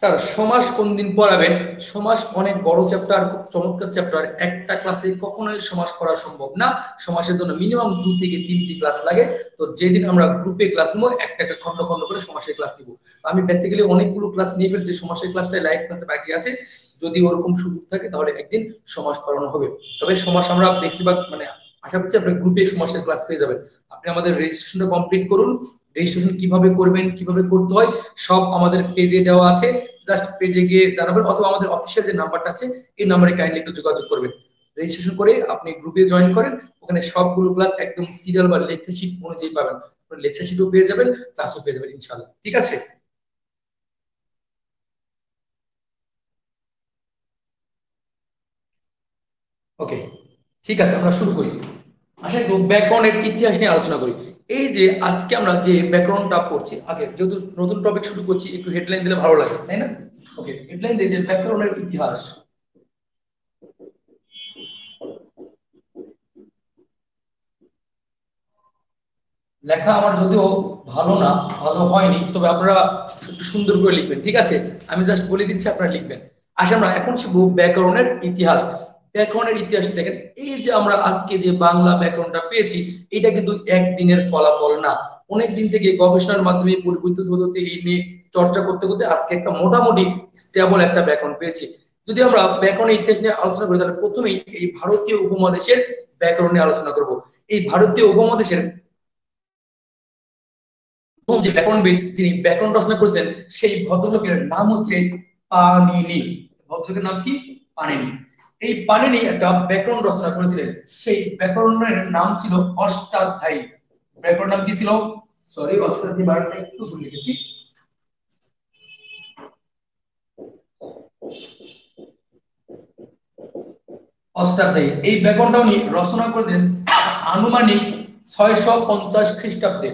স্যার, সমাস কোন দিন পড়াবেন? সমাস অনেক বড় চ্যাপ্টার খুব চমৎকার চ্যাপ্টার একটা ক্লাসে কখনোই সমাস করা সম্ভব না। সমাসের জন্য মিনিমাম দু থেকে তিনটি ক্লাস লাগে। তো যেদিন আমরা গ্রুপে ক্লাস নেব, একটা একটা খন্ড খন্ড করে সমাসের ক্লাস নিব। আমি বেসিক্যালি অনেকগুলো ক্লাস নিয়ে ফেলছি। সমাসের ক্লাসটাই লাইভ ক্লাসে বাকি আছে। যদি ওরকম সুযোগ থাকে, তাহলে একদিন সমাস করানো হবে। তবে সমাস আমরা বেশিরভাগ মানে আশা করছি আপনি গ্রুপে সমাসের ক্লাস পেয়ে যাবেন। আপনি আমাদের রেজিস্ট্রেশনটা কমপ্লিট করুন। রেজিস্ট্রেশন কীভাবে করবেন, কীভাবে করতে হয়, সব আমাদের পেজে দেওয়া আছে। জাস্ট পেজে গিয়ে জানাবেন, অথবা আমাদের অফিসিয়াল যে নাম্বারটা আছে, এই নাম্বারে কাইন্ডলি একটু যোগাযোগ করবেন। রেজিস্ট্রেশন করে আপনি গ্রুপে জয়েন করেন, ওখানে সবগুলো ক্লাস একদম সিরিয়াল বা লেকচার শিট অনুযায়ী পাবেন। লেকচার শিটও পেয়ে যাবেন ক্লাসও পেয়ে যাবেন, ইনশাআল্লাহ। ঠিক আছে? ওকে ঠিক আছে, আমরা শুরু করি। একটু ব্যাকরণের ইতিহাস নিয়ে আলোচনা করি। এই যে আজকে আমরা যে ব্যাকরণটা পড়ছি, আগে যেহেতু নতুন টপিক শুরু করছি, একটু হেডলাইন দিলে ভালো লাগে, তাই না? ওকে হেডলাইন দিয়ে যে ব্যাকরণের ইতিহাস। লেখা আমার যদিও ভালো না, ভালো হয়নি, তবে আপনারা একটু সুন্দর করে লিখবেন, ঠিক আছে? আমি জাস্ট বলে দিচ্ছি, আপনারা লিখবেন। আসে আমরা, এখন শিখব ব্যাকরণের ইতিহাস। ব্যাকরণের ইতিহাস দেখেন, এই যে আমরা আজকে যে বাংলা ব্যাকরণটা পেয়েছি, এটা কিন্তু একদিনের ফলাফল না। অনেক দিন থেকে গবেষণার মাধ্যমে পরিবর্তিত হতে এই নিয়ে চর্চা করতে করতে আজকে একটা মোটামুটি স্টেবল একটা ব্যাকরণ পেয়েছি। যদি আমরা ব্যাকরণের ইতিহাস নিয়ে আলোচনা করি, তাহলে প্রথমেই এই ভারতীয় উপমহাদেশের ব্যাকরণ নিয়ে আলোচনা করব। এই ভারতীয় উপমহাদেশের যে ব্যাকরণবিদ যিনি ব্যাকরণ রচনা করেছেন, সেই ভদ্রলোকের নাম হচ্ছে পানিনি। ভদ্রলোকের নাম কি? পানিনি। এই পানিনি একটা ব্যাকরণ রচনা করেছিলেন। সেই ব্যাকরণের নাম ছিল অষ্টাধ্যায়ী। ব্যাকরণ নাম কি ছিল? সরি অষ্টাধ্যায়ী বারোটা একটু ভুল লিখেছি অষ্টাধ্যায়ী। এই ব্যাকরণটা উনি রচনা করেছেন আনুমানিক ছয়শো পঞ্চাশ খ্রিস্টাব্দে।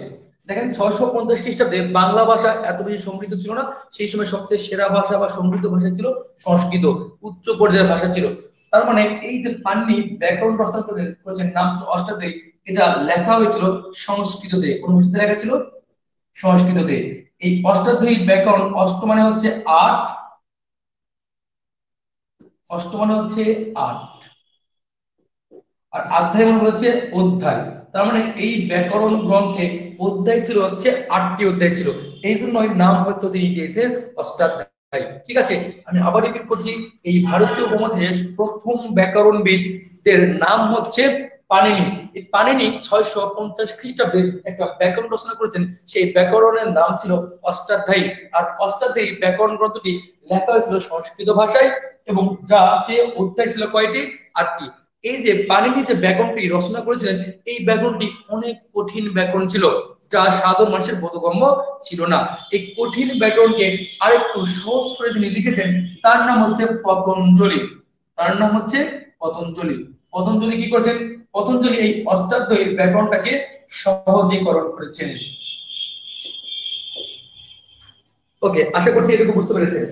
দেখেন, ছয়শো পঞ্চাশ খ্রিস্টাব্দে বাংলা ভাষা এত বেশি সমৃদ্ধ ছিল না। সেই সময় সবচেয়ে সেরা ভাষা বা সমৃদ্ধ ভাষা ছিল সংস্কৃত। উচ্চ পর্যায়ের ভাষা ছিল। তার মানে এই যে পান্নি ব্যাকরণ রচনা করেছেন নাম ছিল অষ্টাধ্যায়ী। এটা লেখা হয়েছিল সংস্কৃততে। কোন ভাষাতে লেখা ছিল? সংস্কৃততে। এই অষ্টাধ্যায়ী ব্যাকরণ অষ্ট মানে হচ্ছে আট। অষ্ট মানে হচ্ছে আট। আর অধ্যায় মানে হচ্ছে অধ্যায়। তার মানে এই ব্যাকরণ গ্রন্থে অধ্যায় ছিল হচ্ছে আটটি অধ্যায় ছিল। এই জন্য নাম হয়তো তিনি দিয়েছেন অষ্টাধ্যায়। ঠিক আছে? আমি আবার রিপিট করছি, এই ভারতীয় উপমহাদেশের প্রথম ব্যাকরণবিদদের নাম হচ্ছে পানিনি। এই পানিনি ছয়শো পঞ্চাশ খ্রিস্টাব্দে একটা ব্যাকরণ রচনা করেছেন। সেই ব্যাকরণের নাম ছিল অষ্টাধ্যায়ী। আর অষ্টাধ্যায়ী ব্যাকরণ গ্রন্থটি লেখা হয়েছিল সংস্কৃত ভাষায় এবং যাতে অধ্যায় ছিল কয়টি? আটটি। এই যে পানিনি যে ব্যাকরণটি রচনা করেছিলেন, এই ব্যাকরণটি অনেক কঠিন ব্যাকরণ ছিল, যা সাধারণ মানুষের বোধগম্য ছিল না। এই কঠিন ব্যাকরণকে আরেকটু সহজ করে যিনি লিখেছেন, তার নাম হচ্ছে পতঞ্জলি। তার নাম হচ্ছে পতঞ্জলি। পতঞ্জলি কি করেছেন? পতঞ্জলি এই অষ্টাধ্যায়ী ব্যাকরণটাকে সহজীকরণ করেছেন। ওকে, আশা করছি এটুকু বুঝতে পেরেছেন।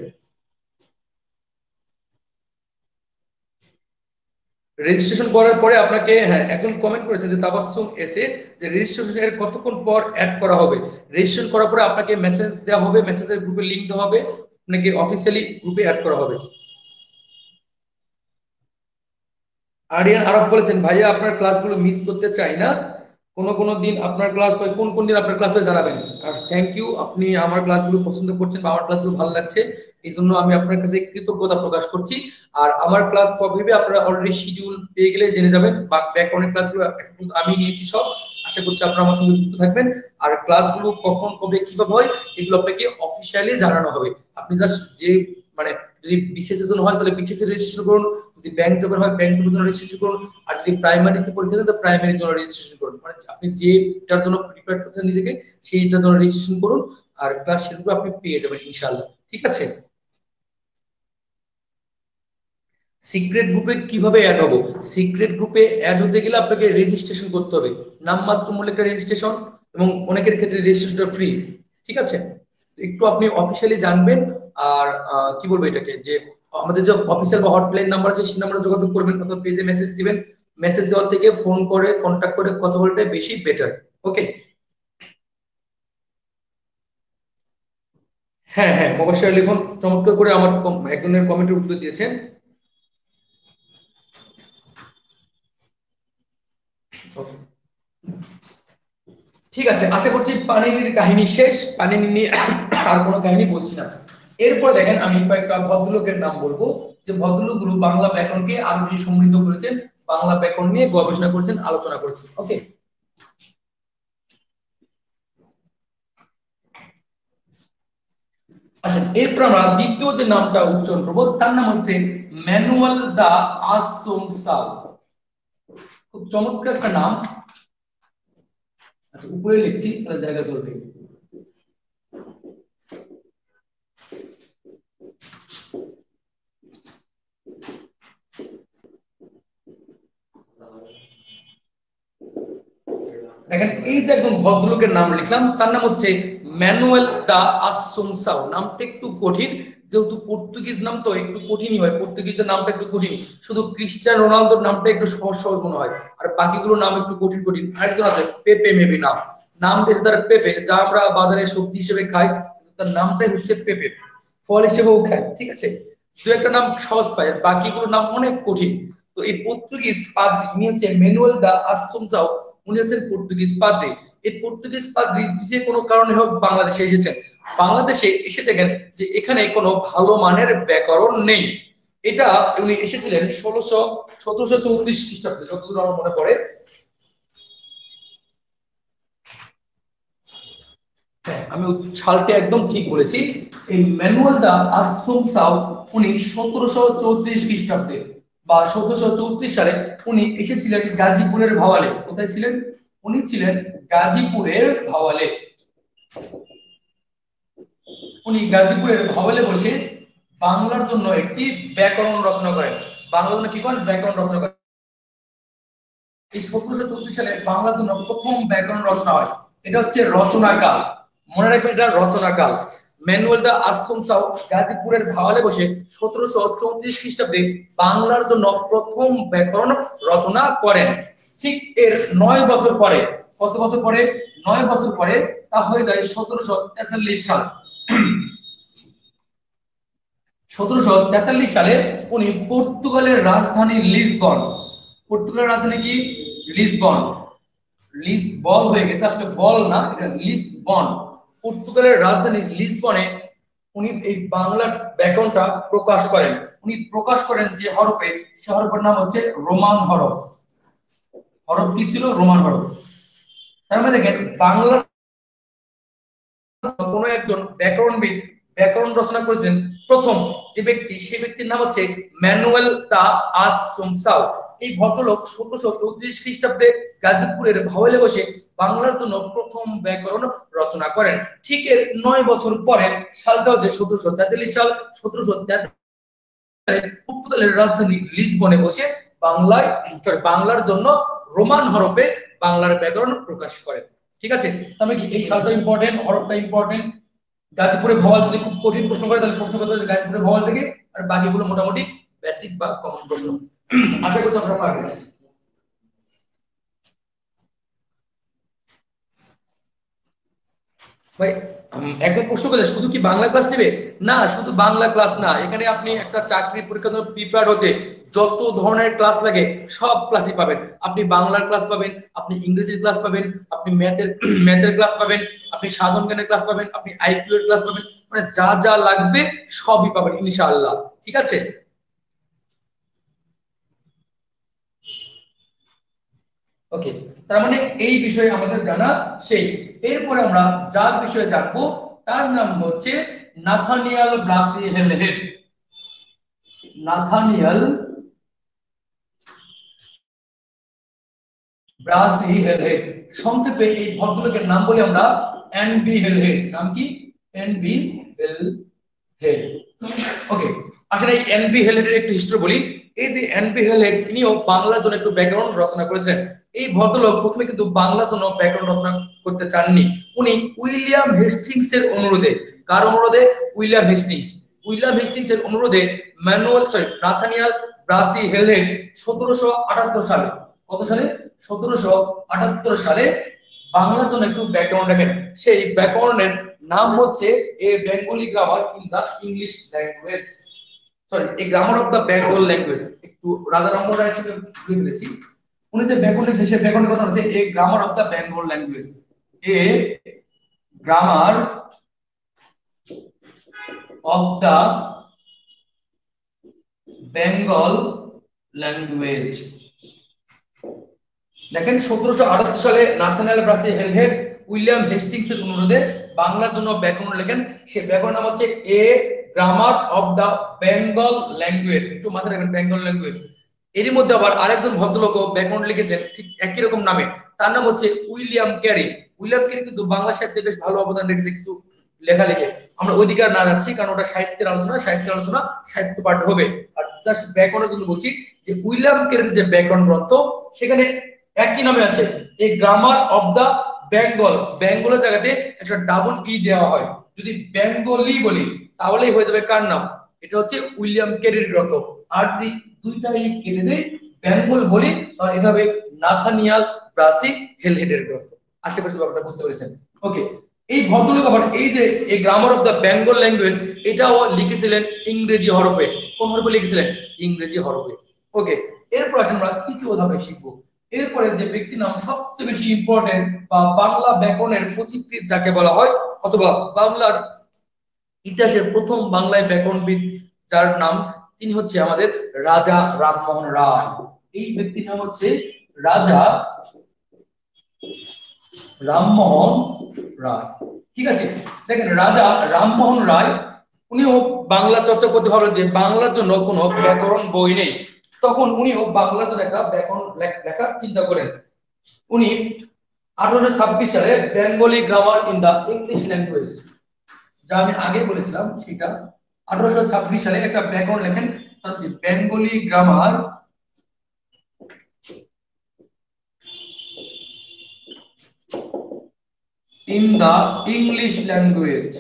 রেজিস্ট্রেশন করার পরে আপনাকে হ্যাঁ একজন কমেন্ট করেছে যে তাবাসসুম এসে যে রেজিস্ট্রেশন এর কতক্ষণ পর অ্যাড করা হবে। রেজিস্ট্রেশন করার পরে আপনাকে মেসেজ দেওয়া হবে মেসেজের গ্রুপে লিংক দেওয়া হবে, আপনাকে অফিসিয়ালি গ্রুপে অ্যাড করা হবে। আরিয়ান আরব বলেছেন, ভাইয়া, আপনার ক্লাসগুলো মিস করতে চাই না। কোন কোন দিন আপনার ক্লাস হয়, কোন কোন দিন আপনার ক্লাস হয় জানাবেন। আর থ্যাংক ইউ আপনি আমার ক্লাসগুলো পছন্দ করছেন বা আমার ক্লাসগুলো ভালো লাগছে। এই জন্য আমি আপনার কাছে কৃতজ্ঞতা প্রকাশ করছি। আর আমার ক্লাস কবে আপনারা অলরেডি শিডিউল পেয়ে গেলে জেনে যাবেন। বা ব্যাকরণের ক্লাসগুলো আমি নিয়েছি সব। আশা করছি আপনারা আমার সঙ্গে যুক্ত থাকবেন। আর ক্লাসগুলো কখন, কবে, কীভাবে হয়, এগুলো আপনাকে অফিসিয়ালি জানানো হবে। আপনি জাস্ট যে মানে যদি বিশেষ এর জন্য হয়, তাহলে বিশেষের রেজিস্ট্রেশন করুন। যদি ব্যাংক জবের হয় ব্যাংক জবের জন্য রেজিস্ট্রেশন করুন। আর যদি প্রাইমারিতে পরীক্ষা দেন তো প্রাইমারির জন্য রেজিস্ট্রেশন করুন। মানে আপনি যেটার জন্য প্রিপেয়ার করছেন নিজেকে, সেইটার জন্য রেজিস্ট্রেশন করুন। আর ক্লাস সেগুলো আপনি পেয়ে যাবেন, ইনশাআল্লাহ। ঠিক আছে? সিক্রেট গ্রুপে কীভাবে অ্যাড হব? সিক্রেট গ্রুপে অ্যাড হতে গেলে আপনাকে রেজিস্ট্রেশন করতে হবে। নামমাত্র মূল্যে একটা রেজিস্ট্রেশন এবং অনেকের ক্ষেত্রে রেজিস্ট্রেশনটা ফ্রি ঠিক আছে? একটু আপনি অফিসিয়ালি জানবেন আর কি বলব এটাকে? যে আমাদের যে অফিসিয়াল বা হটলাইন নাম্বার আছে, সেই নাম্বারে যোগাযোগ করবেন অথবা পেজে মেসেজ দিবেন। মেসেজ দেওয়ার থেকে ফোন করে কন্ট্যাক্ট করে কথা বলতে বেশি বেটার ওকে হ্যাঁ হ্যাঁ অবশ্যই লিখুন। চমৎকার করে আমার একজনের কমেন্টের উত্তর দিয়েছেন। ঠিক আছে, আশা করছি পানিনির কাহিনী শেষ। পানিনি নিয়ে আর কোনো কাহিনী বলছি না। এরপর দেখেন আমি কয়েকটা ভদ্রলোকের নাম বলব। যে ভদ্রলোকগুলো বাংলা ব্যাকরণকে আরও বেশি সমৃদ্ধ করেছেন, বাংলা ব্যাকরণ নিয়ে গবেষণা করেছেন, আলোচনা করেছেন। ওকে আচ্ছা এরপর আমরা দ্বিতীয় যে নামটা উচ্চারণ করব, তার নাম হচ্ছে ম্যানুয়াল দা আসুম সাউ। খুব চমৎকার একটা নাম। আচ্ছা উপরে লিখছি, তাহলে জায়গা ধরবে। দেখেন, এই যে একজন ভদ্রলোকের নাম লিখলাম, তার নাম হচ্ছে ম্যানুয়েল দা আসুমসাও নামটা একটু কঠিন যেহেতু পর্তুগিজ নাম তো একটু কঠিনই হয়, পর্তুগিজের নামটা একটু কঠিন। শুধু ক্রিশ্চিয়ান রোনালদোর নামটা একটু সহজ সহজ মনে হয়। আর বাকিগুলো নাম একটু কঠিন কঠিন। আরেকজন আছে, পেপে মেবি নাম। নাম দিয়েছে তার পেঁপে, যা আমরা বাজারে সবজি হিসেবে খাই তার নামটাই হচ্ছে পেঁপে। ফল হিসেবেও খাই ঠিক আছে? দু একটা নাম সহজ পাই বাকিগুলো নাম অনেক কঠিন। তো এই পর্তুগিজ পাদ্রি ইনি হচ্ছে ম্যানুয়েল দা আসুনসাও উনি হচ্ছেন পর্তুগিজ পাদ্রি। এই পর্তুগিজ পাদ্রি যে কোনো কারণে হোক বাংলাদেশে এসেছেন। বাংলাদেশে এসে দেখেন যে এখানে কোনো ভালো মানের ব্যাকরণ নেই। এটা উনি এসেছিলেন ষোলোশো সতেরোশো চৌত্রিশ খ্রিস্টাব্দে যতদূর আমার মনে পড়ে। হ্যাঁ, আমি সালটি একদম ঠিক বলেছি। এই ম্যানুয়াল দা আশ্রম সাউ উনি সতেরোশো চৌত্রিশ খ্রিস্টাব্দে বা সতেরোশো চৌত্রিশ সালে উনি এসেছিলেন গাজীপুরের ভাওয়ালে। কোথায় ছিলেন? উনি ছিলেন গাজীপুরের ভাওয়ালে। উনি গাজীপুরের ভাওয়ালে বসে বাংলার জন্য একটি ব্যাকরণ রচনা করেন। বাংলার জন্য কি করেন? ব্যাকরণ রচনা করেন। এই সতেরোশো চৌত্রিশ সালে বাংলার জন্য প্রথম ব্যাকরণ রচনা হয়। এটা হচ্ছে রচনাকাল। মনে রাখবেন এটা রচনাকাল। ম্যানুয়েল দা আস্তম সাউ গাজীপুরের ভাওয়ালে বসে সতেরোশো চৌত্রিশ খ্রিস্টাব্দে বাংলার জন্য প্রথম ব্যাকরণ রচনা করেন। ঠিক এর নয় বছর পরে, কত বছর পরে? নয় বছর পরে তা হয়ে যায় সতেরোশো তেতাল্লিশ সাল। সতেরোশো তেতাল্লিশ সালে উনি পর্তুগালের রাজধানী লিসবন, পর্তুগালের রাজধানী কি? লিসবন। লিসবল হয়ে গেছে, আসলে বল না, এটা লিসবন। পর্তুগালের রাজধানী লিসবনে উনি এই বাংলার ব্যাকরণটা প্রকাশ করেন। উনি প্রকাশ করেন যে হরফে, সে হরফের নাম হচ্ছে রোমান হরফ। হরফ কি ছিল? রোমান হরফ। তার মানে দেখেন বাংলা কোন একজন ব্যাকরণবিদ ব্যাকরণ রচনা করেছেন, প্রথম যে ব্যক্তি, সে ব্যক্তির নাম হচ্ছে ম্যানুয়েল দা আসুমসাও এই ভদ্রলোক সতেরোশো চৌত্রিশ খ্রিস্টাব্দে গাজীপুরের ভাওয়ালে বসে বাংলার জন্য প্রথম ব্যাকরণ রচনা করেন। ঠিক এর নয় বছর পরে সালটা হচ্ছে সতেরোশো তেতাল্লিশ সাল, সতেরোশো পর্তুগালের রাজধানী লিসবনে বসে বাংলায় বাংলার জন্য রোমান হরফে বাংলার ব্যাকরণ প্রকাশ করেন। ঠিক আছে? তাহলে কি, এই সালটা ইম্পর্টেন্ট হরফটা ইম্পর্টেন্ট গাজীপুরে ভওয়াল যদি খুব কঠিন প্রশ্ন করে, তাহলে প্রশ্ন করতে হবে গাজীপুরে ভওয়াল থেকে, আর বাকিগুলো মোটামুটি বেসিক বা কমন প্রশ্ন। আশা করছি আপনারা পারবেন। ভাই একদম প্রশ্ন করলে শুধু কি বাংলা ক্লাস নেবে? না, শুধু বাংলা ক্লাস না, এখানে আপনি একটা চাকরি পরীক্ষার জন্য প্রিপেয়ার হতে যত ধরনের ক্লাস লাগে, সব ক্লাসই পাবেন। আপনি বাংলার ক্লাস পাবেন, আপনি ইংরেজির ক্লাস পাবেন, আপনি ম্যাথের ম্যাথের ক্লাস পাবেন, আপনি সাধারণ জ্ঞানের ক্লাস পাবেন, আপনি আইকিউ এর ক্লাস পাবেন মানে যা যা লাগবে সবই পাবেন, ইনশাআল্লাহ। ঠিক আছে? ওকে তার মানে এই বিষয়ে আমাদের জানা শেষ। এরপরে আমরা যা বিষয়ে জানব, তার নাম হচ্ছে Nathaniel Brassey Halhed Nathaniel Brassey Halhed সংক্ষেপে এই ভদ্রলোকের নাম বলি আমরা এনবি হেলহেড নাম কি? আসলে বলি। এই রচনা করেছেন। এই ভদ্রলোক প্রথমে কিন্তু রচনা করতে চাননি। উনি উইলিয়াম অনুরোধে, কার অনুরোধে? William Hastings. উইলিয়াম অনুরোধে ম্যানুয়াল সরি ব্রাসি হেলহেড সতেরোশো আটাত্তর সালে কত সালে? সতেরোশো আটাত্তর সালে বাংলার জন্য একটু ব্যাকরণ রাখেন সেই ব্যাকরণের নাম হচ্ছে a Bengali grammar in the English language sorry এই grammar of the Bengal language একটু রাধা রামমোহন রায়ের সাথে ভুলে ফেলেছি। উনি যে ব্যাকরণ লিখছে সে ব্যাকরণের কথা হচ্ছে a grammar of the Bengal language a grammar of the Bengal language দেখেন সতেরোশো আটাত্তর সালে Nathaniel Brassey Halhed William Hastings এর অনুরোধে বাংলার জন্য ব্যাকরণ লেখেন। সে ব্যাকরণ নাম হচ্ছে a grammar of the Bengal language একটু মাথায় রাখবেন বেঙ্গল ল্যাঙ্গুয়েজ এরই মধ্যে আবার আরেকজন ভদ্রলোক ব্যাকরণ লিখেছেন ঠিক একই রকম নামে। তার নাম হচ্ছে উইলিয়াম ক্যারি। উইলিয়াম ক্যারি কিন্তু বাংলা সাহিত্যে বেশ ভালো অবদান রেখেছে কিছু লেখা লিখে আমরা ওইদিকে না যাচ্ছি, কারণ ওটা সাহিত্যের আলোচনা সাহিত্যের আলোচনা, সাহিত্য পাঠ হবে। আর জাস্ট ব্যাকরণের জন্য বলছি যে উইলিয়াম ক্যারির যে ব্যাকরণ গ্রন্থ, সেখানে একই নামে আছে। এই গ্রামার অফ দা বেঙ্গল বেঙ্গলের জায়গাতে একটা ডাবল ই দেওয়া হয়। যদি বেঙ্গলি বলি, তাহলেই হয়ে যাবে কার নাম? এটা হচ্ছে উইলিয়াম ক্যারির গ্রন্থ। আর যদি দুইটা ই কেটে দেই বেঙ্গল বলি, তাহলে এটা হবে নাথানিয়াল ব্রাসি হেলহেডের গ্রন্থ। আশা করছি ব্যাপারটা বুঝতে পেরেছেন। ওকে এই ভদ্রলোক আবার এই যে, এই grammar of the Bengal language এটাও লিখেছিলেন ইংরেজি হরফে। কোন হরফে লিখেছিলেন? ইংরেজি হরফে। ওকে এরপর আসেন আমরা তৃতীয় ধাপে শিখব। এরপরে যে ব্যক্তির নাম সবচেয়ে বেশি ইম্পর্টেন্ট বা বাংলা ব্যাকরণের পথিকৃৎ যাকে বলা হয়, অথবা বাংলার ইতিহাসের প্রথম বাংলায় ব্যাকরণবিদ যার নাম, তিনি হচ্ছে আমাদের রাজা রামমোহন রায়। এই ব্যক্তির নাম হচ্ছে রাজা রামমোহন রায়। ঠিক আছে? দেখেন, রাজা রামমোহন রায়, উনিও বাংলা চর্চা করতে ভাবলেন যে বাংলার জন্য কোনো ব্যাকরণ বই নেই। তখন উনিও জন্য একটা ব্যাকরণ লেখার চিন্তা করেন উনি আঠারোশো ছাব্বিশ সালে Bengali grammar in the English language, যা আমি আগে বলেছিলাম সেটা আঠারোশো ছাব্বিশ সালে একটা ব্যাকরণ লেখেন Bengali grammar in the English language.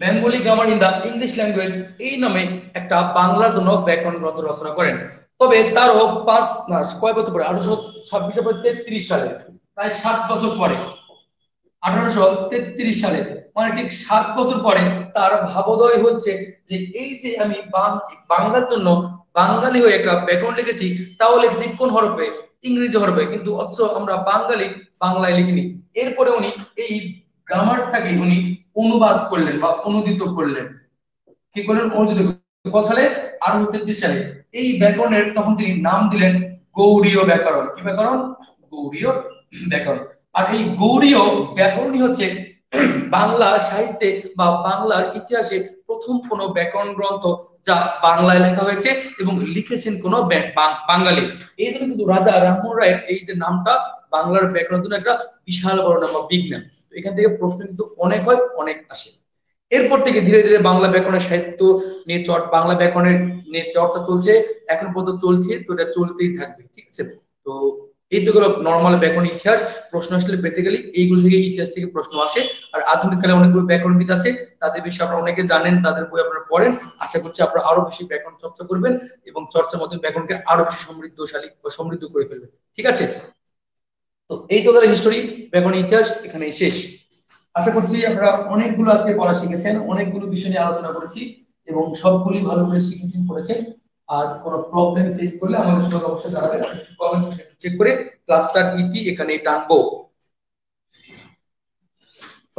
Bengali grammar in the English language এই নামে একটা বাংলার জন্য ব্যাকরণ গ্রন্থ রচনা করেন। তবে তারও পাঁচ, না, কয় বছর পরে? আঠারোশো ছাব্বিশ তেত্রিশ সালে, প্রায় সাত বছর পরে। আঠারোশো তেত্রিশ সালে মানে ঠিক সাত বছর পরে তার ভাবোদয় হচ্ছে যে এই যে আমি বাংলার জন্য বাঙালি হয়ে একটা ব্যাকরণ লিখেছি, তাও লিখেছি কোন হরফে? ইংরেজি হরফে। কিন্তু অথচ আমরা বাঙালি বাংলায় লিখিনি। এরপরে উনি এই গ্রামারটাকে উনি অনুবাদ করলেন বা অনুদিত করলেন। কি করলেন? অনুদিত সালে? আঠারোশো তেত্রিশ সালে। এই ব্যাকরণের তখন তিনি নাম দিলেন গৌরীয় ব্যাকরণ। কি ব্যাকরণ? গৌরীয় ব্যাকরণ। আর এই গৌরীয় ব্যাকরণই হচ্ছে বাংলা সাহিত্যে বা বাংলার ইতিহাসে প্রথম কোন ব্যাকরণ গ্রন্থ যা বাংলায় লেখা হয়েছে এবং লিখেছেন কোন বাঙালি। এই জন্য কিন্তু রাজা রামমোহন রায়ের এই যে নামটা বাংলার ব্যাকরণ জন্য একটা বিশাল বড় নাম বা বিজ্ঞান। এখান থেকে প্রশ্ন কিন্তু অনেক হয়, অনেক আসে। এরপর থেকে ধীরে ধীরে বাংলা ব্যাকরণের সাহিত্য নিয়ে বাংলা ব্যাকরণের নিয়ে চর্চা চলছে, এখন পর্যন্ত চলছে, তো এটা চলতেই থাকবে, ঠিক আছে? তো এই তো গেল নর্মাল ব্যাকরণ ইতিহাস, প্রশ্ন আসলে বেসিক্যালি এইগুলো থেকে ইতিহাস থেকে প্রশ্ন আসে, আর আধুনিক কালে অনেকগুলো ব্যাকরণবিদ আছে, তাদের বিষয়ে আপনারা অনেকে জানেন, তাদের বই আপনারা পড়েন, আশা করছি আপনারা আরও বেশি ব্যাকরণ চর্চা করবেন এবং চর্চার মধ্যে ব্যাকরণকে আরও বেশি সমৃদ্ধশালী বা সমৃদ্ধ করে ফেলবেন, ঠিক আছে? তো এই তো তাহলে হিস্টোরি ব্যাকরণ, ইতিহাস এখানে শেষ। আশা করছি আপনারা অনেকগুলো আজকে পড়া শিখেছেন, অনেকগুলো বিষয় নিয়ে আলোচনা করেছি এবং সবগুলি ভালো করে শিখেছেন, পড়েছেন। আর কোনো প্রবলেম ফেস করলে আমাদের সঙ্গে অবশ্যই জানাবেন কমেন্ট চেক করে ক্লাসটা ইতি এখানে টানবো।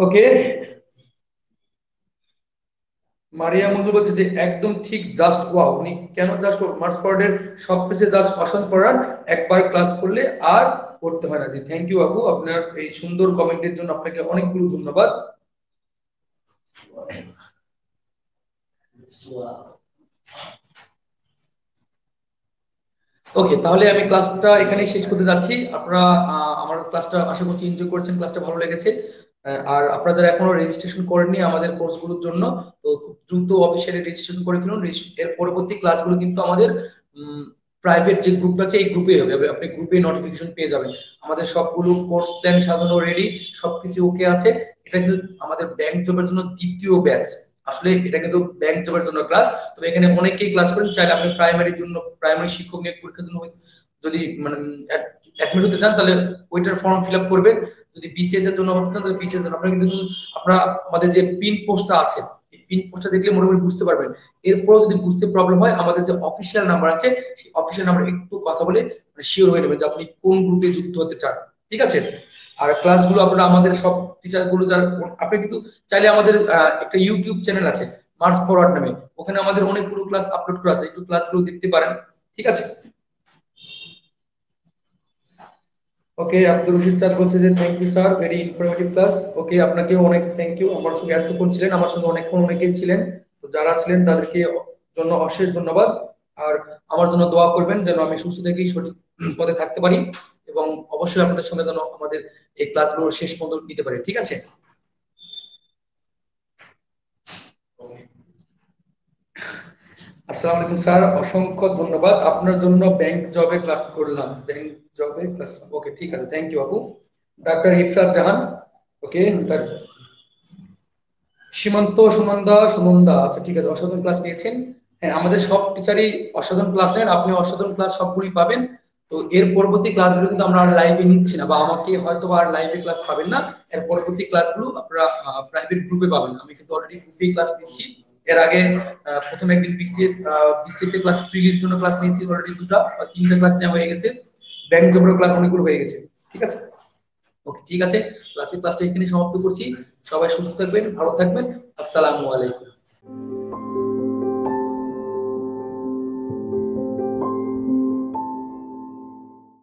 ওকে মারিয়া মঞ্জু বলছে যে, একদম ঠিক জাস্ট ওয়াও উনি কেন জাস্ট মার্চ ফরওয়ার্ডের সব পেজে জাস্ট অসন পড়ার, একবার ক্লাস করলে আর পড়তে হয় না। জি থ্যাংক ইউ আপু, আপনার এই সুন্দর কমেন্টের জন্য আপনাকে অনেকগুলো ধন্যবাদ। ওকে তাহলে আমি ক্লাসটা এখানেই শেষ করতে যাচ্ছি। আপনারা আমার ক্লাসটা আশা করছি এনজয় করেছেন ক্লাসটা ভালো লেগেছে। আর আপনারা যারা এখনও রেজিস্ট্রেশন করেননি আমাদের কোর্সগুলোর জন্য, তো খুব দ্রুত অফিসিয়ালি রেজিস্ট্রেশন করে ফেলুন। এর পরবর্তী ক্লাসগুলো কিন্তু আমাদের প্রাইভেট যে গ্রুপটা আছে, এই গ্রুপে হবে। আপনি গ্রুপে নোটিফিকেশন পেয়ে যাবেন। আমাদের সবগুলো কোর্স প্ল্যান সাজানো রেডি সবকিছু ওকে আছে। এটা কিন্তু আমাদের ব্যাংক জবের জন্য দ্বিতীয় ব্যাচ আসলে এটা কিন্তু ব্যাংক জবের জন্য ক্লাস তবে এখানে অনেকেই ক্লাস করেন, চাইলে আপনি প্রাইমারির জন্য প্রাইমারি শিক্ষক নিয়োগ পরীক্ষার জন্য যদি মানে অ্যাডমিট হতে চান, তাহলে ওইটার ফর্ম ফিল আপ করবেন। যদি বিসিএস এর জন্য হতে চান, তাহলে বিসিএস আপনারা কিন্তু আপনারা আমাদের যে পিন পোস্টটা আছে পিন পোস্টটা দেখলে মোটামুটি বুঝতে পারবেন। এরপরও যদি বুঝতে প্রবলেম হয়, আমাদের যে অফিসিয়াল নাম্বার আছে, সেই অফিসিয়াল নাম্বার একটু কথা বলে মানে শিওর হয়ে নেবেন যে আপনি কোন গ্রুপে যুক্ত হতে চান। ঠিক আছে? আর ক্লাসগুলো আপনারা আমাদের সব টিচারগুলো যারা, আপনি কিন্তু চাইলে আমাদের একটা ইউটিউব চ্যানেল আছে মার্চ ফরওয়ার্ড নামে। ওখানে আমাদের অনেকগুলো ক্লাস আপলোড করা আছে। একটু ক্লাসগুলো দেখতে পারেন। ঠিক আছে? ওকে আব্দুল রশিদ স্যার বলছে যে thank you sir very informative class okay আপনাকেও অনেক থ্যাংক ইউ আমার সঙ্গে এতক্ষণ ছিলেন, আমার সঙ্গে অনেকক্ষণ অনেকেই ছিলেন। তো যারা ছিলেন, তাদেরকে জন্য অশেষ ধন্যবাদ। আর আমার জন্য দোয়া করবেন যেন আমি সুস্থ থেকেই সঠিক পদে থাকতে পারি এবং অবশ্যই আপনাদের সঙ্গে যেন আমাদের এই ক্লাসগুলো শেষ পর্যন্ত নিতে পারি। ঠিক আছে? আসসালামু আলাইকুম, স্যার। অসংখ্য ধন্যবাদ। আপনার জন্য ব্যাংক জবে ক্লাস করলাম। ব্যাংক জবে ক্লাস ওকে ঠিক আছে। থ্যাংক ইউ আপু ডাক্তার ইফরাত জাহান। ওকে সীমান্ত সুনন্দা সুনন্দা আচ্ছা ঠিক আছে। অসাধারণ ক্লাস নিয়েছেন। হ্যাঁ আমাদের সব টিচারই অসাধারণ ক্লাস নেন। আপনি অসাধারণ ক্লাস সবগুলি পাবেন। তো এর পরবর্তী ক্লাসগুলো কিন্তু আমরা আর লাইভে নিচ্ছি না বা আমাকে হয়তো আর লাইভে ক্লাস পাবেন না। এর পরবর্তী ক্লাসগুলো আপনারা প্রাইভেট গ্রুপে পাবেন। আমি কিন্তু অলরেডি গ্রুপে ক্লাস নিচ্ছি। এর আগে প্রথম একদিন বিসিএস বিসিএস এর ক্লাস প্রিলির জন্য ক্লাস নিয়েছি অলরেডি দুটো তিনটা ক্লাস নেওয়া হয়ে গেছে। ব্যাংক জবের ক্লাস অনেকগুলো হয়ে গেছে। ঠিক আছে? ওকে ঠিক আছে। ক্লাসের ক্লাসটা এখানে সমাপ্ত করছি। সবাই সুস্থ থাকবেন, ভালো থাকবেন। আসসালামু আলাইকুম।